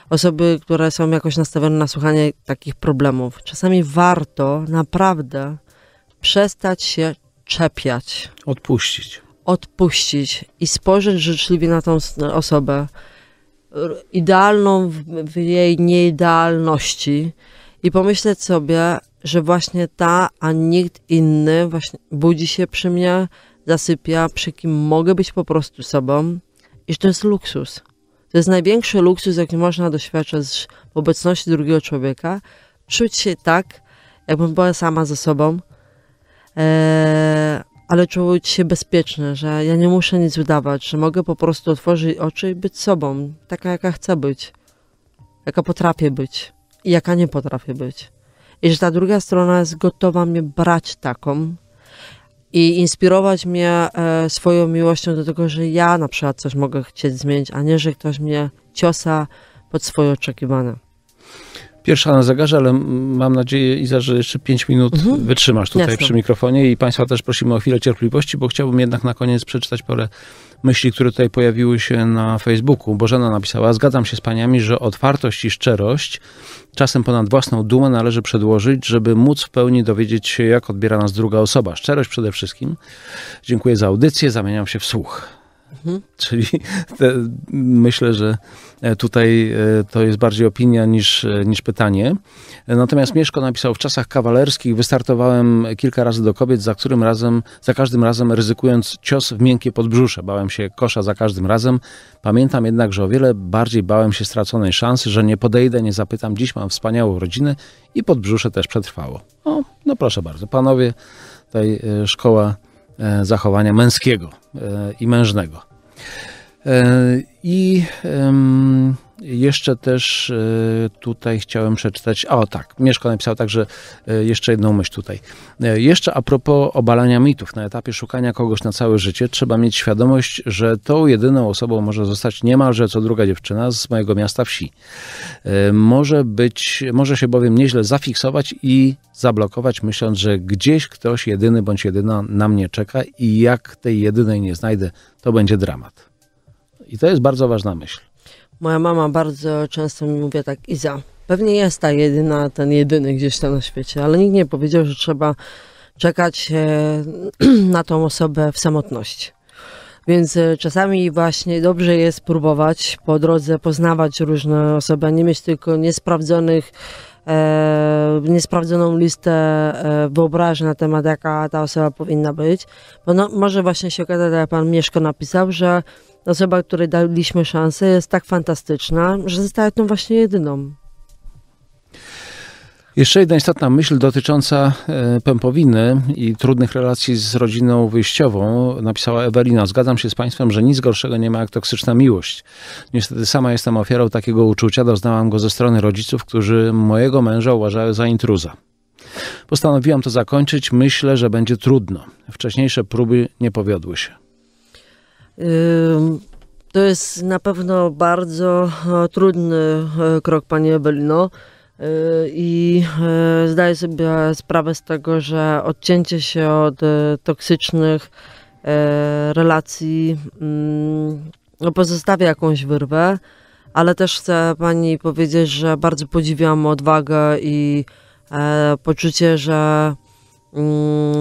osoby, które są jakoś nastawione na słuchanie takich problemów. Czasami warto naprawdę przestać się czepiać. Odpuścić. Odpuścić i spojrzeć życzliwie na tą osobę, idealną w, jej nieidealności i pomyśleć sobie, że właśnie ta, a nikt inny właśnie budzi się przy mnie, zasypia, przy kim mogę być po prostu sobą i że to jest luksus. To jest największy luksus, jaki można doświadczać w obecności drugiego człowieka. Czuć się tak, jakbym była sama ze sobą, eee, ale czuć się bezpieczny, że ja nie muszę nic udawać, że mogę po prostu otworzyć oczy i być sobą, taka jaka chcę być, jaka potrafię być i jaka nie potrafię być. I że ta druga strona jest gotowa mnie brać taką, i inspirować mnie e, swoją miłością do tego, że ja na przykład coś mogę chcieć zmienić, a nie, że ktoś mnie ciosa pod swoje oczekiwania. Pierwsza na zegarze, ale mam nadzieję, Iza, że jeszcze 5 minut mhm. wytrzymasz tutaj Jasne. przy mikrofonie i Państwa też prosimy o chwilę cierpliwości, bo chciałbym jednak na koniec przeczytać parę myśli, które tutaj pojawiły się na Facebooku. Bożena napisała, zgadzam się z Paniami, że otwartość i szczerość czasem ponad własną dumę należy przedłożyć, żeby móc w pełni dowiedzieć się, jak odbiera nas druga osoba. Szczerość przede wszystkim. Dziękuję za audycję, zamieniam się w słuch. Mhm. Czyli te, myślę, że e, tutaj e, to jest bardziej opinia niż, e, niż pytanie. Natomiast Mieszko napisał, w czasach kawalerskich wystartowałem kilka razy do kobiet, za którym razem, za każdym razem ryzykując cios w miękkie podbrzusze. Bałem się kosza za każdym razem. Pamiętam jednak, że o wiele bardziej bałem się straconej szansy, że nie podejdę, nie zapytam. Dziś mam wspaniałą rodzinę i podbrzusze też przetrwało. No, no proszę bardzo, panowie, tutaj szkoła zachowania męskiego i mężnego. E, I jeszcze też e, tutaj chciałem przeczytać, o tak, Mieszko napisał także e, jeszcze jedną myśl tutaj. Jeszcze a propos obalania mitów, na etapie szukania kogoś na całe życie trzeba mieć świadomość, że tą jedyną osobą może zostać niemalże co druga dziewczyna z mojego miasta wsi. Może być, może się bowiem nieźle zafiksować i zablokować, myśląc, że gdzieś ktoś jedyny bądź jedyna na mnie czeka i jak tej jedynej nie znajdę, to będzie dramat. I to jest bardzo ważna myśl. Moja mama bardzo często mi mówi tak, Iza, pewnie jest ta jedyna, ten jedyny gdzieś tam na świecie, ale nikt nie powiedział, że trzeba czekać e, na tą osobę w samotności. Więc e, czasami właśnie dobrze jest próbować po drodze poznawać różne osoby, a nie mieć tylko niesprawdzonych, e, niesprawdzoną listę e, wyobrażeń na temat, jaka ta osoba powinna być. Bo no, może właśnie się okazać, jak pan Mieszko napisał, że osoba, której daliśmy szansę, jest tak fantastyczna, że została tą właśnie jedyną. Jeszcze jedna istotna myśl dotycząca e, pępowiny i trudnych relacji z rodziną wyjściową. Napisała Ewelina. Zgadzam się z Państwem, że nic gorszego nie ma jak toksyczna miłość. Niestety sama jestem ofiarą takiego uczucia. Doznałam go ze strony rodziców, którzy mojego męża uważają za intruza. Postanowiłam to zakończyć. Myślę, że będzie trudno. Wcześniejsze próby nie powiodły się. To jest na pewno bardzo e, trudny e, krok, Pani Ewelino. E, I zdaję sobie sprawę z tego, że odcięcie się od toksycznych relacji mm, pozostawia jakąś wyrwę, ale też chcę pani powiedzieć, że bardzo podziwiam odwagę i poczucie, że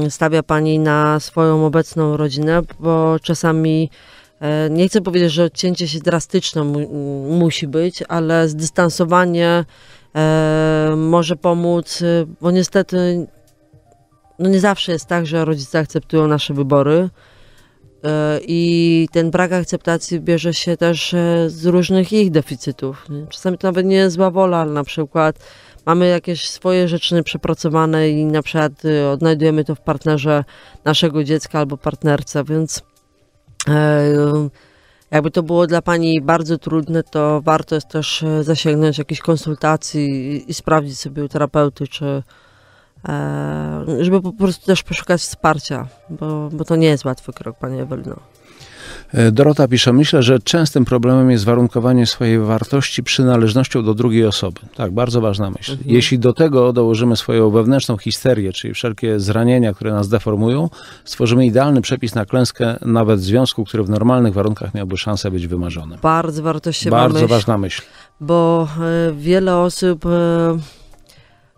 stawia pani na swoją obecną rodzinę, bo czasami e, nie chcę powiedzieć, że odcięcie się drastyczne mu, musi być, ale zdystansowanie e, może pomóc, e, bo niestety no nie zawsze jest tak, że rodzice akceptują nasze wybory. E, I ten brak akceptacji bierze się też e, z różnych ich deficytów. Czasami to nawet nie jest zła wola, ale na przykład mamy jakieś swoje rzeczy nieprzepracowane i na przykład e, odnajdujemy to w partnerze naszego dziecka albo partnerce, więc jakby to było dla Pani bardzo trudne, to warto jest też zasięgnąć jakichś konsultacji i, i sprawdzić sobie u terapeuty, czy, E, żeby po prostu też poszukać wsparcia, bo, bo to nie jest łatwy krok, Pani Ewelino. E, Dorota pisze, myślę, że częstym problemem jest warunkowanie swojej wartości przynależnością do drugiej osoby. Tak, bardzo ważna myśl. Mhm. Jeśli do tego dołożymy swoją wewnętrzną histerię, czyli wszelkie zranienia, które nas deformują, stworzymy idealny przepis na klęskę nawet związku, który w normalnych warunkach miałby szansę być wymarzony. Bardzo wartościowa Bardzo myśl, ważna myśl. Bo y, wiele osób...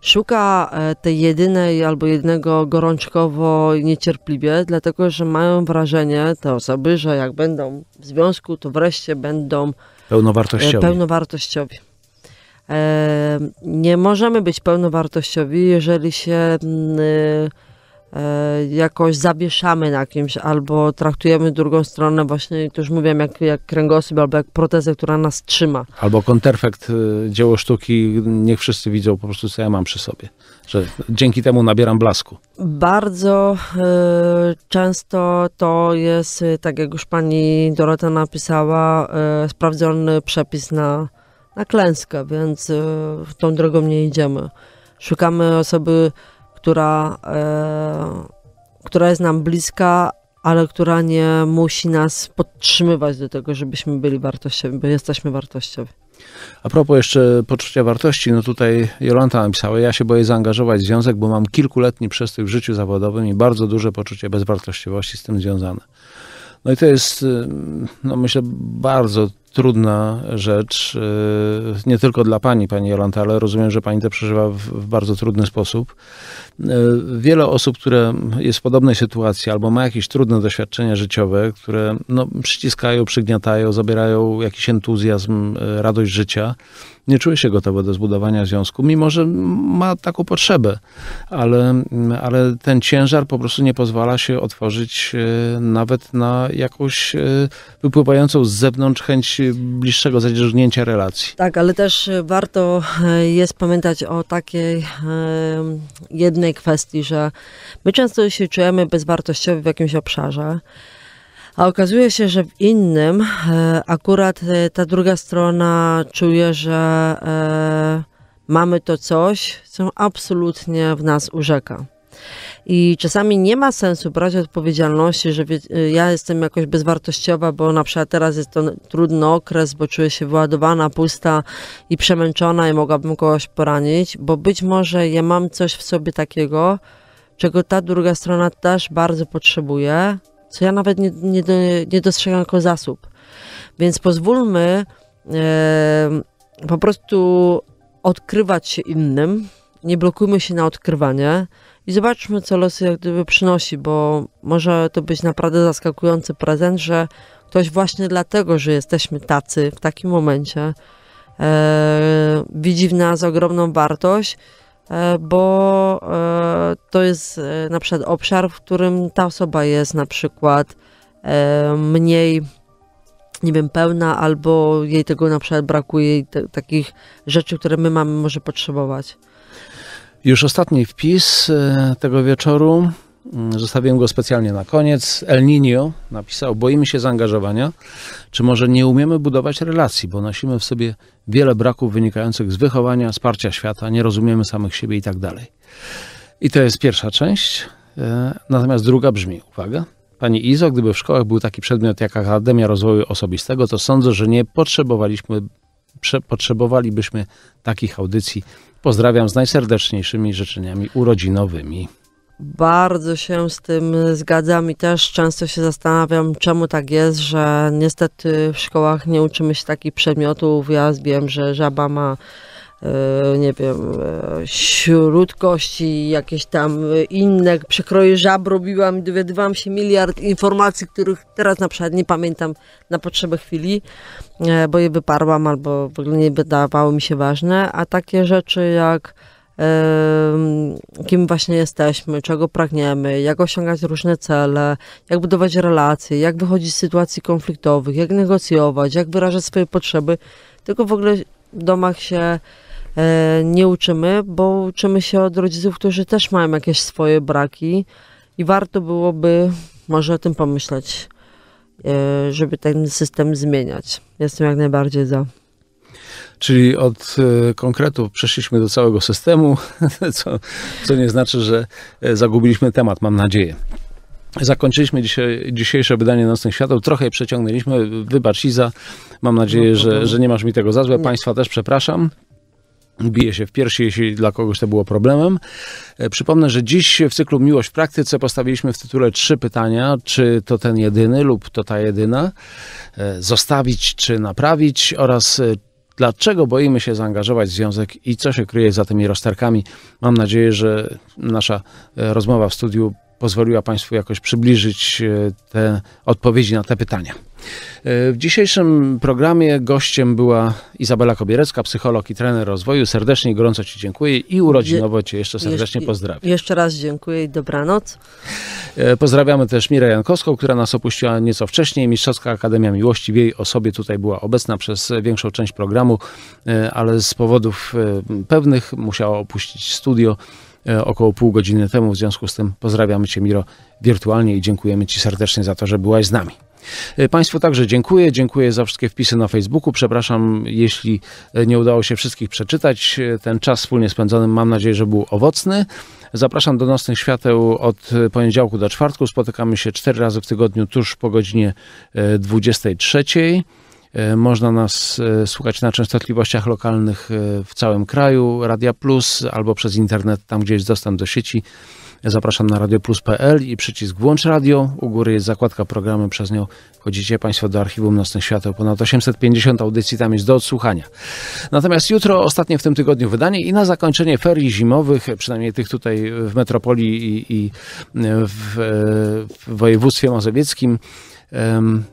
Szuka e, tej jedynej albo jednego gorączkowo i niecierpliwie, dlatego że mają wrażenie te osoby, że jak będą w związku, to wreszcie będą pełnowartościowi. E, pełnowartościowi. E, nie możemy być pełnowartościowi, jeżeli się mm, jakoś zawieszamy na kimś, albo traktujemy drugą stronę właśnie, to już mówiłem, jak, jak kręgosłup, albo jak protezę, która nas trzyma. Albo konterfekt y, dzieło sztuki, niech wszyscy widzą po prostu, co ja mam przy sobie. Że dzięki temu nabieram blasku. Bardzo y, często to jest, y, tak jak już pani Dorota napisała, y, sprawdzony przepis na, na klęskę, więc w tą drogą nie idziemy. Szukamy osoby która, e, która jest nam bliska, ale która nie musi nas podtrzymywać do tego, żebyśmy byli wartościowi, bo jesteśmy wartościowi. A propos jeszcze poczucia wartości, no tutaj Jolanta napisała, ja się boję zaangażować w związek, bo mam kilkuletni przestój w życiu zawodowym i bardzo duże poczucie bezwartościowości z tym związane. No i to jest, y, no myślę, bardzo trudna rzecz, y, nie tylko dla pani, pani Jolanta, ale rozumiem, że pani to przeżywa w, bardzo trudny sposób. Y, wiele osób, które jest w podobnej sytuacji albo ma jakieś trudne doświadczenia życiowe, które no, przyciskają, przygniatają, zabierają jakiś entuzjazm, radość życia, nie czuje się gotowe do zbudowania związku, mimo że ma taką potrzebę, ale, ale ten ciężar po prostu nie pozwala się otworzyć e, nawet na jakąś e, wypływającą z zewnątrz chęć bliższego zadzierzgnięcia relacji. Tak, ale też warto e, jest pamiętać o takiej jednej kwestii, że my często się czujemy bezwartościowi w jakimś obszarze, a okazuje się, że w innym e, akurat e, ta druga strona czuje, że e, mamy to coś, co absolutnie w nas urzeka. I czasami nie ma sensu brać odpowiedzialności, że ja jestem jakoś bezwartościowa, bo na przykład teraz jest to trudny okres, bo czuję się wyładowana, pusta i przemęczona i mogłabym kogoś poranić, bo być może ja mam coś w sobie takiego, czego ta druga strona też bardzo potrzebuje, co ja nawet nie, nie, nie dostrzegam jako zasób. Więc pozwólmy e, po prostu odkrywać się innym, nie blokujmy się na odkrywanie i zobaczmy, co los jak gdyby przynosi, bo może to być naprawdę zaskakujący prezent, że ktoś właśnie dlatego, że jesteśmy tacy w takim momencie, e, widzi w nas ogromną wartość, bo e, to jest e, na przykład obszar, w którym ta osoba jest na przykład mniej nie wiem, pełna, albo jej tego na przykład brakuje, te, takich rzeczy, które my mamy może potrzebować. Już ostatni wpis tego wieczoru. Mm, zostawiłem go specjalnie na koniec. El Nino napisał: Boimy się zaangażowania. Czy może nie umiemy budować relacji, bo nosimy w sobie wiele braków wynikających z wychowania, wsparcia świata, nie rozumiemy samych siebie i tak dalej. I to jest pierwsza część. E, natomiast druga brzmi: uwaga. Pani Izo, gdyby w szkołach był taki przedmiot jak Akademia Rozwoju Osobistego, to sądzę, że nie potrzebowaliśmy, prze, potrzebowalibyśmy takich audycji. Pozdrawiam z najserdeczniejszymi życzeniami urodzinowymi. Bardzo się z tym zgadzam i też często się zastanawiam, czemu tak jest, że niestety w szkołach nie uczymy się takich przedmiotów. Ja wiem, że żaba ma e, nie wiem, e, śród kości, jakieś tam inne przekroje żab robiłam dowiadywałam się miliard informacji, których teraz na przykład nie pamiętam na potrzeby chwili, e, bo je wyparłam albo w ogóle nie wydawały mi się ważne, a takie rzeczy jak kim właśnie jesteśmy, czego pragniemy, jak osiągać różne cele, jak budować relacje, jak wychodzić z sytuacji konfliktowych, jak negocjować, jak wyrażać swoje potrzeby, tylko w ogóle w domach się e, nie uczymy, bo uczymy się od rodziców, którzy też mają jakieś swoje braki i warto byłoby może o tym pomyśleć, e, żeby ten system zmieniać. Jestem jak najbardziej za. Czyli od e, konkretu przeszliśmy do całego systemu, co, co nie znaczy, że e, zagubiliśmy temat, mam nadzieję. Zakończyliśmy dzisiaj, dzisiejsze wydanie Nocnych Świateł. Trochę je przeciągnęliśmy. Wybacz Iza. Mam nadzieję, że, że nie masz mi tego za złe. Państwa też przepraszam. Bije się w piersi, jeśli dla kogoś to było problemem. E, Przypomnę, że dziś w cyklu Miłość w praktyce postawiliśmy w tytule trzy pytania. Czy to ten jedyny lub to ta jedyna? Zostawić czy naprawić? Oraz dlaczego boimy się zaangażować w związek i co się kryje za tymi rozterkami? Mam nadzieję, że nasza e, rozmowa w studiu pozwoliła Państwu jakoś przybliżyć e, te odpowiedzi na te pytania. E, W dzisiejszym programie gościem była Izabela Kobierecka, psycholog i trener rozwoju. Serdecznie i gorąco Ci dziękuję i urodzinowo Cię jeszcze serdecznie pozdrawiam. Jeszcze raz dziękuję i dobranoc. E, Pozdrawiamy też Mirę Jankowską, która nas opuściła nieco wcześniej. Mistrzowska Akademia Miłości w jej osobie tutaj była obecna przez większą część programu, e, ale z powodów pewnych musiała opuścić studio około pół godziny temu. W związku z tym pozdrawiamy Cię Miro wirtualnie i dziękujemy Ci serdecznie za to, że byłaś z nami. E, Państwu także dziękuję. Dziękuję za wszystkie wpisy na Facebooku. Przepraszam, jeśli e, nie udało się wszystkich przeczytać. E, Ten czas wspólnie spędzony mam nadzieję, że był owocny. Zapraszam do Nocnych Świateł od poniedziałku do czwartku. Spotykamy się cztery razy w tygodniu tuż po godzinie e, 23. E, Można nas słuchać na częstotliwościach lokalnych w całym kraju, Radia Plus albo przez internet, tam gdzie jest dostęp do sieci. Zapraszam na radioplus.pl i przycisk Włącz Radio. U góry jest zakładka programy, przez nią wchodzicie Państwo do archiwum Nocnych Świateł. Ponad 850 audycji tam jest do odsłuchania. Natomiast jutro ostatnie w tym tygodniu wydanie i na zakończenie ferii zimowych, przynajmniej tych tutaj w metropolii i, i w, w województwie mazowieckim,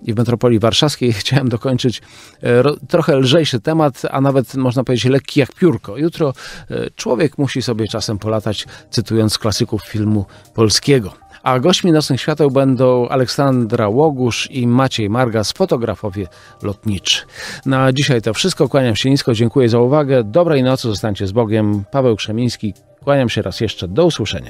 i w metropolii warszawskiej chciałem dokończyć e, ro, trochę lżejszy temat, a nawet można powiedzieć lekki jak piórko. Jutro e, człowiek musi sobie czasem polatać, cytując klasyków filmu polskiego. A gośćmi Nocnych Świateł będą Aleksandra Łogusz i Maciej Margas, fotografowie lotniczy. Na dzisiaj to wszystko. Kłaniam się nisko, dziękuję za uwagę. Dobrej nocy, zostańcie z Bogiem. Paweł Krzemiński, kłaniam się raz jeszcze. Do usłyszenia.